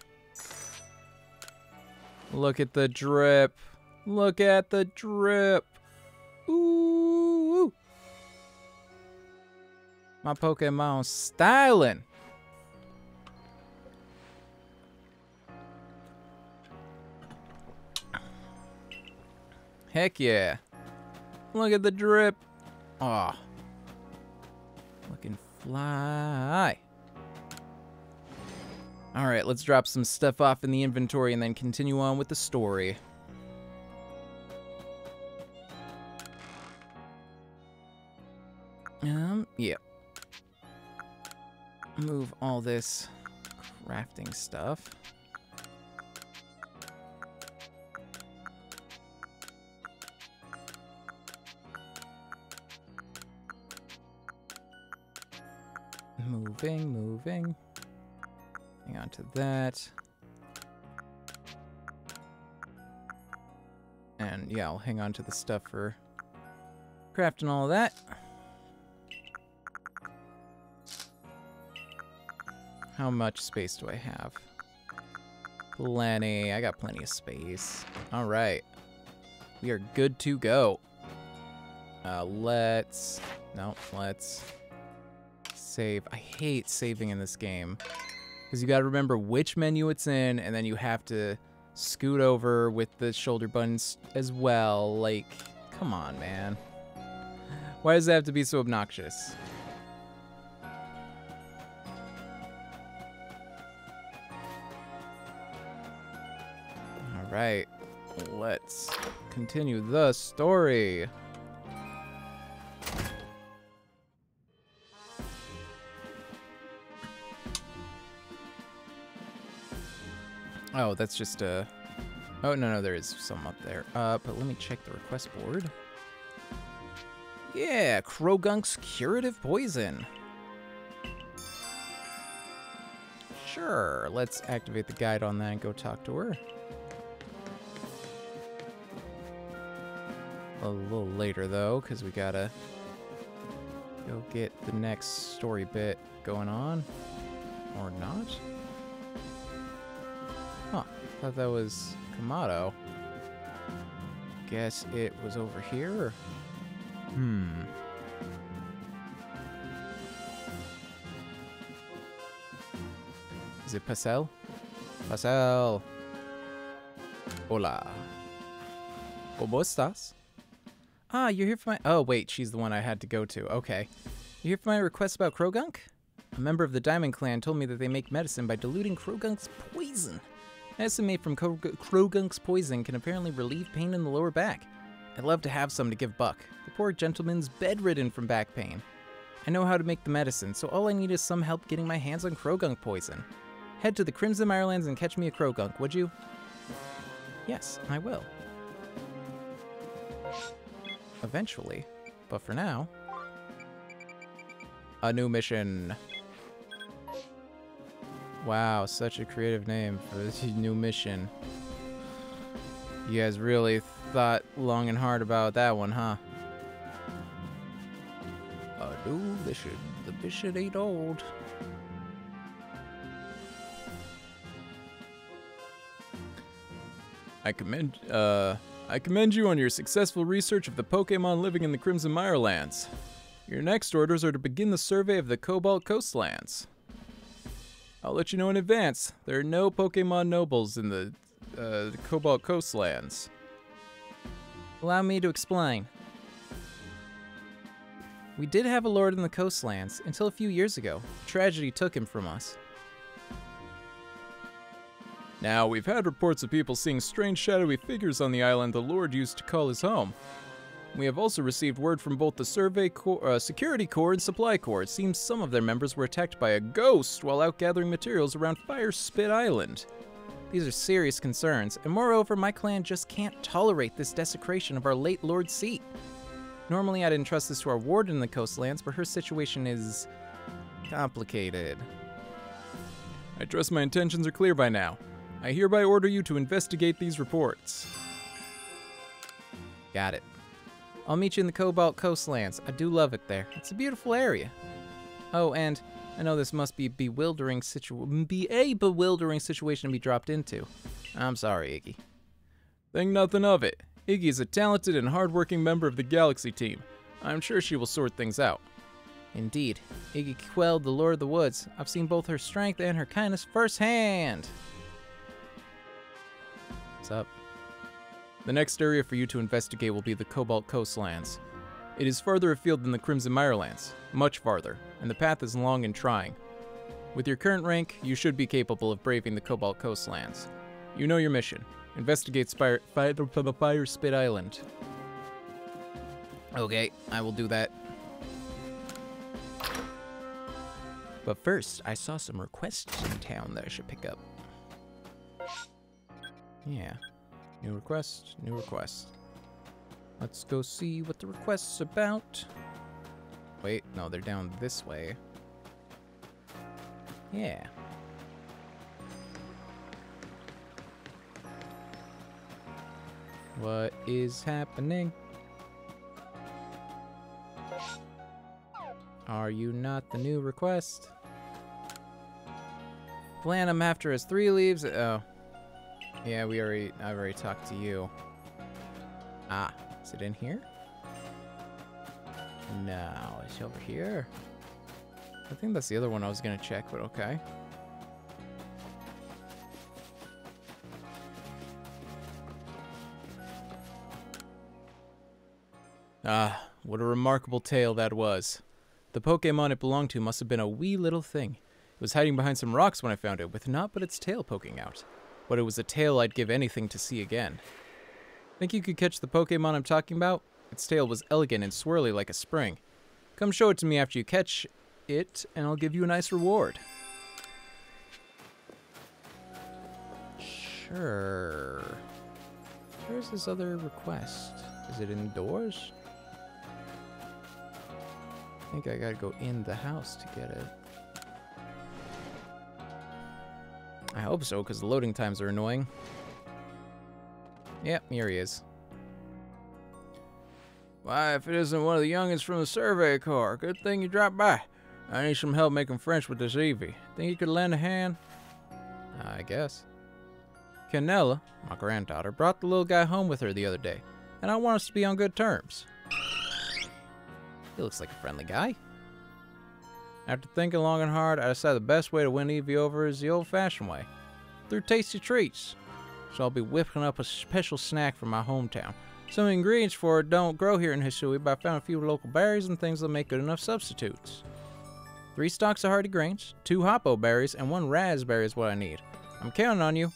Look at the drip. Look at the drip. Ooh. My Pokemon styling. Heck yeah. Look at the drip. Oh. Looking fly. Alright, let's drop some stuff off in the inventory and then continue on with the story. Um, yeah. Move all this crafting stuff. Moving, moving. Hang on to that. And yeah, I'll hang on to the stuff for crafting all of that. How much space do I have? Plenty. I got plenty of space. All right. We are good to go. Uh, let's... No, let's save. I hate saving in this game. Because you got to remember which menu it's in, and then you have to scoot over with the shoulder buttons as well. Like, come on, man. Why does it have to be so obnoxious? All right, let's continue the story. Oh, that's just a. Oh no, no, there is some up there. Uh, but let me check the request board. Yeah, Croagunk's curative poison. Sure, let's activate the guide on that and go talk to her. A little later though, because we gotta go get the next story bit going on. Or not. Thought that was Kamado. Guess it was over here. Hmm. Is it Pesselle? Pesselle. Hola. ¿Cómo estás? Ah, you're here for my. Oh, wait, she's the one I had to go to. Okay. You're here for my request about Croagunk? A member of the Diamond Clan told me that they make medicine by diluting Croagunk's poison. Made from Croagunk's poison can apparently relieve pain in the lower back. I'd love to have some to give Buck. The poor gentleman's bedridden from back pain. I know how to make the medicine, so all I need is some help getting my hands on Croagunk poison. Head to the Crimson Mirelands and catch me a Croagunk, would you? Yes, I will. Eventually. But for now... A new mission. Wow, such a creative name for this (laughs) new mission. You guys really thought long and hard about that one, huh? A new mission. The mission ain't old. I commend, uh, I commend you on your successful research of the Pokemon living in the Crimson Mirelands. Your next orders are to begin the survey of the Cobalt Coastlands. I'll let you know in advance, there are no Pokemon nobles in the, uh, the Cobalt Coastlands. Allow me to explain. We did have a lord in the coastlands until a few years ago. Tragedy took him from us. Now, we've had reports of people seeing strange shadowy figures on the island the Lord used to call his home. We have also received word from both the Survey Corps, uh, Security Corps and Supply Corps. It seems some of their members were attacked by a ghost while out gathering materials around Fire Spit Island. These are serious concerns, and moreover, my clan just can't tolerate this desecration of our late Lord's seat. Normally, I'd entrust this to our warden in the coastlands, but her situation is complicated. I trust my intentions are clear by now. I hereby order you to investigate these reports. Got it. I'll meet you in the Cobalt Coastlands. I do love it there. It's a beautiful area. Oh, and I know this must be a bewildering situ- be a bewildering situation to be dropped into. I'm sorry, Iggy. Think nothing of it. Iggy is a talented and hardworking member of the Galaxy team. I'm sure she will sort things out. Indeed, Iggy quelled the Lord of the Woods. I've seen both her strength and her kindness firsthand. What's up? The next area for you to investigate will be the Cobalt Coastlands. It is farther afield than the Crimson Mirelands, much farther, and the path is long and trying. With your current rank, you should be capable of braving the Cobalt Coastlands. You know your mission. Investigate Spire, Fire, Fire Spit Island. Okay, I will do that. But first, I saw some requests in town that I should pick up. Yeah. New request, new request. Let's go see what the request's about. Wait, no, they're down this way. Yeah. What is happening? Are you not the new request? Plan I'm after his three leaves. Oh. Yeah, we already, I've already talked to you. Ah, is it in here? No, it's over here. I think that's the other one I was gonna check, but okay. Ah, what a remarkable tale that was. The Pokemon it belonged to must have been a wee little thing. It was hiding behind some rocks when I found it, with naught but its tail poking out. But it was a tail I'd give anything to see again. Think you could catch the Pokemon I'm talking about? Its tail was elegant and swirly like a spring. Come show it to me after you catch it, and I'll give you a nice reward. Sure. Where's this other request? Is it indoors? I think I gotta go in the house to get it. I hope so, because the loading times are annoying. Yep, here he is. Why, if it isn't one of the youngins from the survey corps, good thing you dropped by. I need some help making French with this Eevee. Think you could lend a hand? I guess. Canella, my granddaughter, brought the little guy home with her the other day, and I want us to be on good terms. He looks like a friendly guy. After thinking long and hard, I decided the best way to win Eevee over is the old-fashioned way, through tasty treats. So I'll be whipping up a special snack from my hometown. Some ingredients for it don't grow here in Hisui, but I found a few local berries and things that make good enough substitutes. Three stalks of hearty grains, two hopo berries, and one raspberry is what I need. I'm counting on you.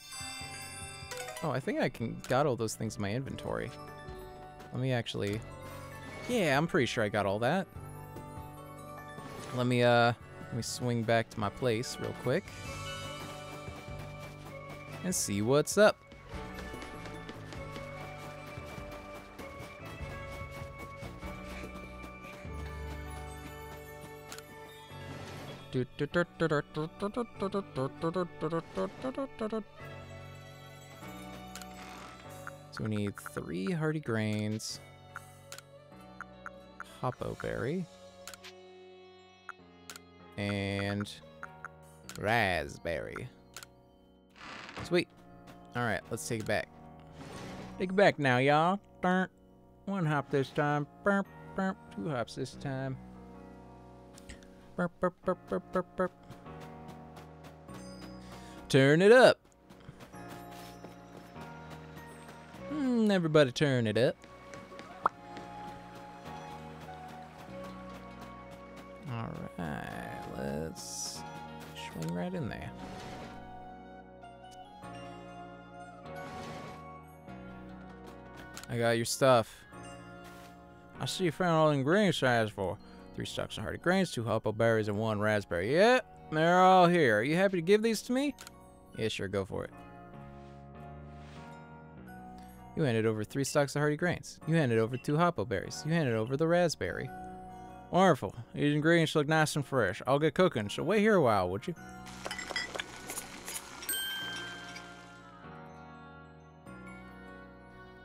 Oh, I think I can got all those things in my inventory. Let me actually... Yeah, I'm pretty sure I got all that. Let me, uh, let me swing back to my place real quick. And see what's up. So we need three hearty grains, hopo berry, and raspberry. Sweet. All right, let's take it back. Take it back now, y'all. One hop this time. Two hops this time. Turn it up. Mm, everybody turn it up. Alright, let's swing right in there. I got your stuff. I see you found all the ingredients I asked for. Three stalks of hearty grains, two hopo berries, and one raspberry. Yep, they're all here. Are you happy to give these to me? Yeah, sure, go for it. You handed over three stalks of hearty grains. You handed over two hopo berries. You handed over the raspberry. Wonderful. These ingredients look nice and fresh. I'll get cooking, so wait here a while, would you?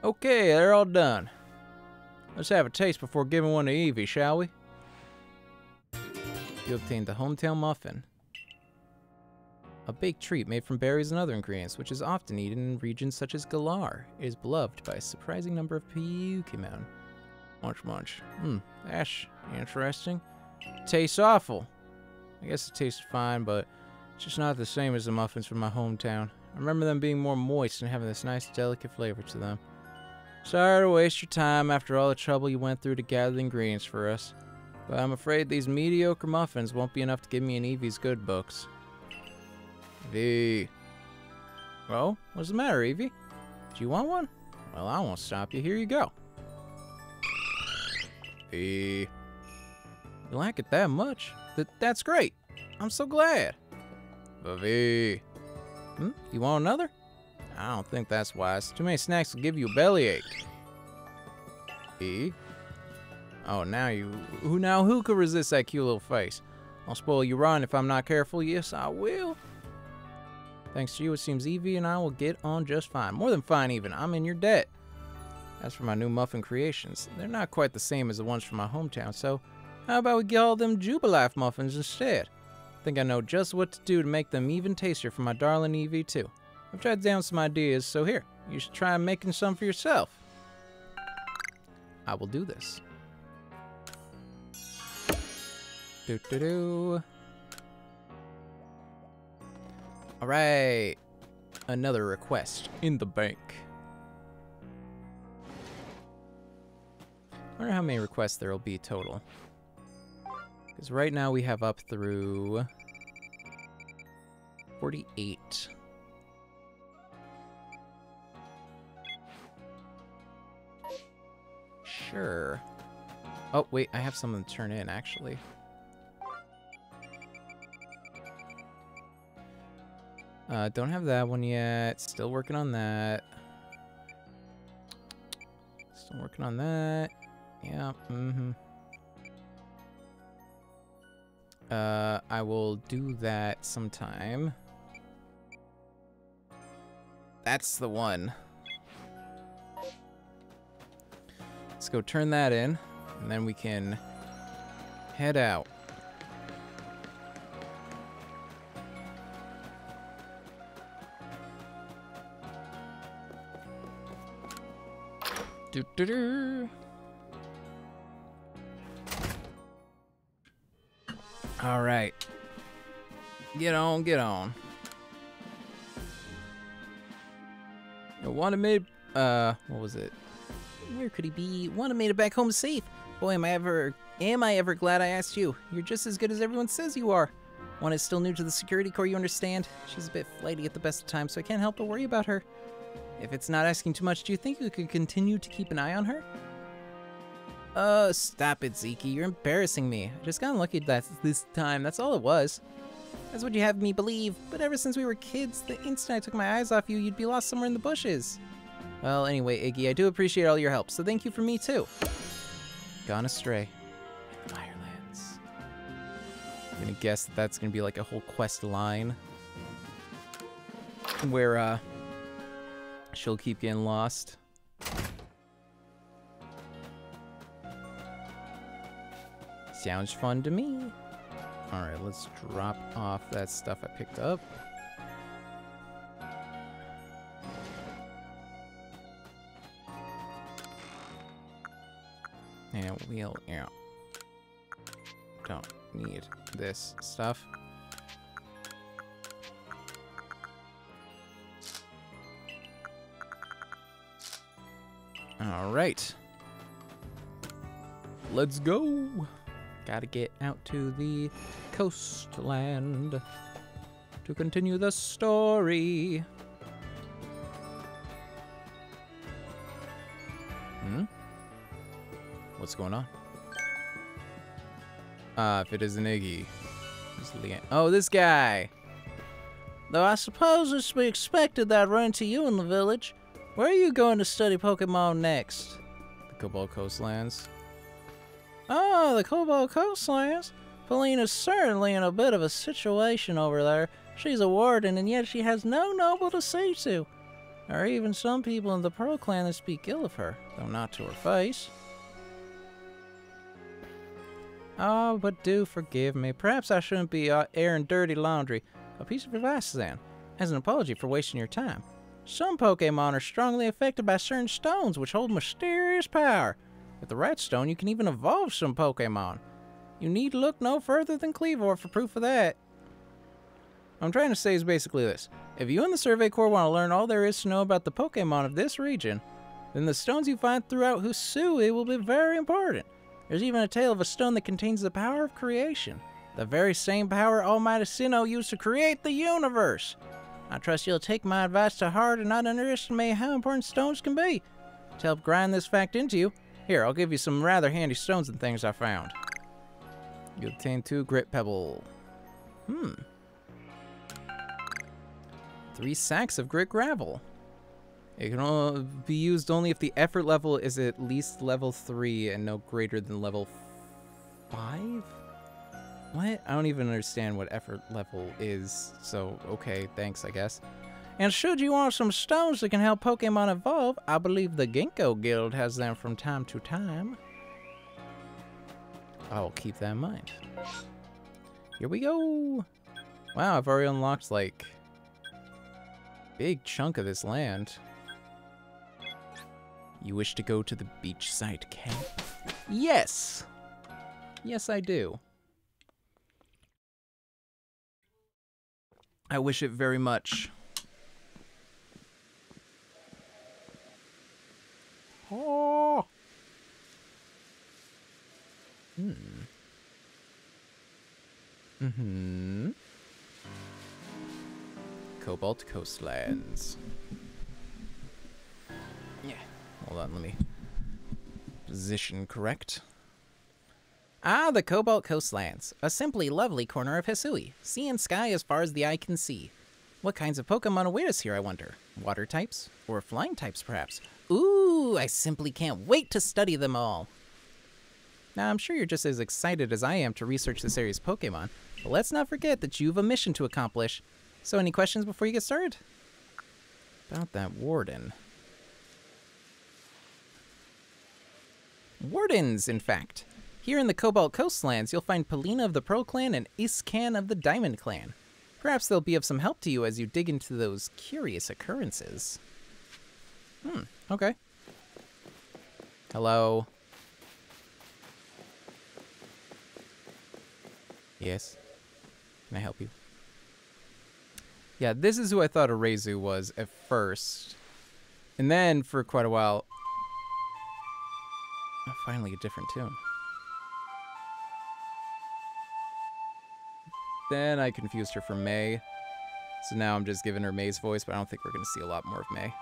Okay, they're all done. Let's have a taste before giving one to Eevee, shall we? You obtained the hometown muffin. A baked treat made from berries and other ingredients, which is often eaten in regions such as Galar. It is beloved by a surprising number of Pokemon. Munch munch. Hmm, that's interesting. Tastes awful. I guess it tastes fine, but it's just not the same as the muffins from my hometown. I remember them being more moist and having this nice, delicate flavor to them. Sorry to waste your time after all the trouble you went through to gather the ingredients for us, but I'm afraid these mediocre muffins won't be enough to give me an Eevee's good books. V. Well, what's the matter, Eevee? Do you want one? Well, I won't stop you. Here you go. V. You like it that much? That that's great. I'm so glad. V. Eh. Hmm? You want another? I don't think that's wise. Too many snacks will give you a bellyache. E. Oh, now you... Who now? Who could resist that cute little face? I'll spoil you run if I'm not careful. Yes, I will. Thanks to you, it seems Eevee and I will get on just fine. More than fine, even. I'm in your debt. As for my new muffin creations, they're not quite the same as the ones from my hometown, so how about we call them Jubilife muffins instead? I think I know just what to do to make them even tastier for my darling Eevee, too. I've tried down some ideas, so here, you should try making some for yourself. I will do this. Do do do. All right. Another request in the bank. I wonder how many requests there will be total. Because right now we have up through... 48. Sure. Oh, wait, I have something to turn in, actually. Uh, don't have that one yet. Still working on that. Still working on that. Yeah, mm-hmm. Uh, I will do that sometime. That's the one. Let's go turn that in, and then we can head out. Do do do. All right. Get on, get on. I wanna made uh what was it? Where could he be? Wanna made it back home safe. Boy, am I ever am I ever glad I asked you. You're just as good as everyone says you are. One is still new to the security corps, you understand? She's a bit flighty at the best of times, so I can't help but worry about her. If it's not asking too much, do you think you could continue to keep an eye on her? Oh, stop it, Zeke. You're embarrassing me. I just got unlucky that this time. That's all it was. That's what you have me believe. But ever since we were kids, the instant I took my eyes off you, you'd be lost somewhere in the bushes. Well, anyway, Iggy, I do appreciate all your help, so thank you for me too. Gone astray. Mirelands. I'm gonna guess that that's gonna be like a whole quest line. Where, uh, she'll keep getting lost. Sounds fun to me. Alright, let's drop off that stuff I picked up. And we'll, yeah. Don't need this stuff. Alright. Let's go. Gotta get out to the coastland to continue the story. Hmm? What's going on? Ah, if it isn't Iggy. Oh, this guy! Though I suppose it's to be expected that I'd run into you in the village. Where are you going to study Pokemon next? The Cobalt Coastlands. Oh, the Cobalt Coastlands? Palina's certainly in a bit of a situation over there. She's a warden, and yet she has no noble to see to. Are even some people in the Pearl Clan that speak ill of her, though not to her face. Oh, but do forgive me. Perhaps I shouldn't be uh, airing dirty laundry. A piece of advice, then, as an apology for wasting your time. Some Pokemon are strongly affected by certain stones which hold mysterious power. With the right stone, you can even evolve some Pokemon. You need look no further than Kleavor for proof of that. What I'm trying to say is basically this. If you and the Survey Corps want to learn all there is to know about the Pokemon of this region, then the stones you find throughout Hisui will be very important. There's even a tale of a stone that contains the power of creation. The very same power Almighty Sinnoh used to create the universe. I trust you'll take my advice to heart and not underestimate how important stones can be. To help grind this fact into you, here, I'll give you some rather handy stones and things I found. You obtain two grit pebble. Hmm. Three sacks of grit gravel. It can be used only if the effort level is at least level 3 and no greater than level 5? What? I don't even understand what effort level is, so okay, thanks, I guess. And should you want some stones that can help Pokemon evolve, I believe the Ginkgo Guild has them from time to time. I will keep that in mind. Here we go! Wow, I've already unlocked, like, big chunk of this land. You wish to go to the beachside camp? Yes! Yes, I do. I wish it very much. Oh! Hmm. Mm-hmm. Cobalt Coastlands. Yeah. Hold on, let me position correct. Ah, the Cobalt Coastlands, a simply lovely corner of Hisui. Sea and sky as far as the eye can see. What kinds of Pokemon await us here, I wonder? Water types? Or flying types, perhaps? Ooh, I simply can't wait to study them all. Now, I'm sure you're just as excited as I am to research this area's Pokemon, but let's not forget that you have a mission to accomplish. So, any questions before you get started? About that warden. Wardens, in fact. Here in the Cobalt Coastlands, you'll find Palina of the Pearl Clan and Iscan of the Diamond Clan. Perhaps they'll be of some help to you as you dig into those curious occurrences. Hmm, okay. Hello. Yes. Can I help you? Yeah, this is who I thought Arezu was at first. And then for quite a while. Oh, finally, a different tune. Then I confused her for May. So now I'm just giving her May's voice, but I don't think we're going to see a lot more of May.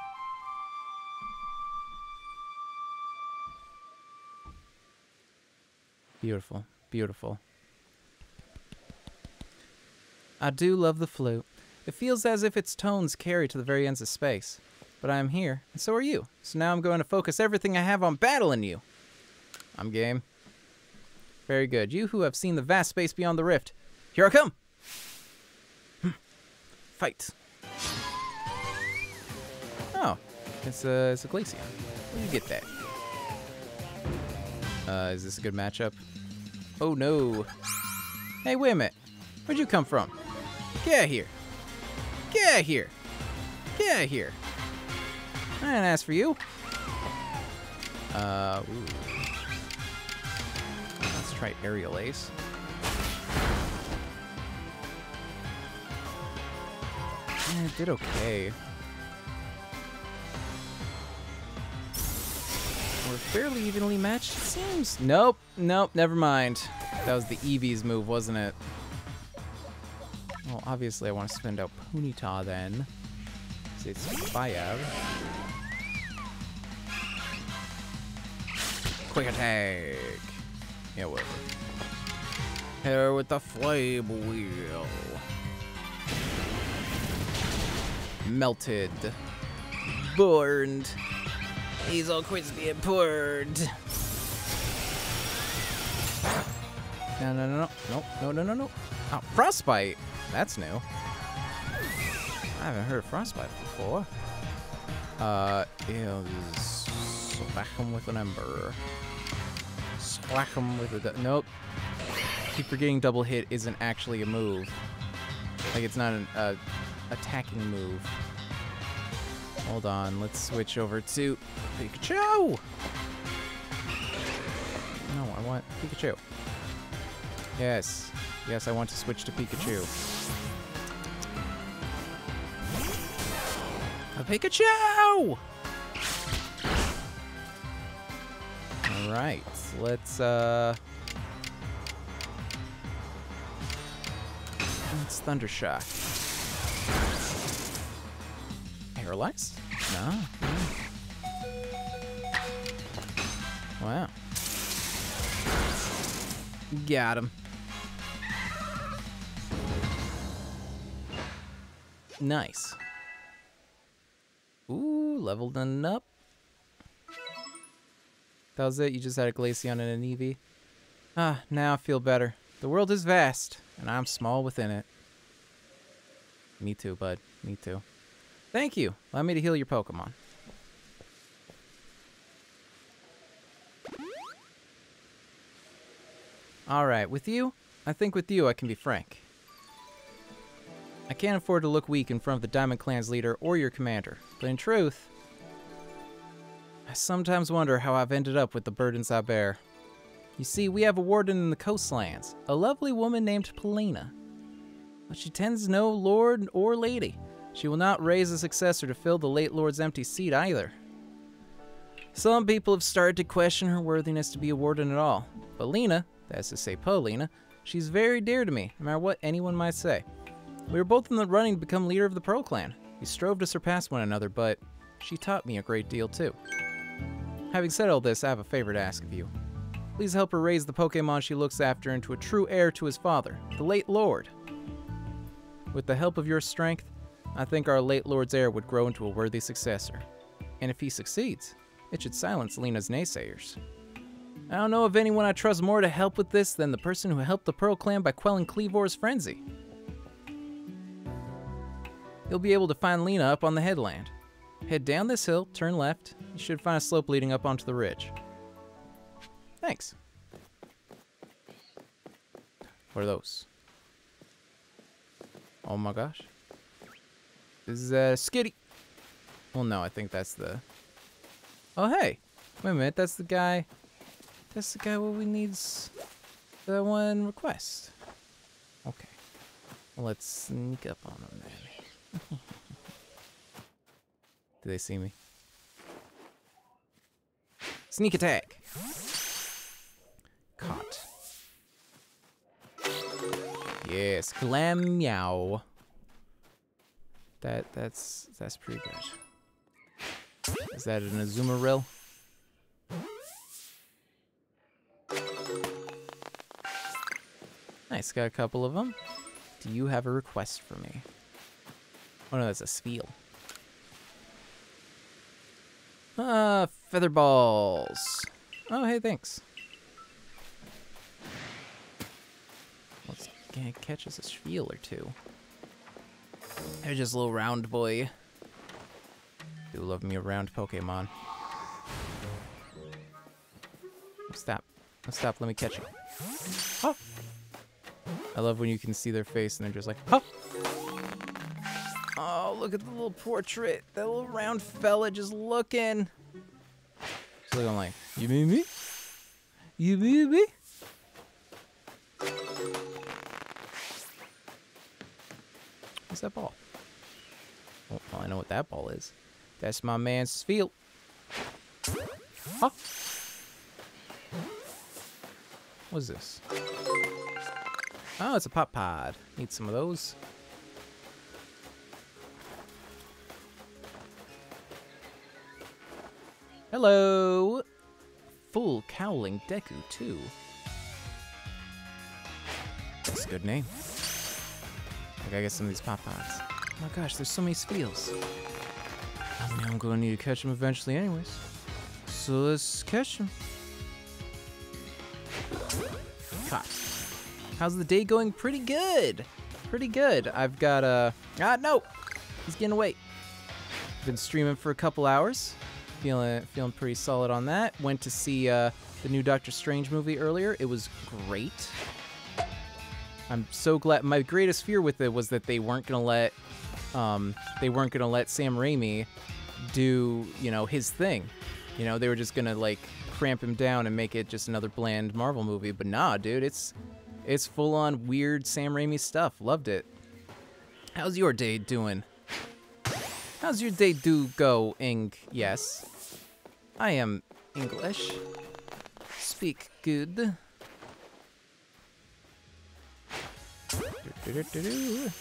Beautiful. Beautiful. I do love the flute. It feels as if its tones carry to the very ends of space. But I am here, and so are you. So now I'm going to focus everything I have on battling you. I'm game. Very good. You who have seen the vast space beyond the rift. Here I come! Hmm. Fight. Oh, it's a, it's a Glaceon. Where you get that? Uh, is this a good matchup? Oh no. Hey, wait a minute. Where'd you come from? Get out here. Get out here. Get out here. I didn't ask for you. Uh, ooh. Let's try Aerial Ace. Eh, it did okay. We're fairly evenly matched, it seems. Nope, nope, never mind. That was the Eevee's move, wasn't it? Well, obviously I want to spend out Ponyta then. It's fire. Quick attack. Yeah, whatever. Here with the flame wheel. Melted. Burned. He's all crispy and burned. No, no, no, no, no, no, no, no, no. Oh, frostbite. That's new. I haven't heard of frostbite before. Uh, ew, slack him with an ember. Slack him with a... Nope. Keep forgetting double hit isn't actually a move. Like, it's not an uh, attacking move. Hold on, let's switch over to Pikachu! No, I want Pikachu. Yes. Yes, I want to switch to Pikachu. A Pikachu! Alright, let's, uh... Let's Thundershock. Paralyzed? No. Wow. Got him. Nice. Ooh, leveled on up. That was it? You just had a Glaceon and an Eevee? Ah, now I feel better. The world is vast, and I'm small within it. Me too, bud. Me too. Thank you. Allow me to heal your Pokemon. Alright, with you, I think with you I can be frank. I can't afford to look weak in front of the Diamond Clan's leader or your commander, but in truth, I sometimes wonder how I've ended up with the burdens I bear. You see, we have a warden in the coastlands, a lovely woman named Palina. But she tends no lord or lady. She will not raise a successor to fill the late lord's empty seat either. Some people have started to question her worthiness to be a warden at all. But Lena, that's to say Palina, she's very dear to me, no matter what anyone might say. We were both in the running to become leader of the Pearl Clan. We strove to surpass one another, but she taught me a great deal too. Having said all this, I have a favor to ask of you. Please help her raise the Pokemon she looks after into a true heir to his father, the late Lord. With the help of your strength, I think our late Lord's heir would grow into a worthy successor. And if he succeeds, it should silence Lena's naysayers. I don't know of anyone I trust more to help with this than the person who helped the Pearl Clan by quelling Kleavor's frenzy. You'll be able to find Lena up on the headland. Head down this hill, turn left. You should find a slope leading up onto the ridge. Thanks. What are those? Oh my gosh. This is a skitty. Well, no, I think that's the... Oh, hey. Wait a minute, that's the guy... That's the guy what we needs the one request. Okay. Let's sneak up on him then. (laughs) Do they see me? Sneak attack. Caught. Yes, Glameow. That that's that's pretty good. Is that an Azumarill? Nice, got a couple of them. Do you have a request for me? Oh no, that's a Spheal. Ah, feather balls. Oh, hey, thanks. Let's catch us a Spheal or two. They're just a little round boy. Do love me a round Pokemon. Stop. Stop, let me catch you. Oh! I love when you can see their face and they're just like, oh! Oh, look at the little portrait. That little round fella just looking. Just looking like, you mean me? You mean me? That ball? Oh, well, I know what that ball is. That's my man's field. Huh? What's this? Oh, it's a pop pod. Need some of those. Hello! Full Cowling Deku, too. That's a good name. I gotta get some of these pop pods. Oh my gosh, there's so many Spheals. I know I'm gonna need to catch them eventually anyways. So let's catch them. Caught. How's the day going? Pretty good. Pretty good. I've got a... Uh... Ah, no! He's getting away. Been streaming for a couple hours. Feeling feeling pretty solid on that. Went to see uh, the new Doctor Strange movie earlier. It was great. I'm so glad. My greatest fear with it was that they weren't gonna let um, they weren't gonna let Sam Raimi do you know his thing. You know they were just gonna like cramp him down and make it just another bland Marvel movie. But nah, dude, it's it's full on weird Sam Raimi stuff. Loved it. How's your day doing? How's your day do go, Ing? Yes. I am English. Speak good. Do, do, do.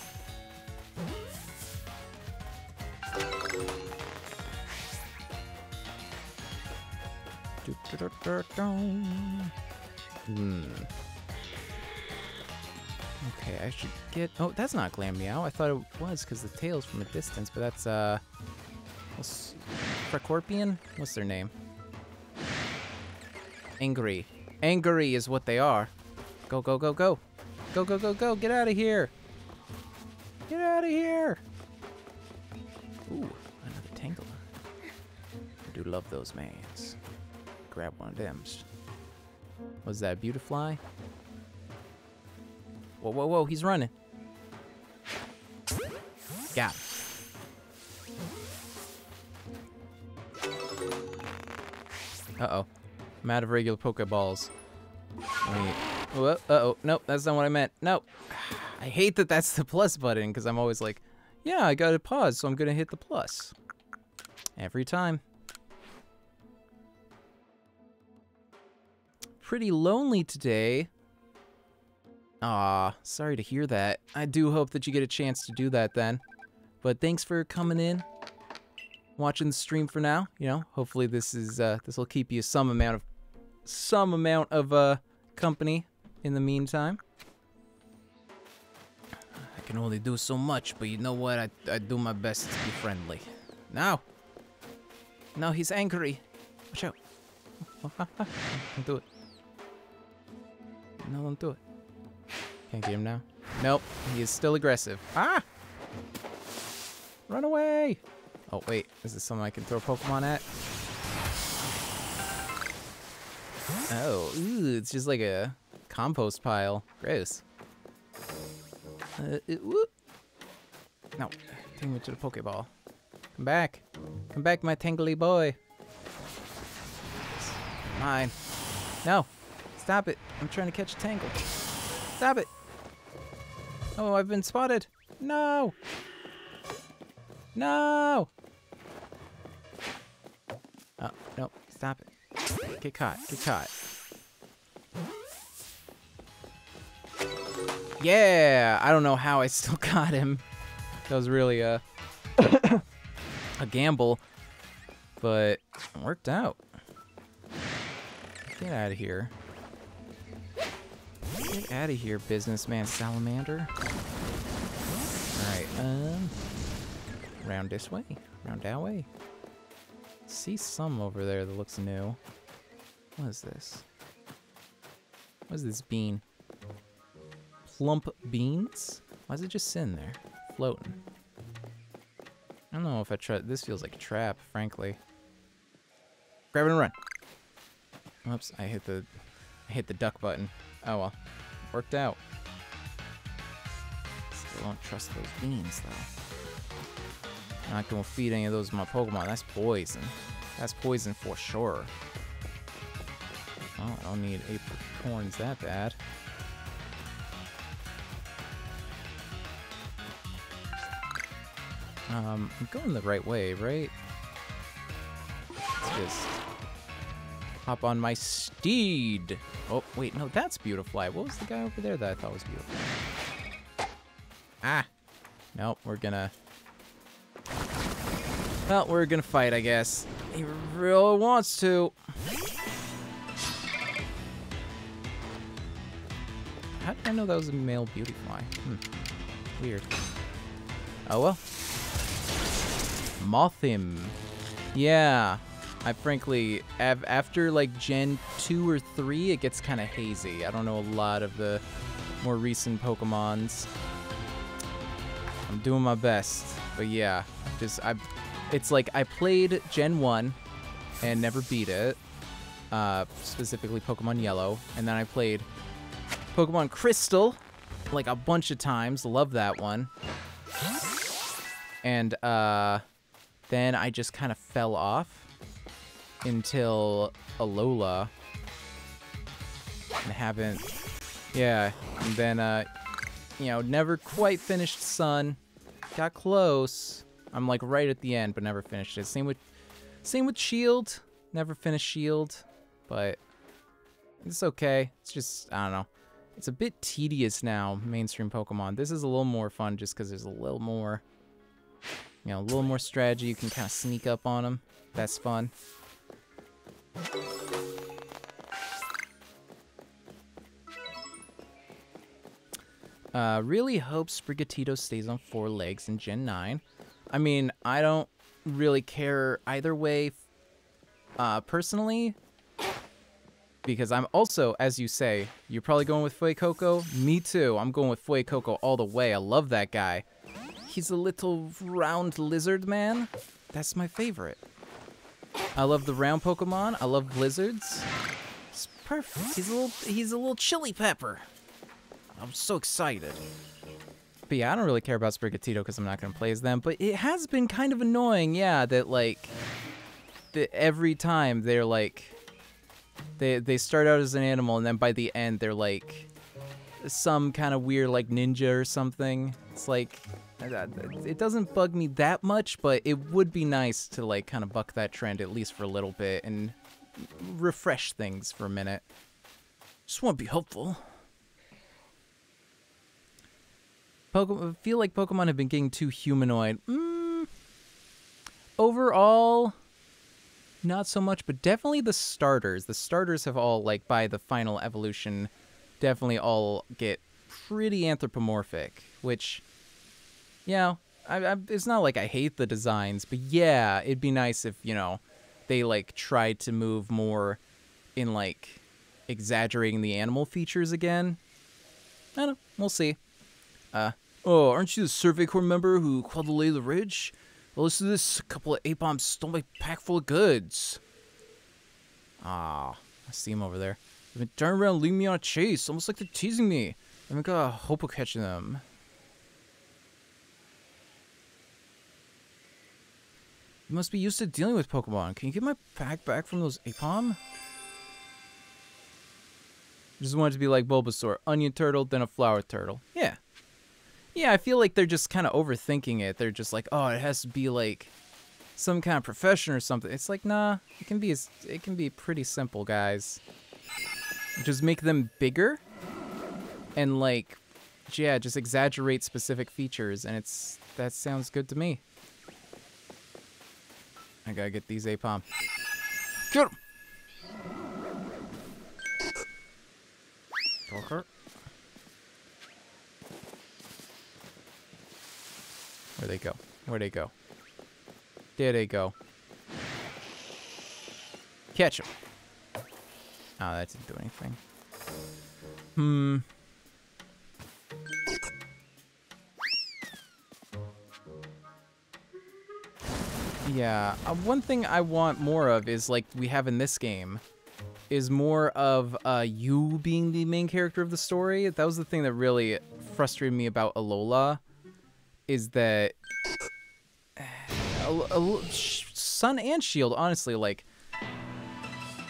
Hmm. Okay, I should get... Oh, that's not Glameow. I thought it was because the tail's from a distance, but that's, uh... What's... Precorpion? What's their name? Angry. Angry is what they are. Go, go, go, go. Go, go, go, go. Get out of here. Get out of here. Ooh, another Tangela. I do love those mans. Grab one of them. Was that Beautifly? Whoa, whoa, whoa, he's running. Got him. Uh-oh. I'm out of regular Pokeballs. Uh-oh. Nope, that's not what I meant. Nope. (sighs) I hate that that's the plus button, because I'm always like, yeah, I got to pause, so I'm going to hit the plus. Every time. Pretty lonely today. Aw, sorry to hear that. I do hope that you get a chance to do that then. But thanks for coming in. watching the stream for now. You know, hopefully this is uh, this will keep you some amount of some amount of uh, company in the meantime. I can only do so much, but you know what? I, I do my best to be friendly. Now! Now he's angry. Watch out. don't do it. No, don't do it. Can't get him now. Nope, he is still aggressive. Ah! Run away! Oh, wait. Is this something I can throw Pokemon at? Oh, ooh, it's just like a compost pile. Gross. Uh, whoop. No, take me to the Pokeball. Come back. Come back, my tingly boy. Mine. No. Stop it. I'm trying to catch a tangle. Stop it. Oh, I've been spotted. No. No. Oh, no. Stop it. Get caught. Get caught. Yeah. I don't know how I (laughs) still got him. That was really a (coughs) a gamble, but it worked out. Get out of here. Get out of here, businessman salamander. Alright, um round this way. Round that way. See some over there that looks new. What is this? What is this bean? Plump beans? Why is it just sitting there? Floating. I don't know if I try. This feels like a trap, frankly. Grab it and run. Oops, I hit the I hit the duck button. Oh well. Worked out. Still don't trust those beans though. Not gonna feed any of those to my Pokemon. That's poison. That's poison for sure. Oh, I don't need apricorns that bad. Um, I'm going the right way, right? Let's just hop on my steed. Oh, wait, no, that's Beautifly. What was the guy over there that I thought was beautiful? Ah. Nope, we're gonna... Well, we're gonna fight, I guess. He really wants to. How did I know that was a male Beautifly? Hmm. Weird. Oh well. Mothim. Yeah. I frankly, after like Gen 2 or 3, it gets kind of hazy. I don't know a lot of the more recent Pokemons. I'm doing my best. But yeah, just, I, it's like I played Gen 1 and never beat it. Uh, specifically Pokemon Yellow. And then I played Pokemon Crystal like a bunch of times. Love that one. And, uh then I just kind of fell off until Alola. And haven't, yeah, and then, uh, you know, never quite finished Sun. Got close. I'm like right at the end, but never finished it. Same with, same with Shield. Never finished Shield, but it's okay. It's just, I don't know. It's a bit tedious now, mainstream Pokemon. This is a little more fun just because there's a little more you know, a little more strategy. You can kind of sneak up on them. That's fun. Uh, really hope Sprigatito stays on four legs in Gen 9. I mean, I don't really care either way, uh, personally, because I'm also, as you say, you're probably going with Fuecoco. Me too. I'm going with Fuecoco all the way. I love that guy. He's a little round lizard man. That's my favorite. I love the round Pokemon. I love blizzards. It's perfect. He's a little he's a little chili pepper. I'm so excited. But yeah, I don't really care about Sprigatito because I'm not gonna play as them. But it has been kind of annoying, yeah, that like that every time they're like they they start out as an animal and then by the end they're like some kind of weird like ninja or something. It's like it doesn't bug me that much, but it would be nice to like kind of buck that trend at least for a little bit and refresh things for a minute. Just want to be helpful. Pokemon, feel like Pokemon have been getting too humanoid. Mm, overall, not so much, but definitely the starters. The starters have all, like, by the final evolution, definitely all get pretty anthropomorphic, which, you know, I, I, it's not like I hate the designs, but yeah, it'd be nice if, you know, they, like, tried to move more in, like, exaggerating the animal features again. I don't know. We'll see. Uh, oh, aren't you the Survey Corps member who called the Lay the Ridge? Well, listen to this. A couple of Aipom stole my pack full of goods. Ah, I see him over there. They've been turning around leading me on a chase, almost like they're teasing me. I've got hope of catching them. You must be used to dealing with Pokemon. Can you get my pack back from those Aipom? Just wanted to be like Bulbasaur. Onion turtle, then a flower turtle. Yeah. Yeah, I feel like they're just kind of overthinking it. They're just like, oh, it has to be like some kind of profession or something. It's like, nah, it can be it can be pretty simple, guys. Just make them bigger and like yeah, just exaggerate specific features and it's that sounds good to me. I gotta get these Aipom. Get 'em! Talker. Where'd they go? Where'd they go? There they go. Catch him. Oh, that didn't do anything. Hmm. Yeah, uh, one thing I want more of is like we have in this game is more of uh, you being the main character of the story. That was the thing that really frustrated me about Alola, is that (sighs) uh, Sun and Shield, honestly, like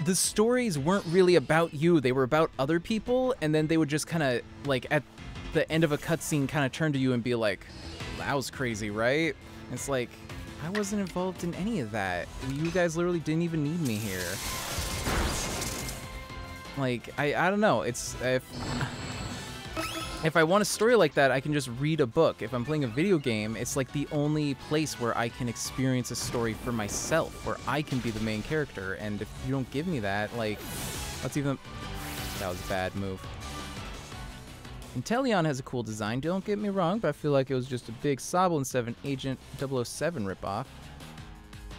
the stories weren't really about you. They were about other people, and then they would just kind of like at the end of a cutscene, kind of turn to you and be like, "That was crazy, right?" It's like I wasn't involved in any of that. You guys literally didn't even need me here. Like, I, I don't know. It's if if I want a story like that, I can just read a book. If I'm playing a video game, it's like the only place where I can experience a story for myself, where I can be the main character. And if you don't give me that, like, let's even... That was a bad move. Inteleon has a cool design, don't get me wrong, but I feel like it was just a big instead of Agent 007 ripoff.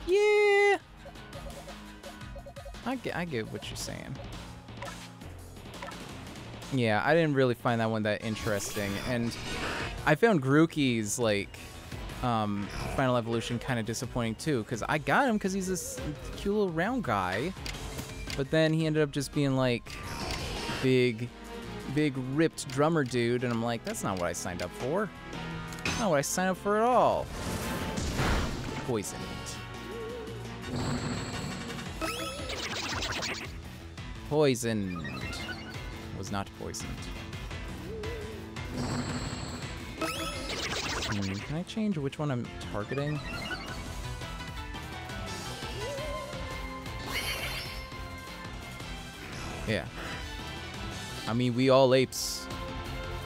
Yeah! I get, I get what you're saying. Yeah, I didn't really find that one that interesting, and I found Grookey's, like, um, Final Evolution kind of disappointing, too, because I got him because he's this cute little round guy, but then he ended up just being, like, big big ripped drummer dude, and I'm like, that's not what I signed up for. Not what I signed up for at all. Poisoned. Poisoned. Was not poisoned. Hmm, can I change which one I'm targeting? Yeah, I mean, we all apes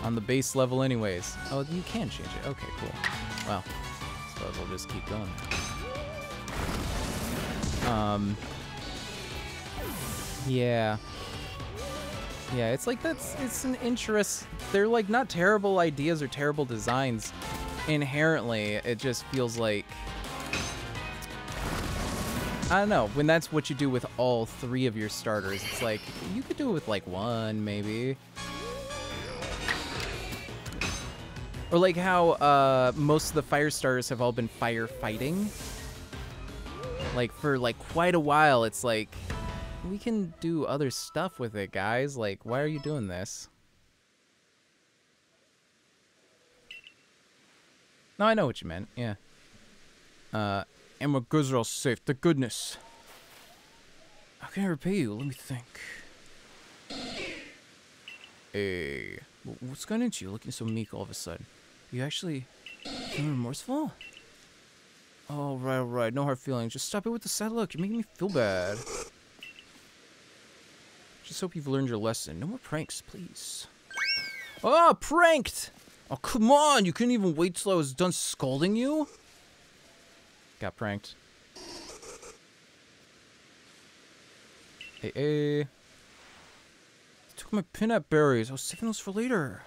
on the base level anyways. Oh, you can change it. Okay, cool. Well, suppose we'll just keep going. Um, yeah. Yeah, it's like that's, it's an interest. They're like not terrible ideas or terrible designs inherently. It just feels like I don't know. When that's what you do with all three of your starters, it's like, you could do it with like one, maybe. Or like how uh, most of the fire starters have all been firefighting. Like for like quite a while, it's like, we can do other stuff with it, guys. Like, why are you doing this? No, I know what you meant. Yeah. Uh, and are all safe. The goodness. How can I repay you? Let me think. Eh, hey, what's going into you looking so meek all of a sudden? You actually feeling remorseful? Oh, right, right. No hard feelings. Just stop it with the sad look. You're making me feel bad. Just hope you've learned your lesson. No more pranks, please. Oh, pranked! Oh, come on! You couldn't even wait till I was done scolding you? Got pranked. Hey, hey. Took my pinup berries. I was saving those for later.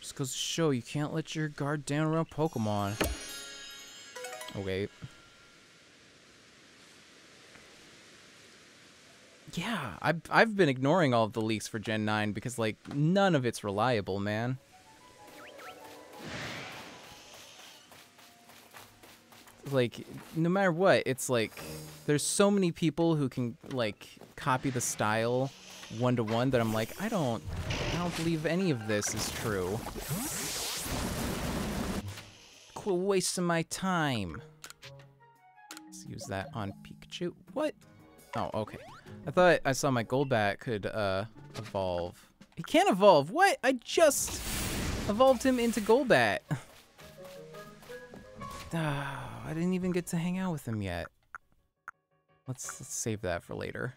Just goes to show you can't let your guard down around Pokemon. Oh, okay. Yeah, I've, I've been ignoring all of the leaks for Gen 9 because, like, none of it's reliable, man. Like, no matter what, it's like, there's so many people who can, like, copy the style one to one that I'm like, I don't, I don't believe any of this is true. Quit wasting my time. Let's use that on Pikachu. What? Oh, okay. I thought I saw my Golbat could uh, evolve. He can't evolve. What? I just evolved him into Golbat. (sighs) I didn't even get to hang out with him yet. Let's, let's save that for later.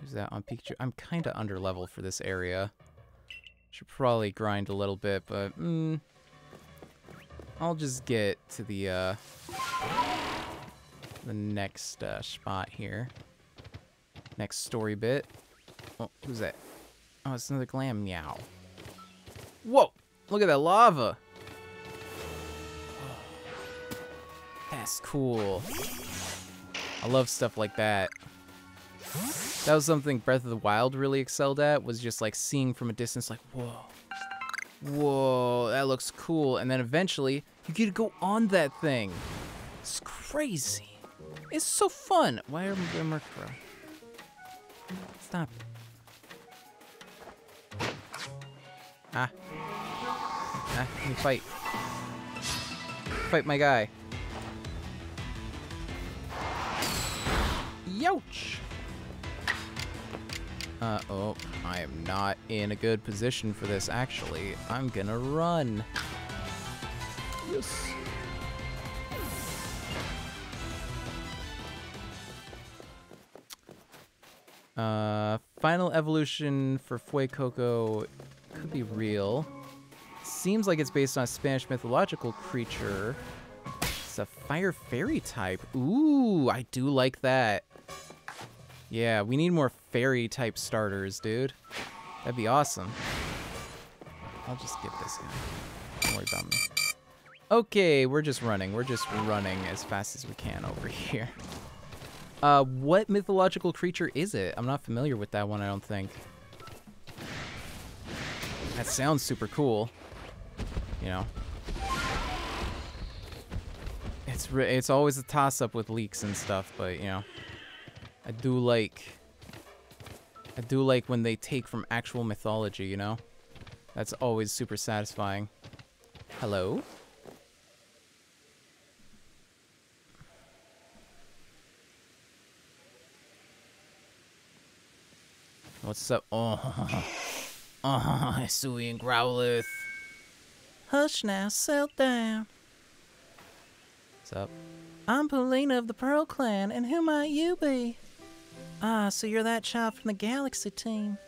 Use that on Pikachu. I'm kind of under level for this area. Should probably grind a little bit, but mm, I'll just get to the uh, the next uh, spot here. Next story bit. Oh, who's that? Oh, it's another Glameow. Whoa! Look at that lava. That's cool. I love stuff like that. That was something Breath of the Wild really excelled at, was just like seeing from a distance like, whoa. Whoa, that looks cool. And then eventually, you get to go on that thing. It's crazy. It's so fun. Why are we Murkrow? Stop. Ah. Ah, let me fight. Fight my guy. Youch! Uh, oh, I am not in a good position for this, actually. I'm gonna run. Yes. Uh, final evolution for Fuecoco could be real. Seems like it's based on a Spanish mythological creature. It's a fire fairy type. Ooh, I do like that. Yeah, we need more fairy type starters, dude. That'd be awesome. I'll just get this guy. Don't worry about me. Okay, we're just running. We're just running as fast as we can over (laughs) here. Uh, what mythological creature is it? I'm not familiar with that one, I don't think. That sounds super cool. You know. It's it's always a toss-up with leaks and stuff, but, you know. I do like... I do like when they take from actual mythology, you know? That's always super satisfying. Hello? What's up? Oh, oh, Hisuian Growlithe. Hush now, settle down. What's up? I'm Palina of the Pearl Clan, and who might you be? Ah, so you're that child from the Galaxy team.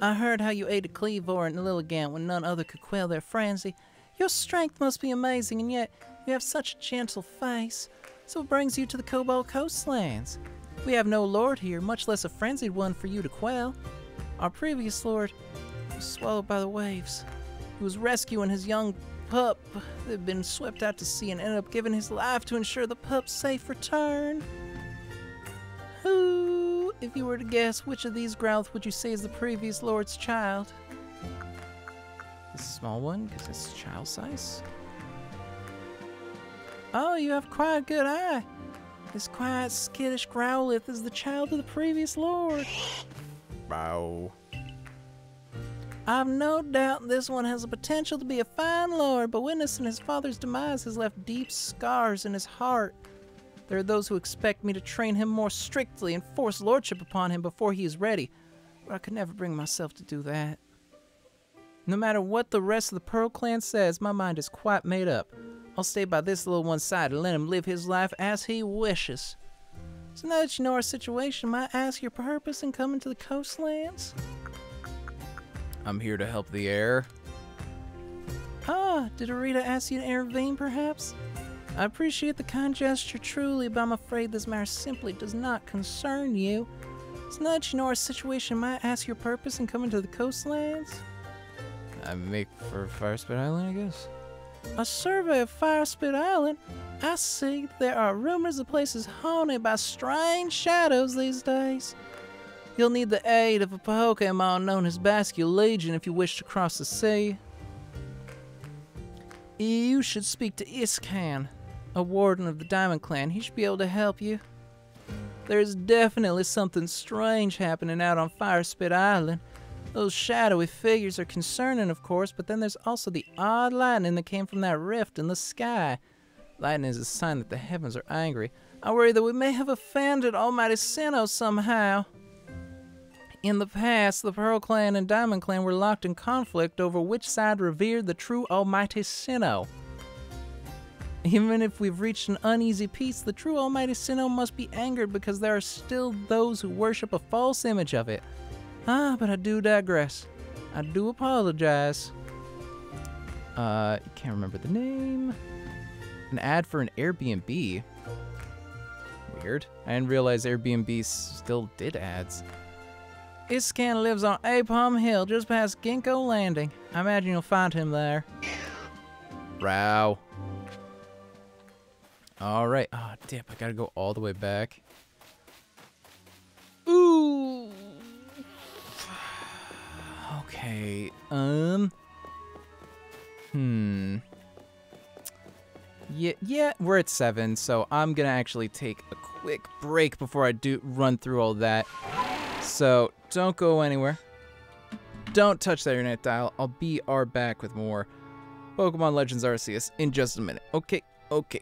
I heard how you ate a Kleavor and Lilligant when none other could quell their frenzy. Your strength must be amazing, and yet you have such a gentle face. So what brings you to the Cobalt Coastlands? We have no lord here, much less a frenzied one for you to quell. Our previous lord was swallowed by the waves. He was rescuing his young pup that had been swept out to sea and ended up giving his life to ensure the pup's safe return. Who, if you were to guess, which of these Growlithe would you say is the previous lord's child? This small one, because it's child size? Oh, you have quite a good eye. This quiet, skittish Growlithe is the child of the previous lord. Bow. I've no doubt this one has the potential to be a fine lord, but witnessing his father's demise has left deep scars in his heart. There are those who expect me to train him more strictly and force lordship upon him before he is ready, but I could never bring myself to do that. No matter what the rest of the Pearl Clan says, my mind is quite made up. I'll stay by this little one side and let him live his life as he wishes. So now that you know our situation, might I ask your purpose in coming to the coastlands? I'm here to help the heir. Ah, did Irida ask you to intervene, perhaps? I appreciate the kind gesture truly, but I'm afraid this matter simply does not concern you. It's not that you know our situation might ask your purpose in coming to the coastlands. I make for Firespit Island, I guess. A survey of Firespit Island. I see there are rumors the place is haunted by strange shadows these days. You'll need the aid of a Pokemon known as Basculegion if you wish to cross the sea. You should speak to Iscan, a warden of the Diamond Clan. He should be able to help you. There's definitely something strange happening out on Firespit Island. Those shadowy figures are concerning, of course, but then there's also the odd lightning that came from that rift in the sky. Lightning is a sign that the heavens are angry. I worry that we may have offended Almighty Sinnoh somehow. In the past, the Pearl Clan and Diamond Clan were locked in conflict over which side revered the true Almighty Sinnoh. Even if we've reached an uneasy peace, the true Almighty Sinnoh must be angered because there are still those who worship a false image of it. Ah, but I do digress. I do apologize. Uh, can't remember the name. An ad for an Airbnb. Weird. I didn't realize Airbnb still did ads. Iscan lives on Aipom Hill, just past Ginkgo Landing. I imagine you'll find him there. Row. All right. Oh, damn! I gotta go all the way back. Ooh. (sighs) Okay. Um. Hmm. Yeah, yeah, we're at seven, so I'm gonna actually take a quick break before I do run through all that. So don't go anywhere. Don't touch that internet dial. I'll be our back with more Pokemon Legends Arceus in just a minute. Okay, okay.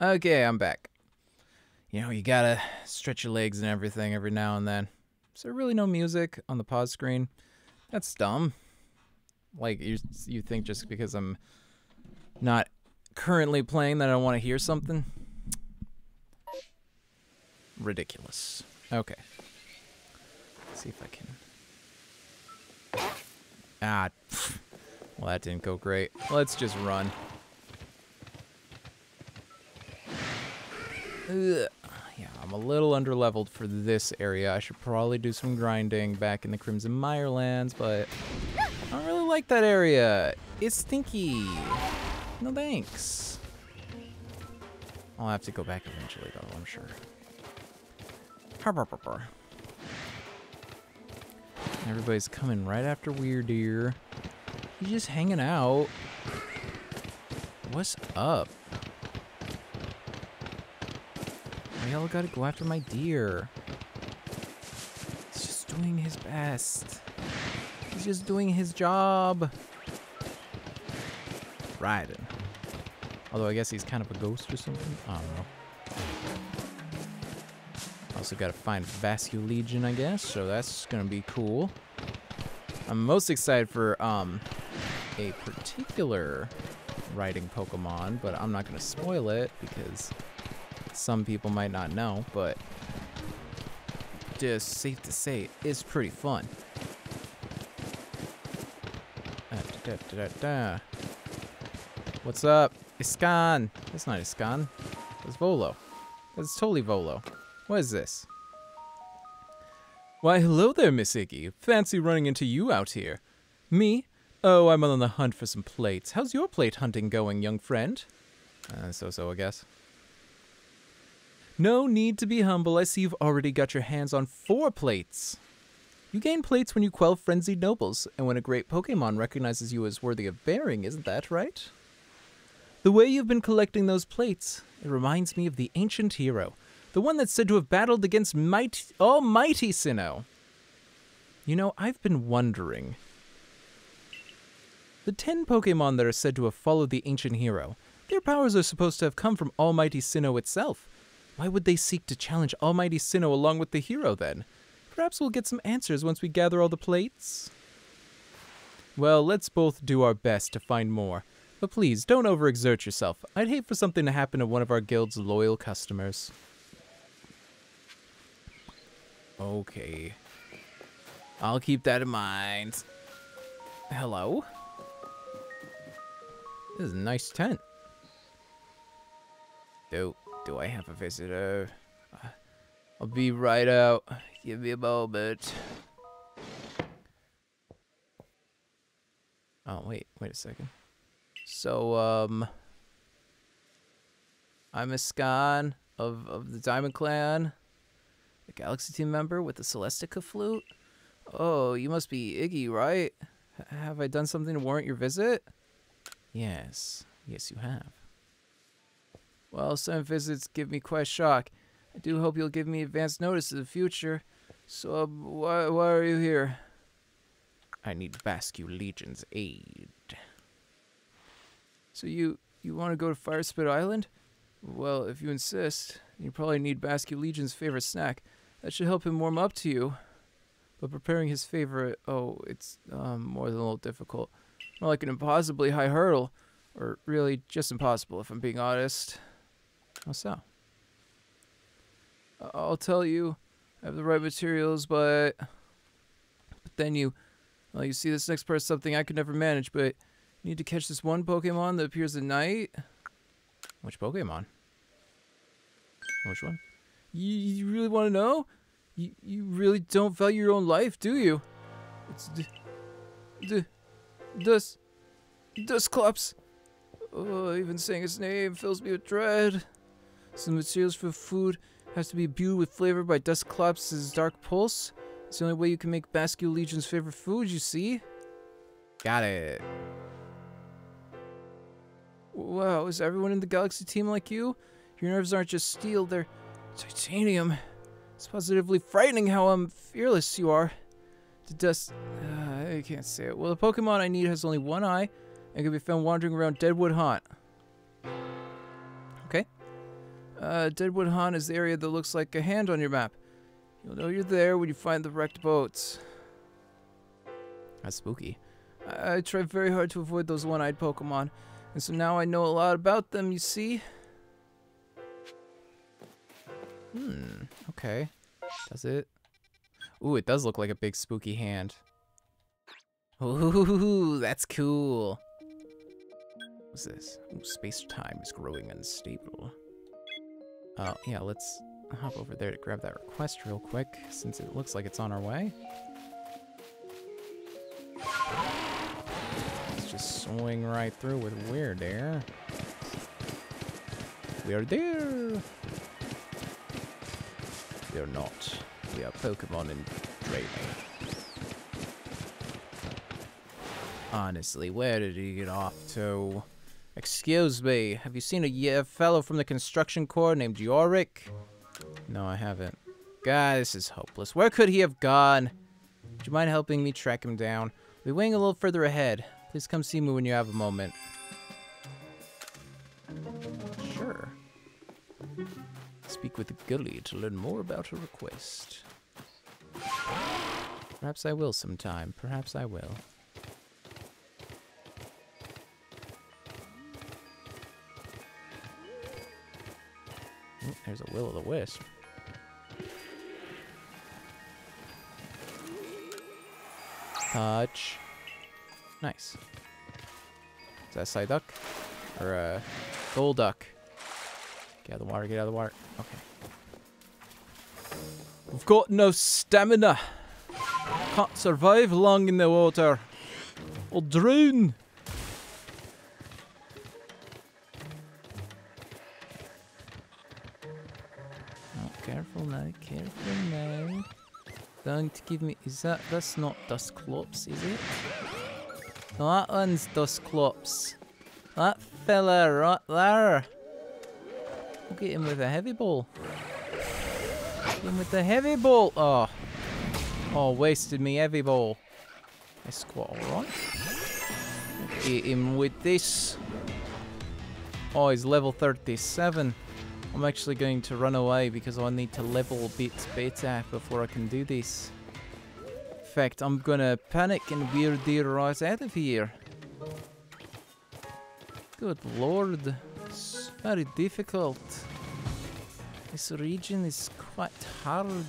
Okay, I'm back. You know, you gotta stretch your legs and everything every now and then. Is there really no music on the pause screen? That's dumb. Like you, you think just because I'm not currently playing that I want to hear something? Ridiculous. Okay. Let's see if I can. Ah, well that didn't go great. Let's just run. Yeah, I'm a little underleveled for this area. I should probably do some grinding back in the Crimson Mirelands, but I don't really like that area. It's stinky. No thanks. I'll have to go back eventually, though, I'm sure. Everybody's coming right after Wyrdeer. He's just hanging out. What's up? Why y'all gotta go after my deer? He's just doing his best. He's just doing his job. Riding. Although I guess he's kind of a ghost or something. I don't know. Also gotta find Basculegion, Legion, I guess, so that's gonna be cool. I'm most excited for um a particular riding Pokemon, but I'm not gonna spoil it because some people might not know, but just safe to say it's pretty fun. Uh, da, da, da, What's up? Iscan! That's not Iscan. That's Volo. That's totally Volo. What is this? Why, hello there, Miss Iggy. Fancy running into you out here. Me? Oh, I'm on the hunt for some plates. How's your plate hunting going, young friend? Uh, so-so, I guess. No need to be humble. I see you've already got your hands on four plates. You gain plates when you quell frenzied nobles, and when a great Pokemon recognizes you as worthy of bearing, isn't that right? The way you've been collecting those plates, it reminds me of the ancient hero, the one that's said to have battled against mighty, almighty Sinnoh. You know, I've been wondering. The ten Pokemon that are said to have followed the ancient hero, their powers are supposed to have come from Almighty Sinnoh itself. Why would they seek to challenge Almighty Sinnoh along with the hero then? Perhaps we'll get some answers once we gather all the plates? Well, let's both do our best to find more. But please, don't overexert yourself. I'd hate for something to happen to one of our guild's loyal customers. Okay. I'll keep that in mind. Hello? This is a nice tent. Dope. Do I have a visitor? Uh, I'll be right out. Give me a moment. Oh, wait. Wait a second. So, um... I'm Iscan of, of the Diamond Clan. A Galaxy Team member with the Celestica flute? Oh, you must be Iggy, right? H have I done something to warrant your visit? Yes. Yes, you have. Well, some visits give me quite a shock. I do hope you'll give me advance notice of the future. So, uh, why, why are you here? I need Basculegion's aid. So you, you want to go to Firespit Island? Well, if you insist, you probably need Basculegion's favorite snack. That should help him warm up to you. But preparing his favorite, oh, it's um, more than a little difficult. More like an impossibly high hurdle. Or really, just impossible, if I'm being honest. How so? I'll tell you, I have the right materials, but but then you, well, you see this next part is something I could never manage, but you need to catch this one Pokemon that appears at night. Which Pokemon? Which one? You, you really want to know? You, you really don't value your own life, do you? It's the, the, Dust, Dusclops. Oh, even saying his name fills me with dread. Some materials for food has to be imbued with flavor by Dusclops' dark pulse. It's the only way you can make Basculegion's favorite food, you see? Got it. Wow, is everyone in the Galaxy team like you? Your nerves aren't just steel, they're titanium. It's positively frightening how um, fearless you are. The dust... Uh, I can't say it. Well, the Pokemon I need has only one eye and can be found wandering around Deadwood Haunt. Uh, Deadwood Haunt is the area that looks like a hand on your map. You'll know you're there when you find the wrecked boats. That's spooky. I, I tried very hard to avoid those one-eyed Pokemon, and so now I know a lot about them, you see? Hmm. Okay. Does it? Ooh, it does look like a big spooky hand. Ooh, (laughs) that's cool. What's this? Ooh, space-time is growing unstable. Oh, yeah, let's hop over there to grab that request real quick, since it looks like it's on our way. Let's just swing right through with We're there. We're there! We're not. We are Pokemon in training. Honestly, where did he get off to? Excuse me, have you seen a fellow from the construction corps named Yorick? No, I haven't. God, this is hopeless. Where could he have gone? Would you mind helping me track him down? We're waiting a little further ahead. Please come see me when you have a moment. Sure. Speak with gully to learn more about her request. Perhaps I will sometime. Perhaps I will. Oh, there's a will o' the wisp. Touch. Nice. Is that a duck? Or a Golduck? Get out of the water, get out of the water. Okay. We've got no stamina. Can't survive long in the water. I'll drown. Going to give me. Is that. That's not Dusclops, is it? No, that one's Dusclops. That fella right there. We'll get him with a heavy ball. Get him with the heavy ball. Oh. Oh, wasted me heavy ball. I squat alright. Get him with this. Oh, he's level 37. I'm actually going to run away because I need to level a bit better before I can do this. In fact, I'm gonna panic and Wyrdeer right out of here. Good lord. It's very difficult. This region is quite hard.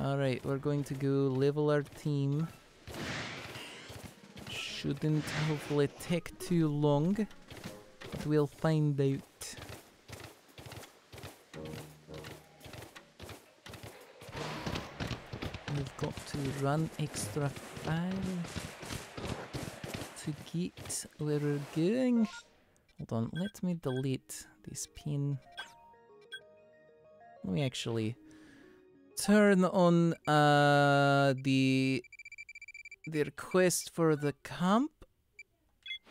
Alright, we're going to go level our team. Shouldn't hopefully take too long. But we'll find out. Got to run extra far to get where we're going. Hold on, let me delete this pin. Let me actually turn on uh, the the request for the camp.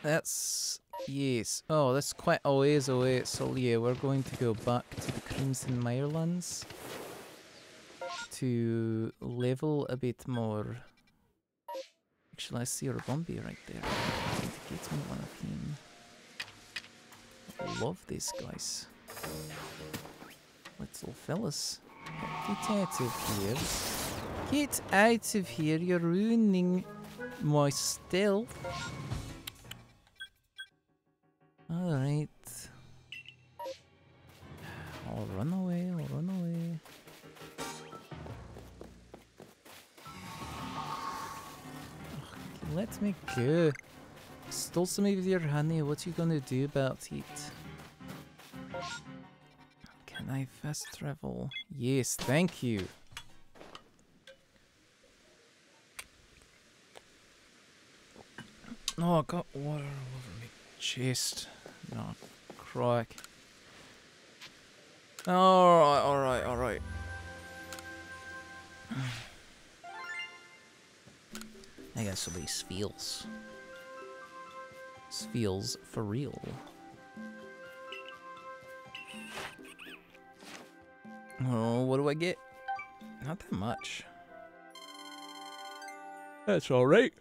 That's yes. Oh, that's quite a ways away. So yeah, we're going to go back to the Crimson Mirelands to level a bit more. Actually, I see Rabombi right there. Get me one of him. I love these guys. Little fellas. Get out of here. Get out of here. You're ruining my stealth. Alright. I'll run away. I'll run away. Let me go. Stole some of your honey. What you gonna do about it? Can I fast travel? Yes, thank you. Oh, I got water all over my chest. No, crack. Alright, alright, alright. I got of these feels. Feels for real. Oh, what do I get? Not that much. That's all right.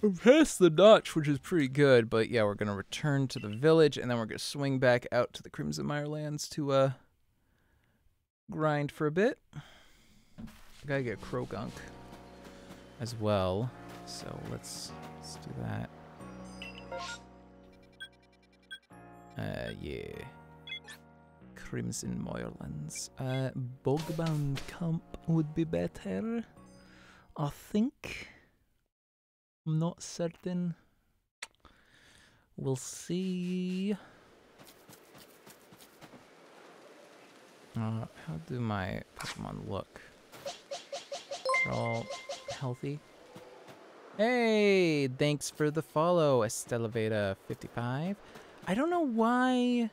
We're past the notch, which is pretty good, but yeah, we're gonna return to the village, and then we're gonna swing back out to the Crimson Mirelands to uh grind for a bit. I gotta get Croagunk as well, so let's let's do that. Uh, yeah. Crimson Moorlands. Uh, Bogbound Camp would be better. I think. I'm not certain. We'll see. Uh, how do my Pokemon look? They're all healthy. Hey, thanks for the follow, Estelaveta55. I don't know why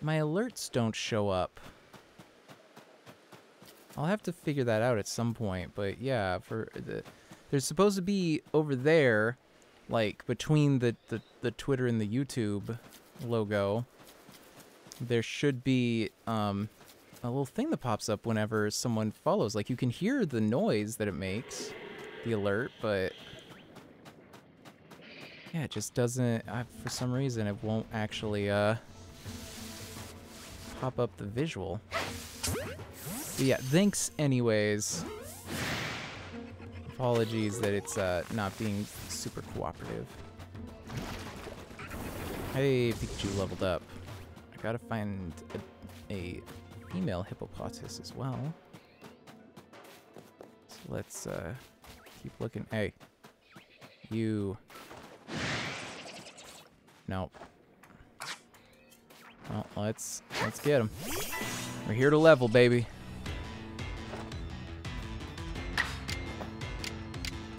my alerts don't show up. I'll have to figure that out at some point, but yeah, for the there's supposed to be over there, like between the, the, the Twitter and the YouTube logo, there should be um, a little thing that pops up whenever someone follows. Like you can hear the noise that it makes, the alert, but yeah, it just doesn't. I, for some reason, it won't actually uh, pop up the visual. But yeah, thanks anyways apologies that it's uh, not being super cooperative. Hey, Pikachu leveled up. I gotta find a, a female hippopotamus as well. So let's uh, keep looking. Hey, you. Nope. Well, let's let's get him. We're here to level, baby.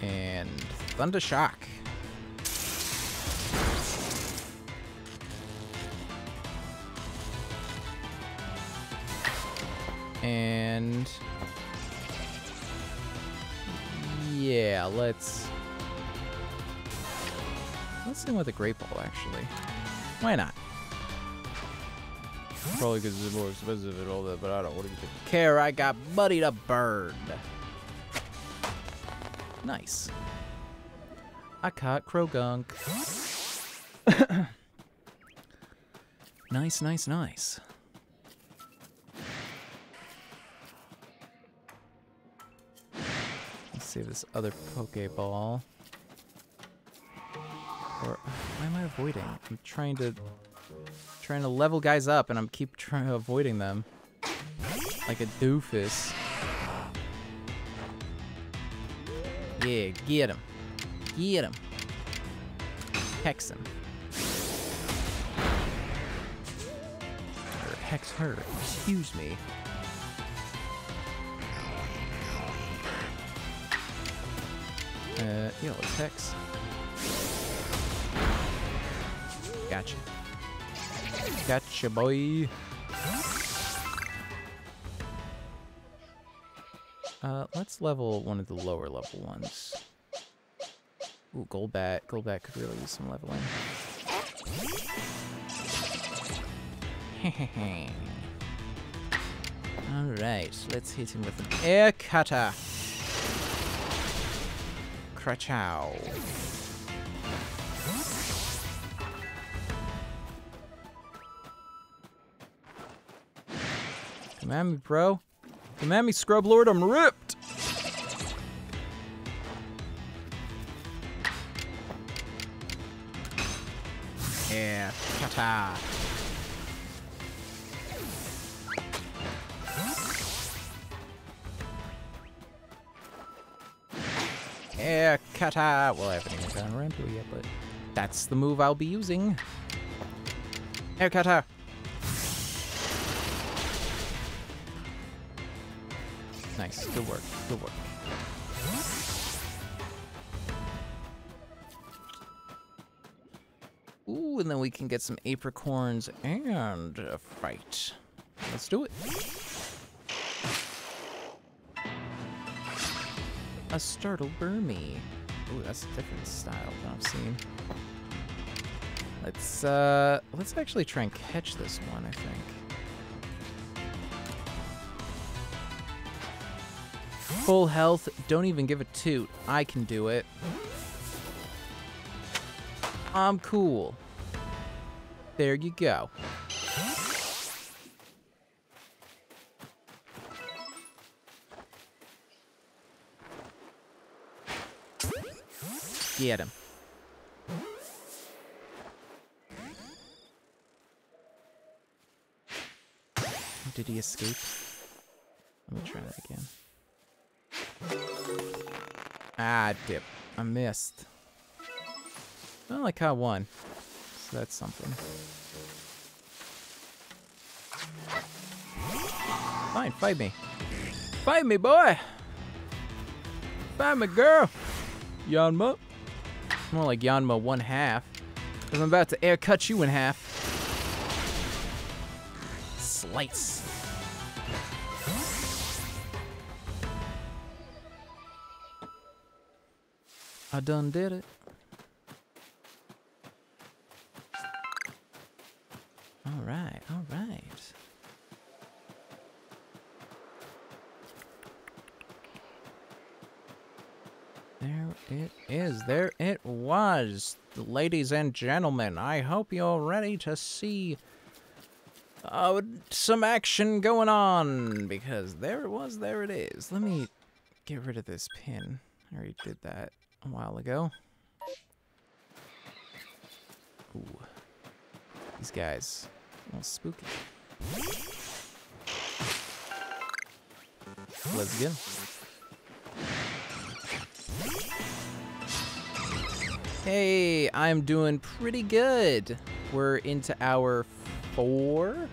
and Thunder Shock. And yeah, let's let's see with a Great Ball actually. Why not? Probably because it's more expensive and all that, but I don't want to care. I got Buddy the Bird. Nice. I caught Croagunk. (coughs) nice, nice, nice. Save this other Pokeball. Or why am I avoiding? I'm trying to trying to level guys up and I'm keep trying to avoiding them. Like a doofus. Yeah, get him. Get him. Hex him. Or hex her. Excuse me. Uh, yeah, let's hex. Gotcha. Gotcha, boy. Uh, let's level one of the lower level ones. Ooh, Golbat. Golbat could really use some leveling. (laughs) Alright, let's hit him with an air cutter. Krachow. Come at me, bro. Come at me, Scrub Lord, I'm ripped! Yeah, ta-ta. Kata. Well, I haven't even gotten it yet, but that's the move I'll be using. Air kata. Nice. Good work. Good work. Ooh, and then we can get some apricorns and a fight. Let's do it. A startled Burmy. Ooh, that's a different style than I've seen. Let's uh let's actually try and catch this one, I think. Full health, don't even give a toot. I can do it. I'm cool. There you go. Get him. Did he escape? Let me try that again. Ah, dip. I missed. I caught one. So that's something. Fine, fight me. Fight me, boy! Fight me, girl! Yanma. More like Yanma one half. Because I'm about to air cut you in half. Slice. I done did it. Ladies and gentlemen, I hope you're ready to see uh, some action going on because there it was, there it is. Let me get rid of this pin. I already did that a while ago. Ooh. These guys. A little spooky. Let's get Hey, I'm doing pretty good. We're into hour four?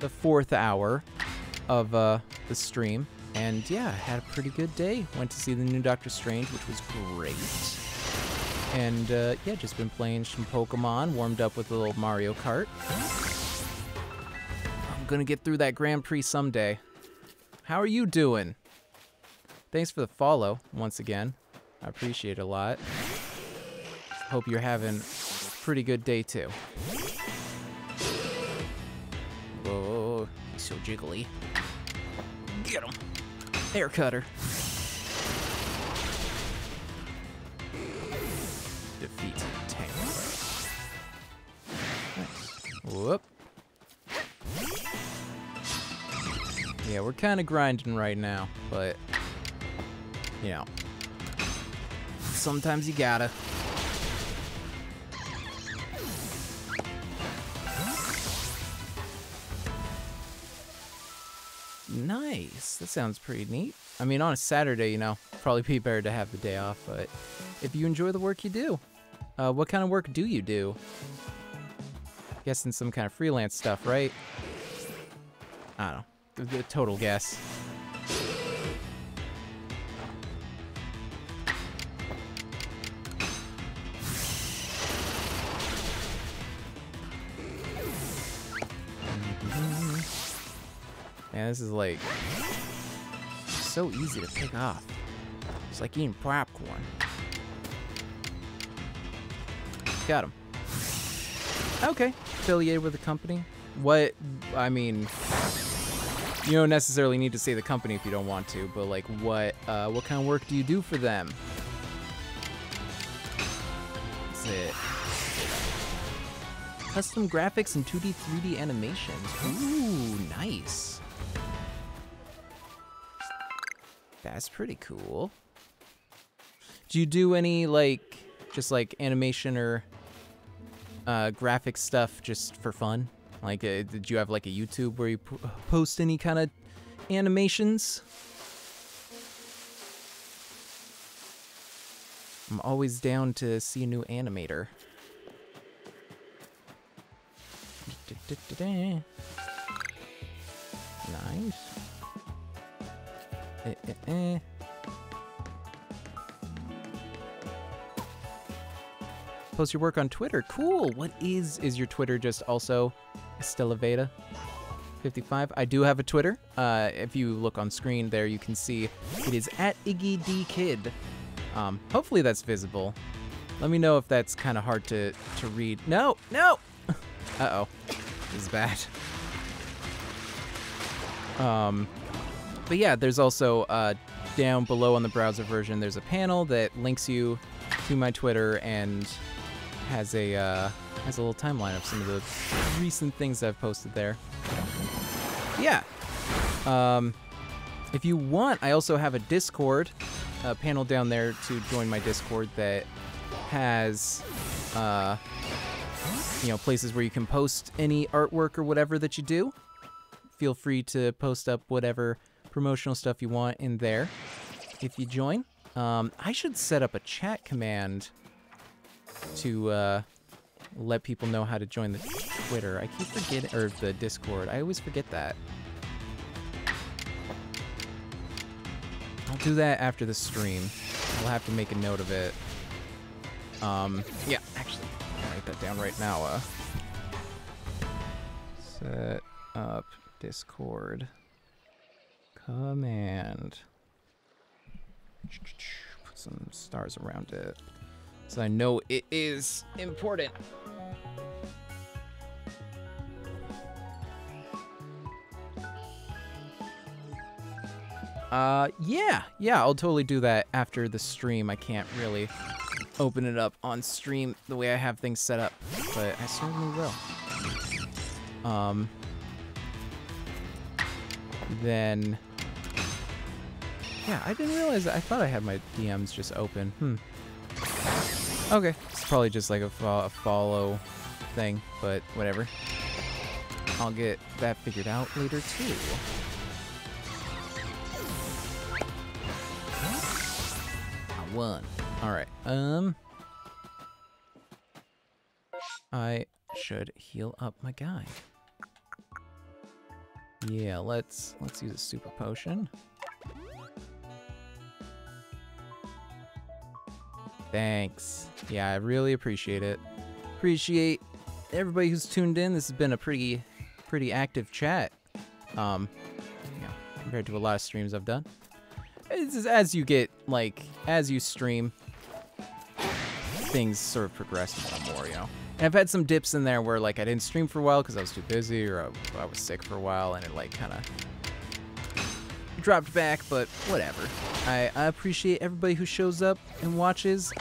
The fourth hour of uh, the stream. And yeah, had a pretty good day. Went to see the new Doctor Strange, which was great. And uh, yeah, just been playing some Pokemon, warmed up with a little Mario Kart. I'm gonna get through that Grand Prix someday. How are you doing? Thanks for the follow once again. I appreciate it a lot. Hope you're having a pretty good day too. Whoa, he's so jiggly. Get him. Hair cutter. Defeat tank. Whoop. Yeah, we're kind of grinding right now, but you know, sometimes you gotta. Nice. That sounds pretty neat. I mean, on a Saturday, you know, probably be better to have the day off, but if you enjoy the work you do, uh, what kind of work do you do? Guessing some kind of freelance stuff, right? I don't know. Total guess. Man, this is like so easy to pick off. It's like eating popcorn. Got him. Okay, affiliated with the company. What, I mean, you don't necessarily need to say the company if you don't want to, but like what, uh, what kind of work do you do for them? That's it. Custom graphics and 2D, 3D animations. Ooh, nice. That's pretty cool. Do you do any like just like animation or uh, graphic stuff just for fun? Like, uh, did you have like a YouTube where you post any kind of animations? I'm always down to see a new animator. Nice. Eh, eh, eh. Post your work on Twitter. Cool. What is is your Twitter just also Estella Veda? 55. I do have a Twitter. Uh, if you look on screen there, you can see it is at Iggy D Kid. Um, hopefully that's visible. Let me know if that's kind of hard to to read. No, no. (laughs) uh oh, this is bad. Um, but yeah, there's also uh, down below on the browser version, there's a panel that links you to my Twitter and has a uh, has a little timeline of some of the recent things I've posted there. Yeah. Um, if you want, I also have a Discord uh, panel down there to join my Discord that has, uh, you know, places where you can post any artwork or whatever that you do. Feel free to post up whatever promotional stuff you want in there if you join. Um, I should set up a chat command to uh, let people know how to join the Twitter. I keep forgetting, or the Discord. I always forget that. I'll do that after the stream. We'll have to make a note of it. Um, yeah, actually, I'll write that down right now. Uh, set up Discord command. Put some stars around it. So I know it is important. Uh, yeah, yeah, I'll totally do that after the stream. I can't really open it up on stream the way I have things set up, but I certainly will. Um, then, yeah, I didn't realize that. I thought I had my DMs just open. Hmm. Okay, it's probably just like a, fo a follow thing, but whatever. I'll get that figured out later too. I won. All right. Um, I should heal up my guy. Yeah, let's let's use a super potion. Thanks. Yeah, I really appreciate it. Appreciate everybody who's tuned in. This has been a pretty pretty active chat. Um, you know, compared to a lot of streams I've done. It's just as you get like as you stream, things sort of progress more and more, you know. And I've had some dips in there where like I didn't stream for a while because I was too busy or I, I was sick for a while, and it like kind of dropped back. But whatever. I, I appreciate everybody who shows up and watches.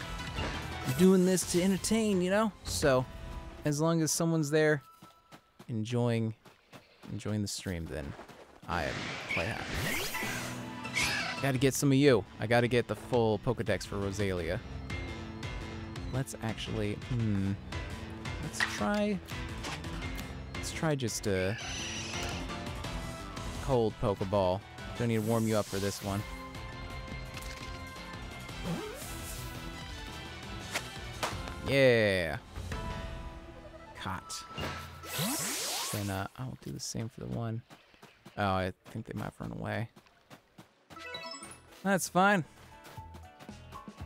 Doing this to entertain, you know. So as long as someone's there enjoying enjoying the stream, then I am quite happy. Gotta get some of you. I gotta get the full Pokedex for Rosalia. Let's actually, hmm. Let's try, let's try just a cold Pokeball. Don't need to warm you up for this one. Yeah. Caught. Then uh, I'll do the same for the one. Oh, I think they might run away. That's fine.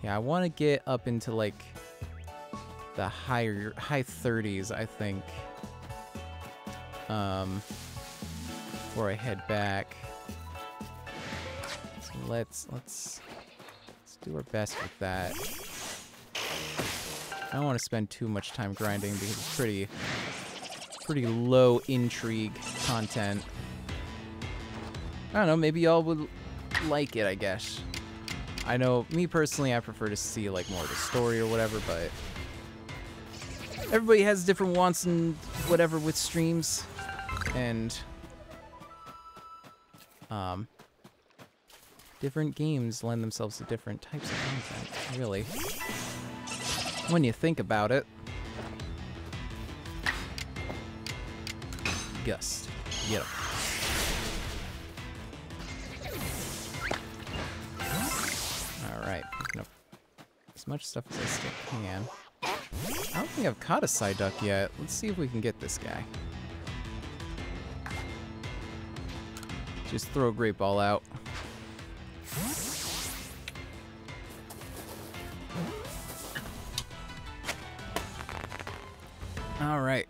Yeah, I want to get up into like the higher high 30s, I think. Um, before I head back. Let's let's let's do our best with that. I don't want to spend too much time grinding because it's pretty pretty low intrigue content. I don't know, maybe y'all would like it, I guess. I know, me personally, I prefer to see like more of the story or whatever, but everybody has different wants and whatever with streams, and um, different games lend themselves to different types of content, really. When you think about it. Gust. Him. Alright, picking up as much stuff as I still can. I don't think I've caught a Psyduck yet. Let's see if we can get this guy. Just throw a Great Ball out. Alright.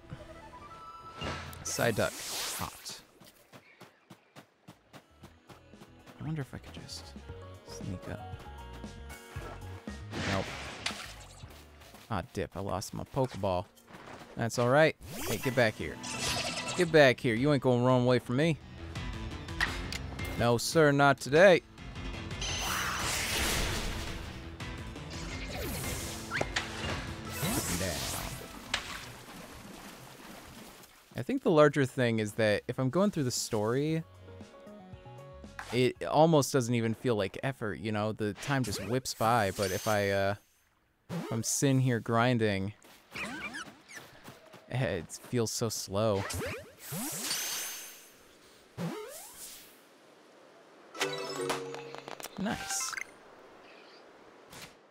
Psyduck. Hot. I wonder if I could just sneak up. Nope. Ah, dip. I lost my Pokeball. That's alright. Hey, get back here. Get back here. You ain't gonna run away from me. No, sir, not today. I think the larger thing is that if I'm going through the story, it almost doesn't even feel like effort, you know? The time just whips by, but if I, uh, if I'm sitting here grinding, eh, it feels so slow. Nice.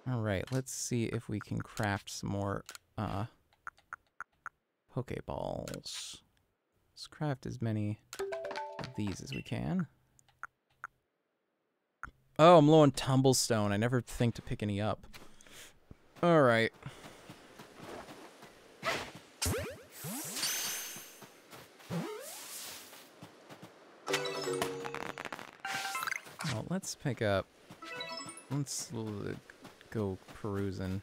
All right, let's see if we can craft some more uh, Pokeballs. Let's craft as many of these as we can. Oh, I'm low on Tumblestone. I never think to pick any up. All right. Well, let's pick up. Let's go perusing.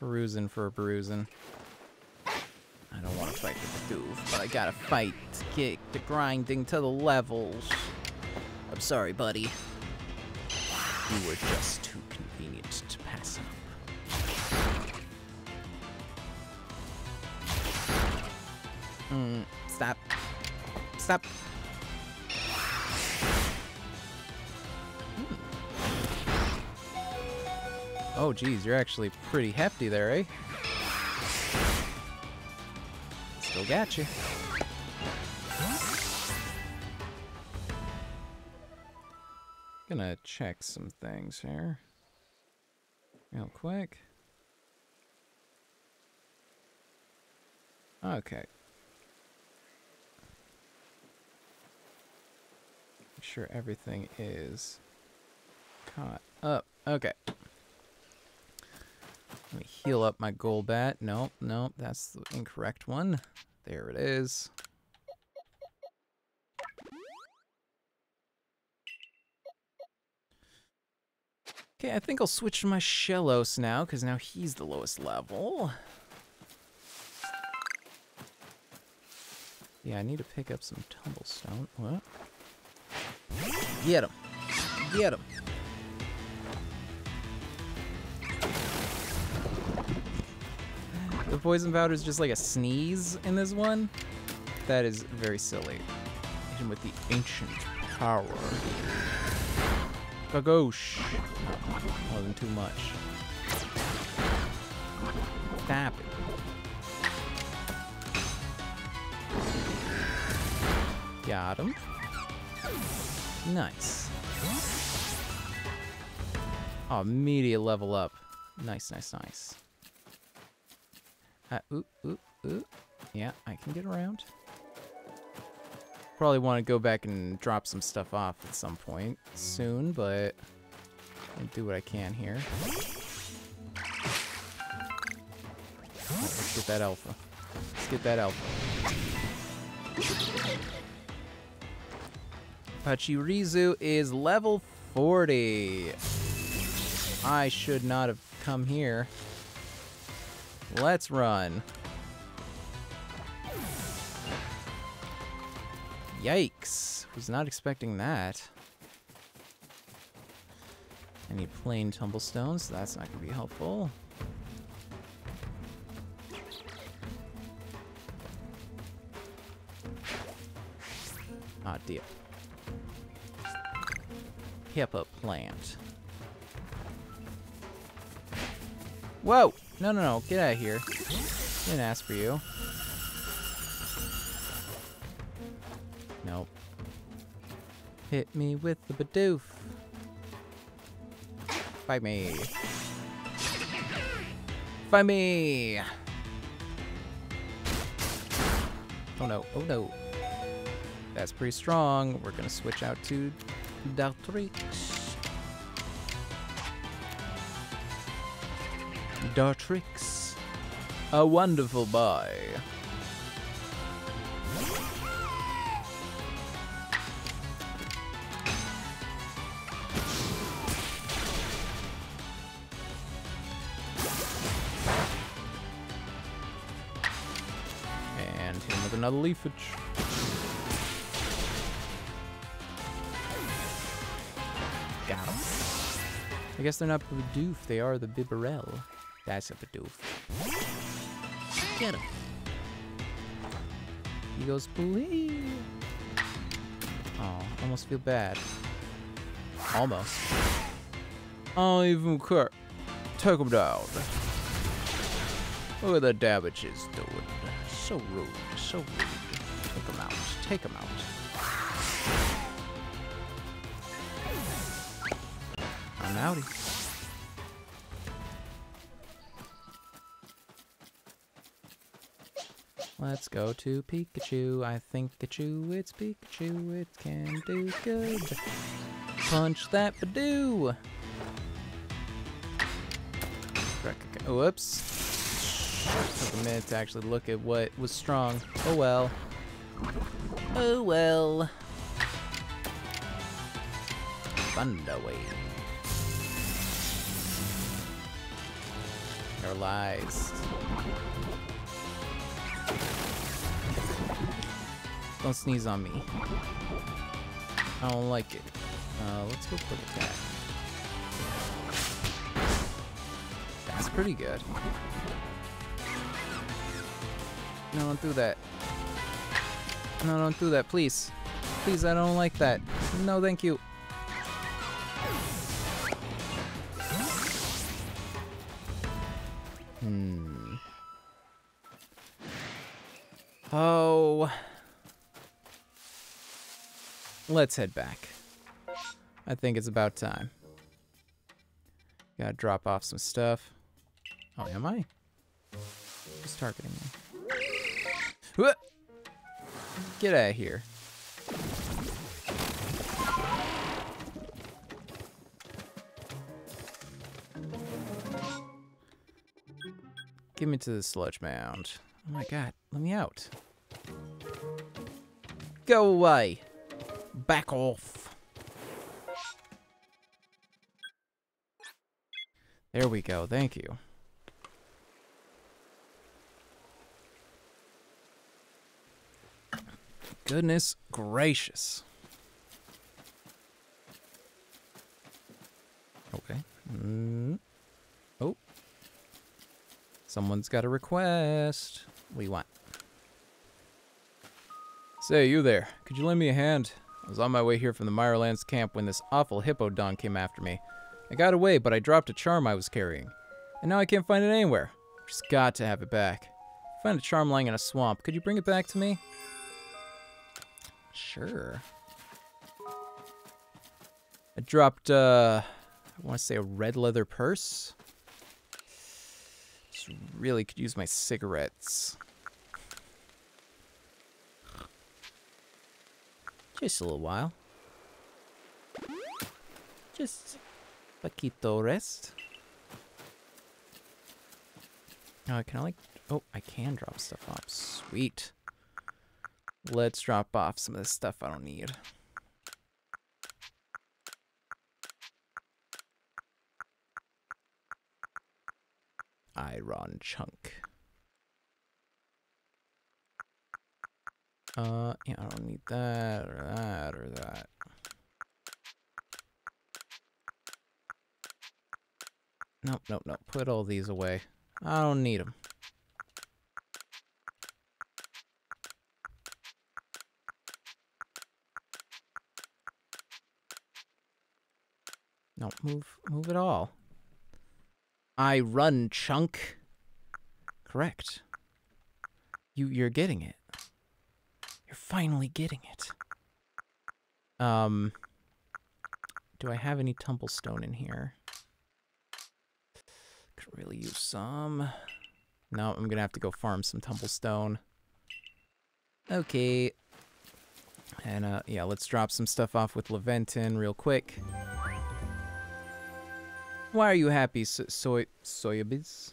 Perusing for a perusing. I don't want to fight the doof, but I gotta fight to get the grinding to the levels. I'm sorry, buddy. You were just too convenient to pass up. Mm, stop. Stop. Oh, geez, you're actually pretty hefty there, eh? Still got you. Gonna check some things here. Real quick. Okay. Make sure everything is caught up. Okay. Let me heal up my Golbat. Nope, nope, that's the incorrect one. There it is. Okay, I think I'll switch to my Shellos now, because now he's the lowest level. Yeah, I need to pick up some Tumblestone. What? Get him. Get him. The poison powder is just like a sneeze in this one. That is very silly. Hit him with the ancient power. Gagoosh. Wasn't too much. Stop it. Got him. Nice. Oh, immediate level up. Nice, nice, nice. Uh, ooh, ooh. Yeah, I can get around. Probably want to go back and drop some stuff off at some point soon, but I'll do what I can here. Let's get that alpha. Let's get that alpha. Pachirisu is level 40. I should not have come here. Let's run. Yikes. Was not expecting that. Need plain tumblestones, that's not going to be helpful. Ah, dear. Hippo plant. Whoa! No, no, no. Get out of here. Didn't ask for you. Nope. Hit me with the Bidoof. Fight me. Fight me! Oh no, oh no. That's pretty strong. We're gonna switch out to Dartrix. Dartrix. A wonderful boy. And him with another leafage. I guess they're not Bidoof, they are the Bibarel. That's a Bidoof. Get him. He goes, please. Oh, almost feel bad. Almost. I don't even care. Take him down. Look at the damage he's doing. So rude, so rude. Take him out, take him out. I'm outie. Let's go to Pikachu. I think Pikachu, it's Pikachu. It can do good. Punch that Badoo. Whoops. Took a minute to actually look at what was strong. Oh well. Oh well. Thunderwave. Paralyzed. Don't sneeze on me. I don't like it. Uh, let's go quick attack. That's pretty good. No, don't do that. No, don't do that, please. Please, I don't like that. No, thank you. Hmm. Oh. Let's head back. I think it's about time. Gotta drop off some stuff. Oh, am I? Who's targeting me? Get out of here. Give me to the sludge mound. Oh my god, let me out. Go away. Back off. There we go, thank you. Goodness gracious. Okay. Mm. Oh. Someone's got a request. You want? Say, you there. Could you lend me a hand? I was on my way here from the Mirelands camp when this awful Hippowdon came after me. I got away, but I dropped a charm I was carrying. And now I can't find it anywhere. Just got to have it back. I found a charm lying in a swamp. Could you bring it back to me? Sure. I dropped, uh, I want to say a red leather purse. Just really could use my cigarettes. Just a little while. Just Paquito rest. Oh, I can I like, oh, I can drop stuff off. Sweet. Let's drop off some of this stuff I don't need. Iron chunk. Uh, yeah, I don't need that or that or that. Nope, nope, nope. Put all these away. I don't need them. No, move, move it all. I run, chunk. Correct. You, you're getting it. You're finally getting it. Um, do I have any tumblestone in here? Could really use some. No, I'm gonna have to go farm some tumblestone. Okay. And uh, yeah, let's drop some stuff off with Laventon real quick. Why are you happy, so soy soyabis?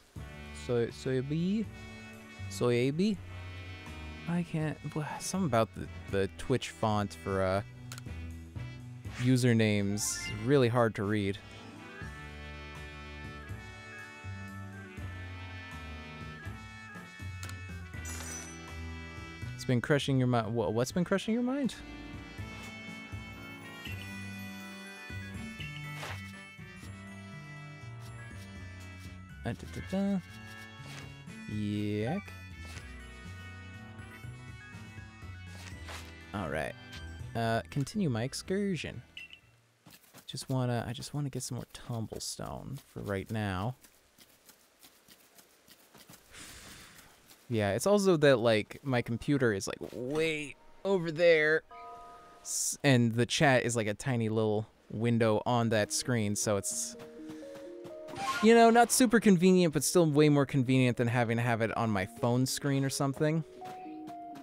Soy? Soyabi? I can't. (sighs) Something about the the Twitch font for uh usernames really hard to read. It's been crushing your mind. What's been crushing your mind? Uh, da, da, da. Uh, continue my excursion. Just wanna, I just wanna get some more tumblestone for right now. Yeah, it's also that like my computer is like way over there, and the chat is like a tiny little window on that screen, so it's you know not super convenient, but still way more convenient than having to have it on my phone screen or something.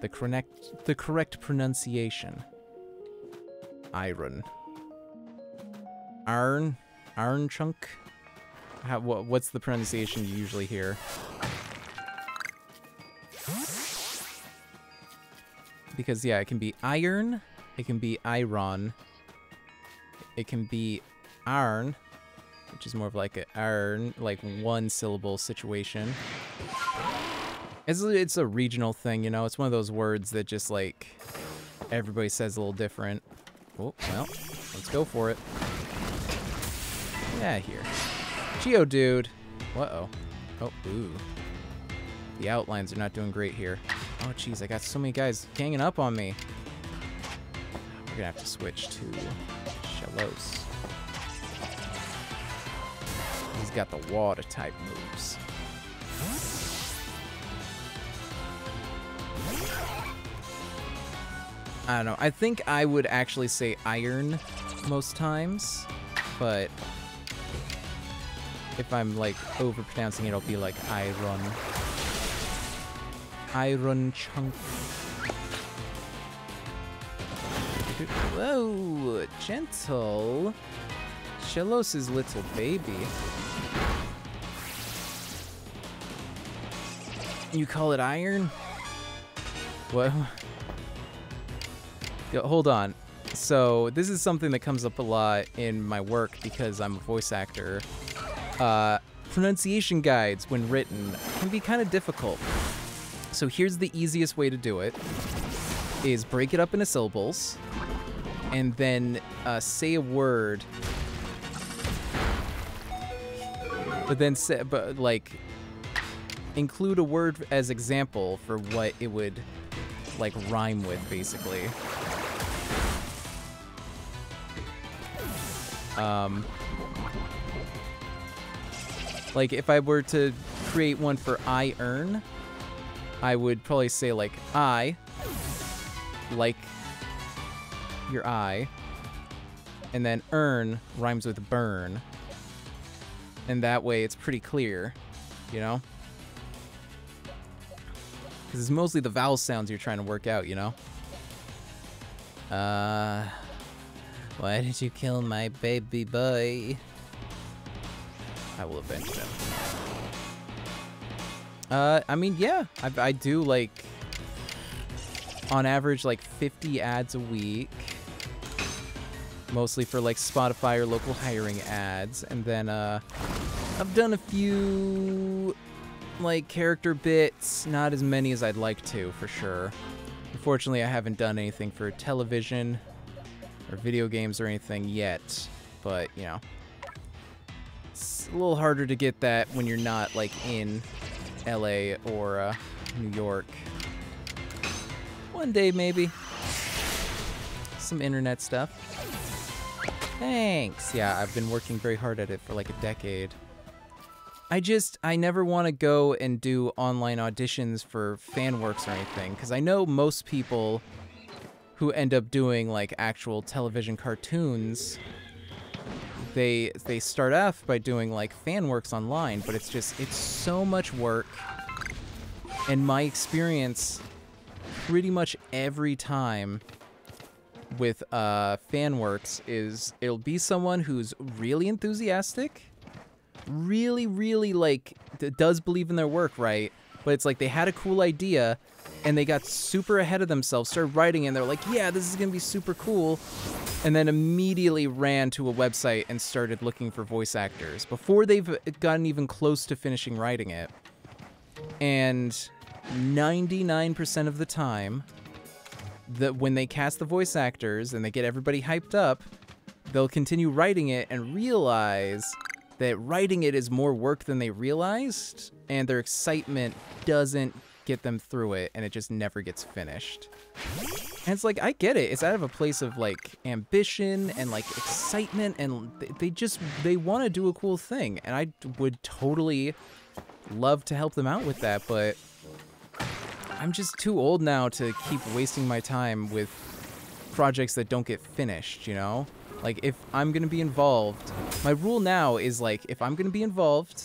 The correct, the correct pronunciation. Iron. Iron, iron chunk. How, what, what's the pronunciation you usually hear? Because yeah, it can be iron, it can be iron, it can be iron, which is more of like a iron, like one syllable situation. It's it's a regional thing, you know. It's one of those words that just like everybody says a little different. Oh well, let's go for it. Yeah, here. Geodude. Uh oh. Oh, ooh. The outlines are not doing great here. Oh, jeez, I got so many guys ganging up on me. We're gonna have to switch to Shellos. He's got the water type moves. I don't know. I think I would actually say iron most times, but if I'm like overpronouncing it, it'll be like iron. Iron chunk. Whoa, gentle. Shellos' little baby. You call it iron? What? Yo, hold on. So this is something that comes up a lot in my work because I'm a voice actor. Uh, pronunciation guides, when written, can be kind of difficult. So here's the easiest way to do it: is break it up into syllables, and then uh, say a word. But then say, but like, include a word as example for what it would like rhyme with, basically. Um, like if I were to create one for I earn, I would probably say like I, like your eye, and then earn rhymes with burn. And that way it's pretty clear, you know? Because it's mostly the vowel sounds you're trying to work out, you know? Uh, why did you kill my baby boy? I will avenge them. Uh, I mean, yeah, I, I do like, on average, like 50 ads a week. Mostly for like Spotify or local hiring ads. And then, uh, I've done a few, like, character bits. Not as many as I'd like to, for sure. Unfortunately, I haven't done anything for television or video games or anything yet. But, you know, it's a little harder to get that when you're not, like, in LA or uh, New York. One day, maybe. Some internet stuff. Thanks. Yeah, I've been working very hard at it for like a decade. I just, I never want to go and do online auditions for fan works or anything, because I know most people who end up doing like actual television cartoons, they they start off by doing like fan works online, but it's just it's so much work. And my experience pretty much every time with uh fan works is it'll be someone who's really enthusiastic really, really like does believe in their work, right? But it's like they had a cool idea and they got super ahead of themselves, started writing, and they're like, yeah, this is gonna be super cool. And then immediately ran to a website and started looking for voice actors before they've gotten even close to finishing writing it. And 99% of the time, that when they cast the voice actors and they get everybody hyped up, they'll continue writing it and realize that writing it is more work than they realized, and their excitement doesn't get them through it and it just never gets finished. And it's like I get it. It's out of a place of like ambition and like excitement and they, just they want to do a cool thing and I would totally love to help them out with that, but I'm just too old now to keep wasting my time with projects that don't get finished, you know? Like if I'm to be involved, my rule now is like if I'm to be involved,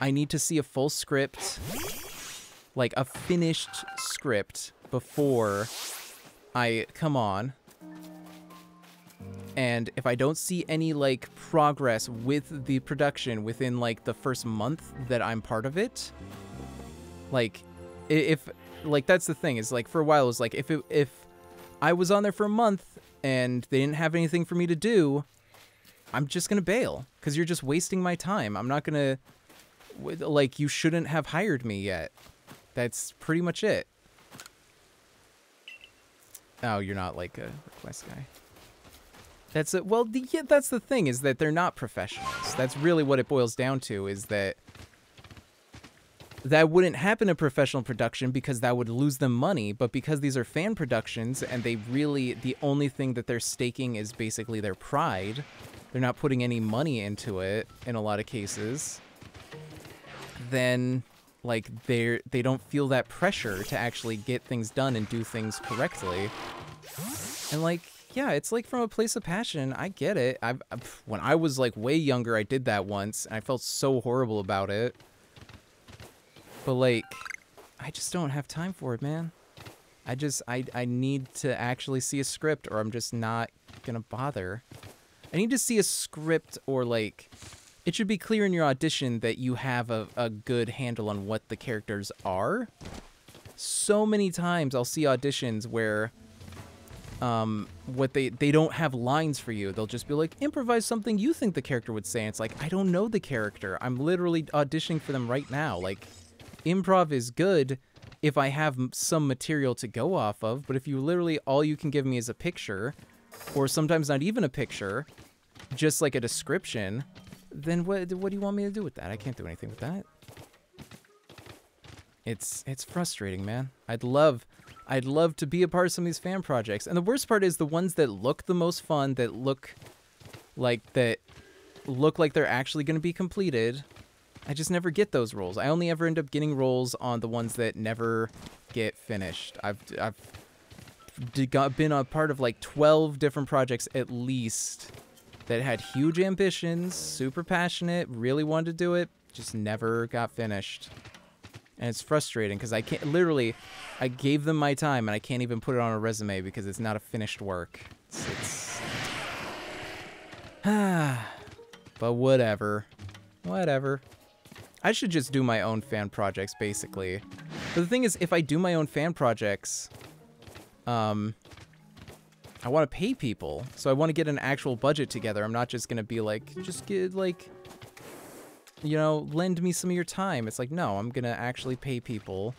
I need to see a full script, like a finished script before I come on. And if I don't see any like progress with the production within like the first month that I'm part of it, like if like that's the thing is like for a while it was like if it, if I was on there for a month and they didn't have anything for me to do, I'm just gonna bail because you're just wasting my time. I'm not gonna like you shouldn't have hired me yet. That's pretty much it. Oh, you're not like a request guy. That's a, well, the, yeah, that's the thing is that they're not professionals. That's really what it boils down to is that that wouldn't happen in professional production because that would lose them money, but because these are fan productions and they really the only thing that they're staking is basically their pride. They're not putting any money into it in a lot of cases. Then like they're they don't feel that pressure to actually get things done and do things correctly. And like yeah, it's like from a place of passion. I get it. I when I was like way younger, I did that once, and I felt so horrible about it. But like, I just don't have time for it, man. I just I I need to actually see a script, or I'm just not gonna bother. I need to see a script, or like, it should be clear in your audition that you have a, a good handle on what the characters are. So many times I'll see auditions where um, what they they don't have lines for you. They'll just be like, improvise something you think the character would say. And it's like, I don't know the character. I'm literally auditioning for them right now. Like, improv is good if I have some material to go off of. But if you literally all you can give me is a picture, or sometimes not even a picture, just like a description, then what what do you want me to do with that? I can't do anything with that. It's it's frustrating, man. I'd love I'd love to be a part of some of these fan projects. And the worst part is the ones that look the most fun, that look like that look like they're actually going to be completed. I just never get those roles. I only ever end up getting roles on the ones that never get finished. I've I've been a part of like 12 different projects at least that had huge ambitions, super passionate, really wanted to do it, just never got finished and it's frustrating because I can't literally I gave them my time and I can't even put it on a resume because it's not a finished work. It's, it's (sighs) but whatever. Whatever. I should just do my own fan projects basically. But the thing is if I do my own fan projects um I want to pay people. So I want to get an actual budget together. I'm not just going to be like just get like you know, lend me some of your time. It's like, no, I'm going to actually pay people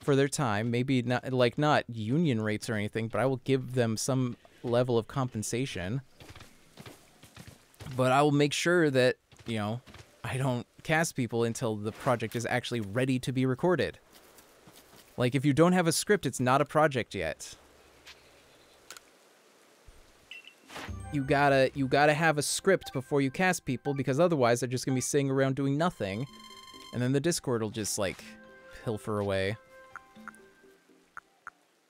for their time. Maybe not like not union rates or anything, but I will give them some level of compensation. But I will make sure that, you know, I don't cast people until the project is actually ready to be recorded. Like if you don't have a script, it's not a project yet. You gotta you gotta have a script before you cast people because otherwise they're just gonna be sitting around doing nothing, and then the Discord will just like pilfer away.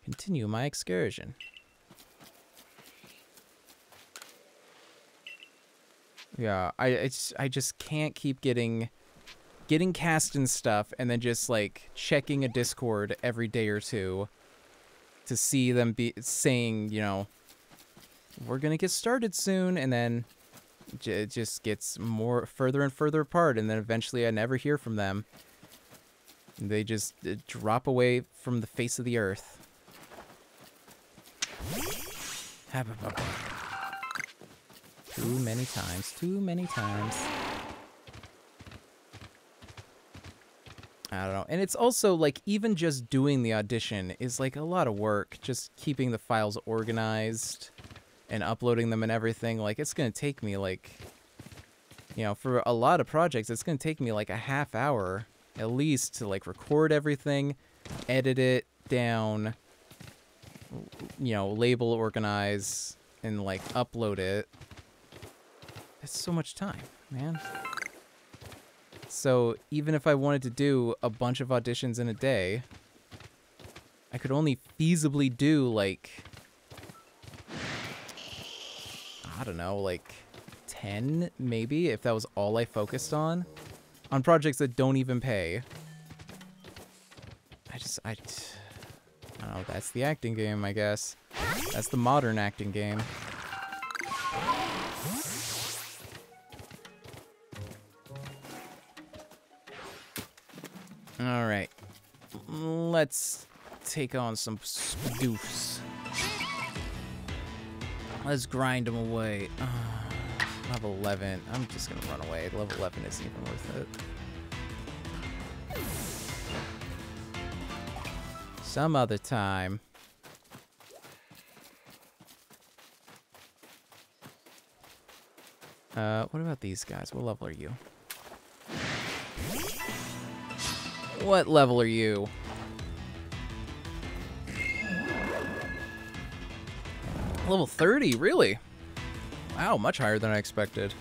Continue my excursion. Yeah, I it's I just can't keep getting getting cast and stuff and then just like checking a Discord every day or two to see them be saying, you know, we're gonna get started soon, and then it just gets more further and further apart, and then eventually I never hear from them. They just uh, drop away from the face of the earth. Too many times, too many times. I don't know. And it's also like even just doing the audition is like a lot of work, just keeping the files organized and uploading them and everything, like it's gonna take me like, you know, for a lot of projects, it's gonna take me like a half hour at least to like record everything, edit it down, you know, label, organize, and like upload it. It's so much time, man. So even if I wanted to do a bunch of auditions in a day, I could only feasibly do like I don't know, like 10 maybe if that was all I focused on on projects that don't even pay. I just I, I don't know, that's the acting game, I guess. That's the modern acting game. All right. Let's take on some spoofs. Let's grind them away. Uh, (sighs) level 11. I'm just going to run away. Level 11 isn't even worth it. Some other time. Uh, what about these guys? What level are you? What level are you? Level 30, really? Wow, much higher than I expected.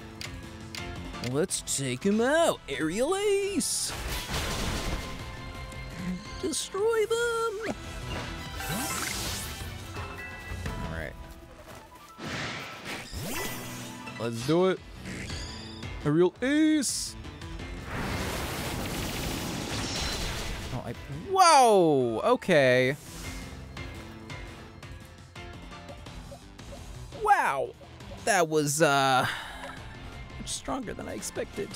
Let's take him out, Aerial Ace! Destroy them! Alright. Let's do it. Aerial Ace! Oh, I... Whoa! Okay. Wow, that was uh much stronger than I expected.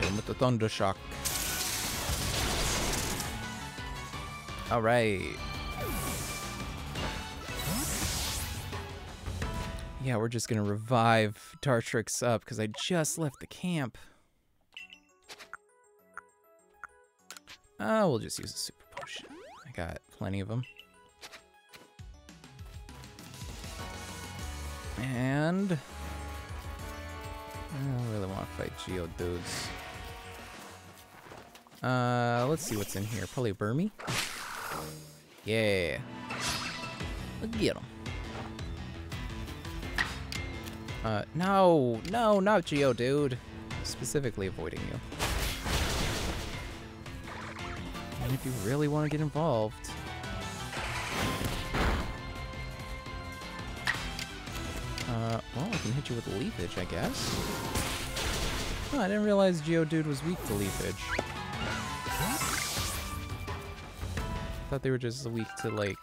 Him with the thunder shock. All right. Yeah, we're just gonna revive Dartrix up because I just left the camp. Oh, we'll just use a super potion. I got plenty of them. And I don't really want to fight Geo dudes. Uh, let's see what's in here. Probably Burmy. Yeah. Let's get him. Uh, no, no, not Geodude! Specifically avoiding you. And if you really want to get involved, can hit you with leafage, I guess. Oh, I didn't realize Geodude was weak to leafage. I thought they were just weak to, like,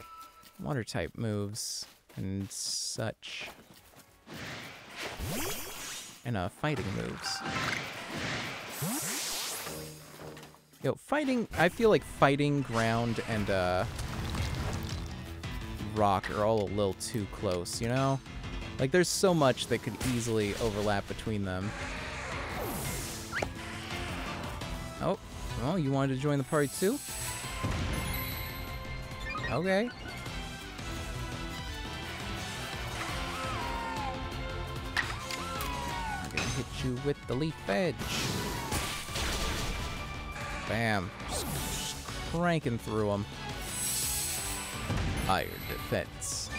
water type moves and such. And, uh, fighting moves. Yo, fighting, I feel like fighting, ground, and, uh, rock are all a little too close, you know? Like, there's so much that could easily overlap between them. Oh, well, you wanted to join the party too? Okay. I'm gonna hit you with the leaf edge. Bam. Just, cranking through them. Iron defense.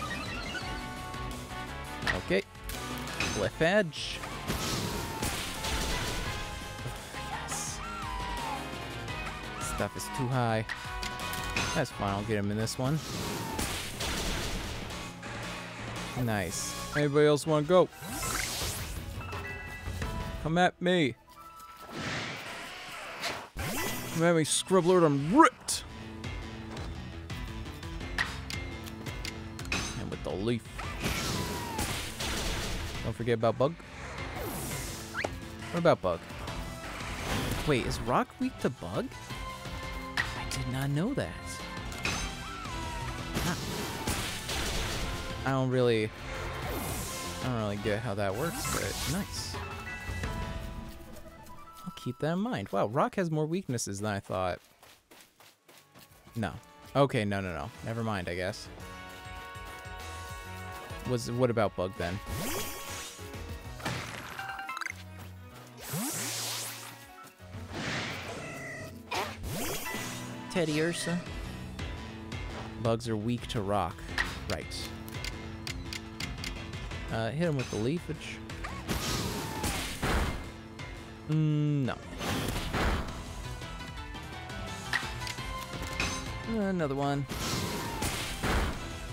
Okay. Cliff edge. yes. Stuff is too high. That's fine, I'll get him in this one. Nice. Anybody else want to go? Come at me. Come at me, Scribbler, I'm ripped! And with the leaf. Don't forget about Bug. What about Bug? Wait, is Rock weak to Bug? I did not know that. I don't really... I don't really get how that works, but nice. I'll keep that in mind. Wow, Rock has more weaknesses than I thought. No. Okay, no, no, no. Never mind, I guess. Was What about Bug then? Teddiursa. Bugs are weak to rock. Right. Uh, hit him with the leafage. Mm, no. Another one.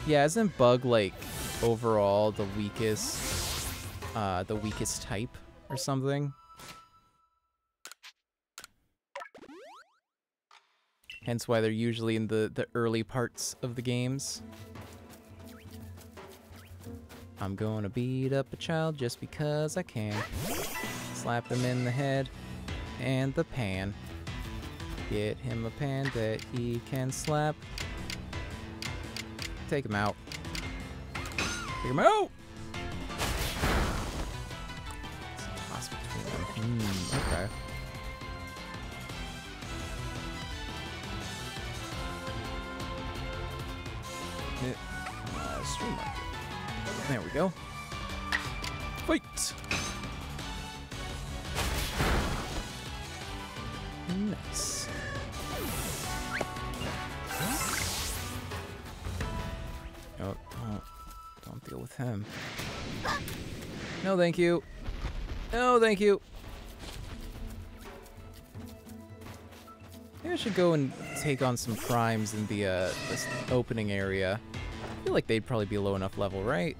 Yeah, isn't Bug like overall the weakest, uh, the weakest type or something? Hence why they're usually in the, the early parts of the games. I'm gonna beat up a child just because I can. Slap him in the head and the pan. Get him a pan that he can slap. Take him out. Take him out! Hmm, okay. Go. Fight! Nice. Oh, don't, don't deal with him. No, thank you. No, thank you. Maybe I should go and take on some primes in the uh, opening area. I feel like they'd probably be low enough level, right?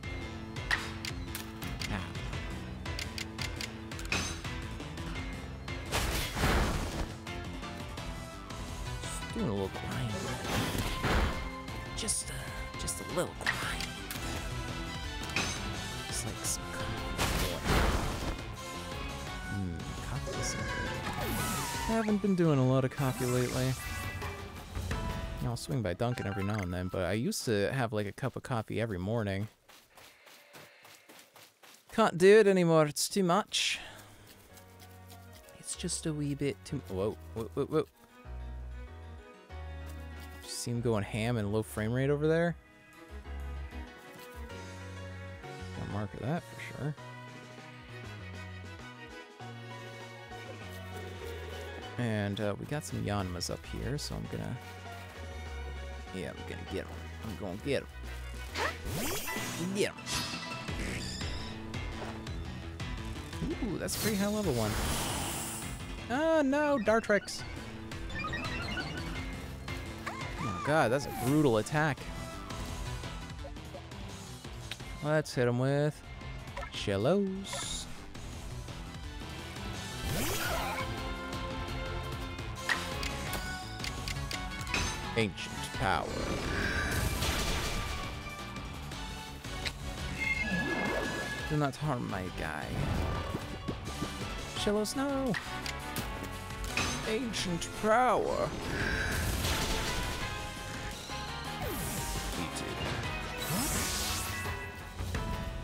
Swing by Dunkin' every now and then, but I used to have like a cup of coffee every morning. Can't do it anymore, it's too much. It's just a wee bit too. Whoa, whoa, whoa, whoa. See him going ham and low frame rate over there? I'll mark that for sure. And uh, we got some Yanmas up here, so I'm gonna. Yeah, I'm gonna get him. I'm gonna get him. Get them. Ooh, that's a pretty high level one. Oh no, Dartrix. Oh god, that's a brutal attack. Let's hit him with Shellos. Ancient power. Do not harm my guy. Shellos, snow. Ancient power.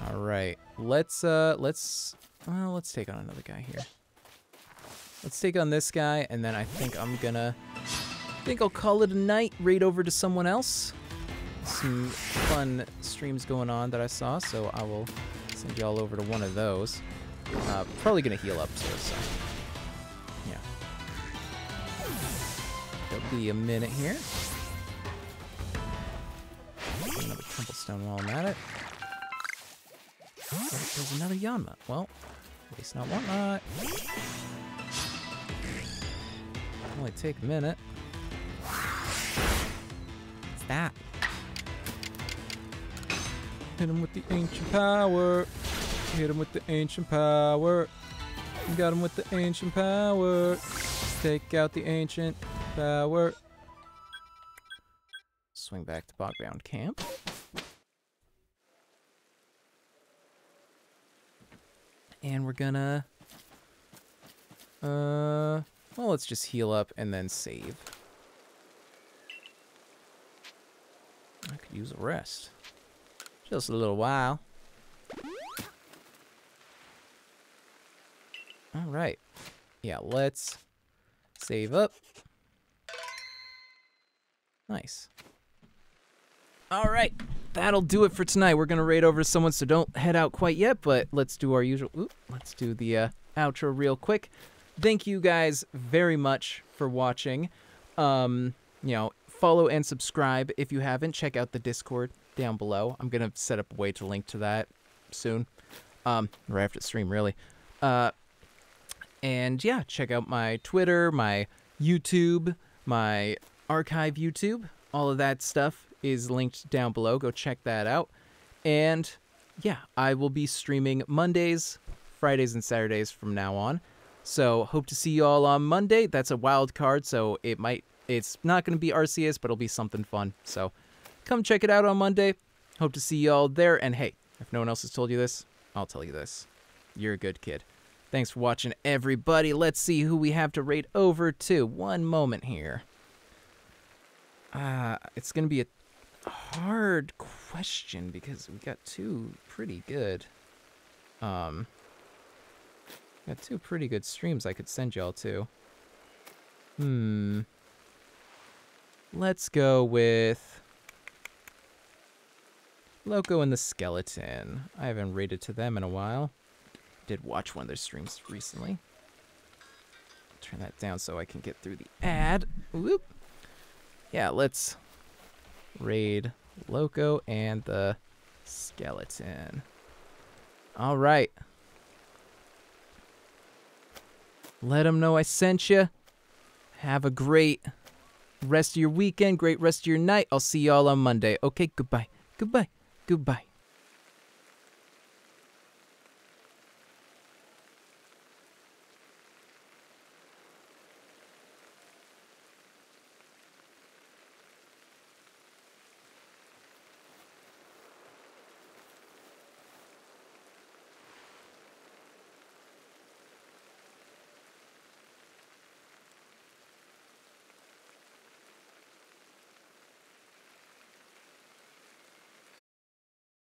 Alright. Let's uh let's well let's take on another guy here. Let's take on this guy and then I think I'm gonna think I'll call it a night, raid over to someone else. Some fun streams going on that I saw, so I will send y'all over to one of those. Uh, probably gonna heal up too, so yeah. There'll be a minute here. Another Templestone while I'm at it. There's another Yanma. Well, waste not, want not. Only take a minute. That? Hit him with the ancient power. Hit him with the ancient power. Got him with the ancient power. Take out the ancient power. Swing back to Bogbound Camp. And we're gonna... Uh... Well, let's just heal up and then save. I could use a rest. Just a little while. Alright. Yeah, let's save up. Nice. Alright, that'll do it for tonight. We're gonna raid over to someone, so don't head out quite yet, but let's do our usual... Let's do the uh, outro real quick. Thank you guys very much for watching. Um, you know, follow and subscribe if you haven't. Check out the Discord down below. I'm gonna set up a way to link to that soon, um, right after the stream, really. Uh, and yeah, check out my Twitter, my YouTube, my archive YouTube. All of that stuff is linked down below. Go check that out. And yeah, I will be streaming Mondays, Fridays, and Saturdays from now on. So hope to see you all on Monday. That's a wild card, so it might it's not going to be Arceus, but it'll be something fun. So come check it out on Monday. Hope to see you all there. And hey, if no one else has told you this, I'll tell you this. You're a good kid. Thanks for watching, everybody. Let's see who we have to rate over to. One moment here. Uh, it's going to be a hard question because we got two pretty good. Um, got two pretty good streams I could send y'all to. Hmm. Let's go with Loco and the Skeleton. I haven't rated to them in a while. Did watch one of their streams recently. Turn that down so I can get through the ad. Whoop. Yeah, let's raid Loco and the Skeleton. All right. Let them know I sent you. Have a great rest of your weekend, great rest of your night. I'll see y'all on Monday. Okay, goodbye. Goodbye. Goodbye.